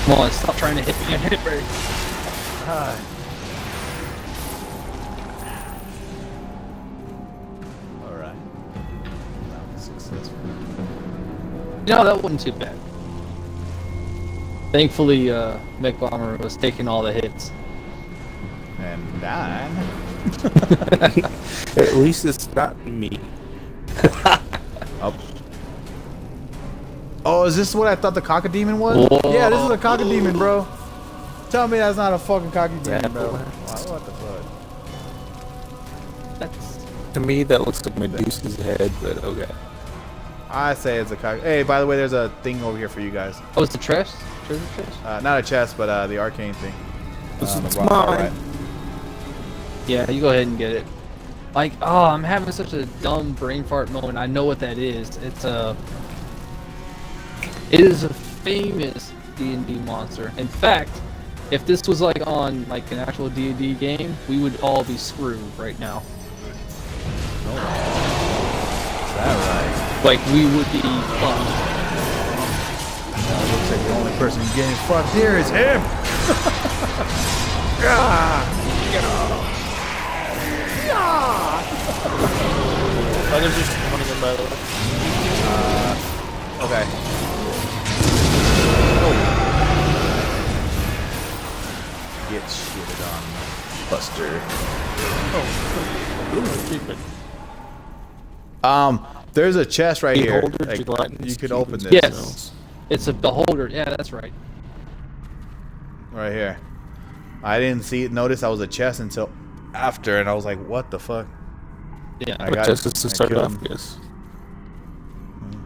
Come on, stop trying to hit me and hit it Ah. All right. That was successful. No, that wasn't too bad. Thankfully, uh, MEK Bombr was taking all the hits. And nine. At least it's not me. Up. Oh, is this what I thought the cockademon was? Whoa. Yeah, this is a cockademon, bro. Tell me that's not a fucking cockademon, Yeah, bro. bro. Wow, What the fuck? That's To me, that looks like Medusa's head, but okay. I say it's a cock. Hey, by the way, there's a thing over here for you guys. oh, it's the chest, treasure chest. Uh, not a chest, but uh, the arcane thing. This on is mine. right. Yeah, you go ahead and get it. Like, oh, I'm having such a dumb brain fart moment. I know what that is. It's a. It is a famous D&D monster. In fact, if this was like on like an actual D&D game, we would all be screwed right now. Is that Like we would be fucked. Right? Uh, looks like the only person getting fucked here is him. Others just wanting them by the way. Okay. Get shitted on, Buster. Um, there's a chest right here. Beholder Like, you could open is- this. Yes, it's a beholder. Yeah, that's right. Right here. I didn't see it. Notice I was a chest until after, and I was like, "What the fuck?" Yeah, I But got just it. to start killed off, yes.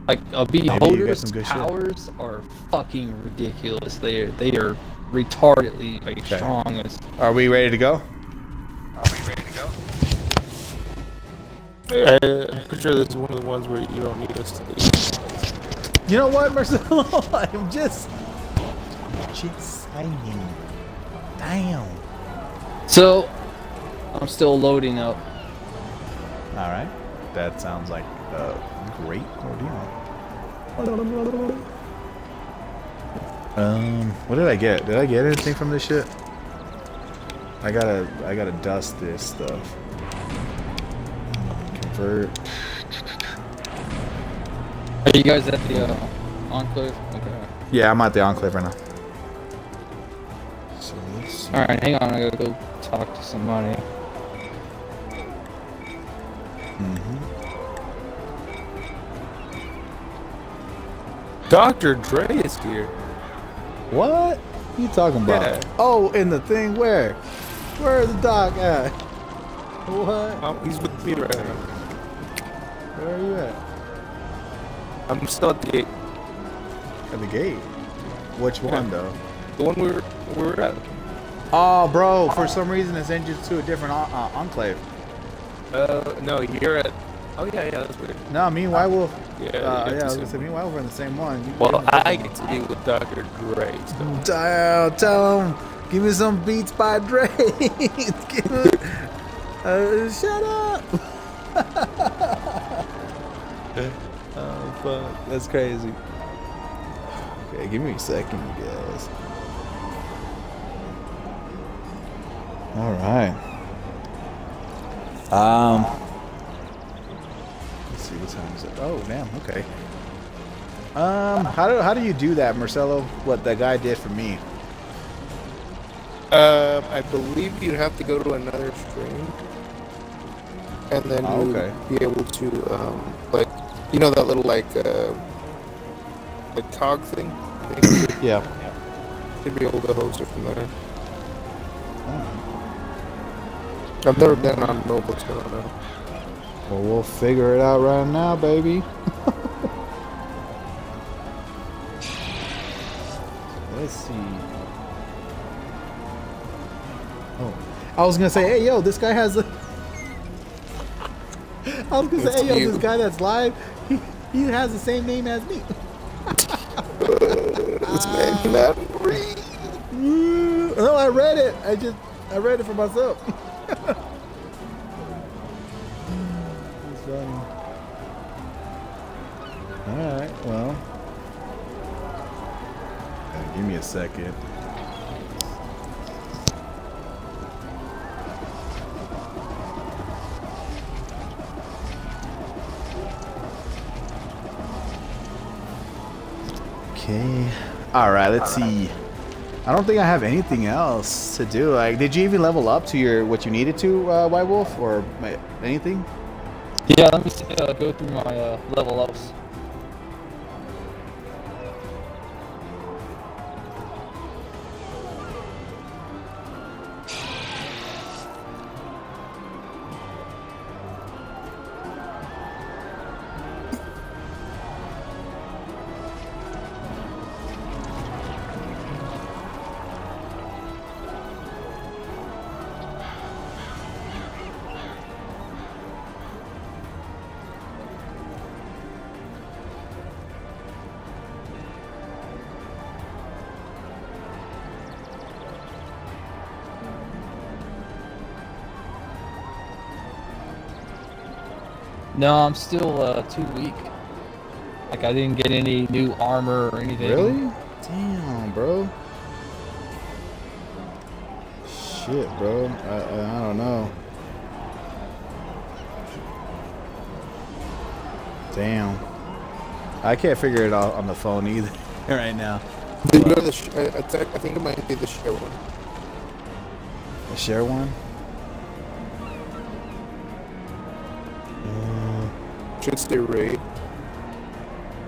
like a you beholder's some good shit. powers are fucking ridiculous. They are they are retardedly like Okay. strong as Are we ready to go? Uh, I'm pretty sure this is one of the ones where you don't need us to leave. You know what, Marcelo? I'm just, just saying. Damn. So, I'm still loading up. All right. That sounds like a great ordeal. Um, what did I get? Did I get anything from this shit? I gotta, I gotta dust this stuff. Convert. Are you guys at the uh, Enclave? Okay. Yeah, I'm at the Enclave right now. So let's see. Alright, hang on, I gotta go talk to somebody. Mm-hmm. Dr. Dre is here. What? You talking about? Yeah. Oh, in the thing where? Where's the doc at? What? Um, he's with me right now. Where are you at? I'm still at the gate. At the gate. Which one though? The one we were, we were at. Oh, bro! For some reason, it sent you to a different uh, uh, enclave. Uh, no, you're at. Oh yeah, yeah, that's weird. No, me and White Wolf. Yeah, Uh, yeah, I was gonna say me and White Wolf are in the same one. You- Well, you're in the I get to be with Dr. Dre. So. Damn, tell him, give me some beats by Dre. Give me- uh, shut up. oh, fuck. That's crazy. Okay, give me a second, you guys. All right. Um. Let's see what time is it. Oh, damn. Okay. Um, how do how do you do that, Marcelo? What that guy did for me? Um, I believe you'd have to go to another stream, and then Oh, you'd be able to, um, like, you know that little like, uh, like cog thing. Yeah. You'd be able to host it from there. I've never been on mobile, so I don't know. Well, we'll figure it out right now, baby. Let's see. Oh, I was gonna say, hey, yo, this guy has a. I was gonna It's say, hey, yo, you. this guy that's live, he, has the same name as me. this man cannot read. No, I read it. I just, I read it for myself. It's funny. All right, well. Give me a second. Okay. All right, let's see. I don't think I have anything else to do. Like, did you even level up to your what you needed to, uh, White Wolf, or ma- anything? Yeah, let me see, uh, go through my uh, level ups. No, I'm still uh, too weak. Like I didn't get any new armor or anything. Really? Damn, bro. Shit, bro. I, I, I don't know. Damn. I can't figure it out on the phone either right now. Did you go to the? Sh- I, I, think it might be the share one. The share one? Should stay right.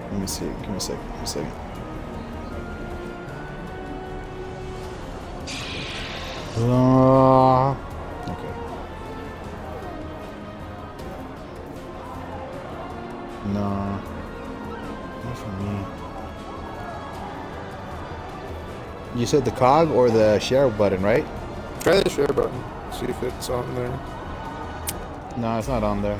Let me see. Give me a second. Give me a second. Uh, okay. No. Not for me. You said the cog or the share button, right? Try the share button. See if it's on there. No, it's not on there.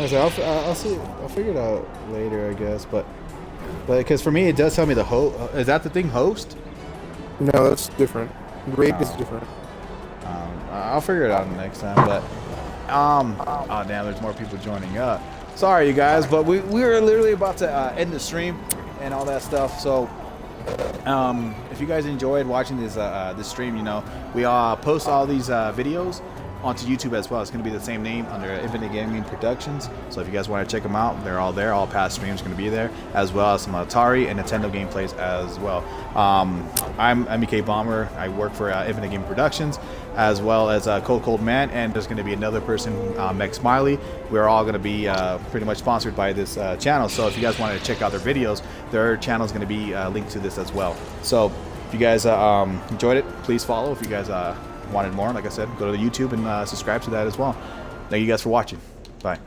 I said, I'll, I'll I'll see. I'll figure it out later, I guess. But, but because for me, it does tell me the host. Is that the thing, host? No, that's different. Raid is Um, different. Um, I'll figure it out next time. But um, oh damn, there's more people joining up. Sorry, you guys, but we we were literally about to uh, end the stream and all that stuff. So um, if you guys enjoyed watching this uh, uh, this stream, you know we uh, post all these uh, videos onto YouTube as well. It's going to be the same name under Infinite Gaming Productions. So if you guys want to check them out, they're all there. All past streams going to be there, as well as some Atari and Nintendo gameplays as well. Um, I'm MEK Bombr. I work for uh, Infinite Gaming Productions, as well as uh, Cold Cold Man, and there's going to be another person, uh, Meg Smiley. We're all going to be uh, pretty much sponsored by this uh, channel. So if you guys want to check out their videos, their channel is going to be uh, linked to this as well. So if you guys uh, um, enjoyed it, please follow. If you guys wanted more, like I said, go to the YouTube and uh, subscribe to that as well. Thank you guys for watching. Bye.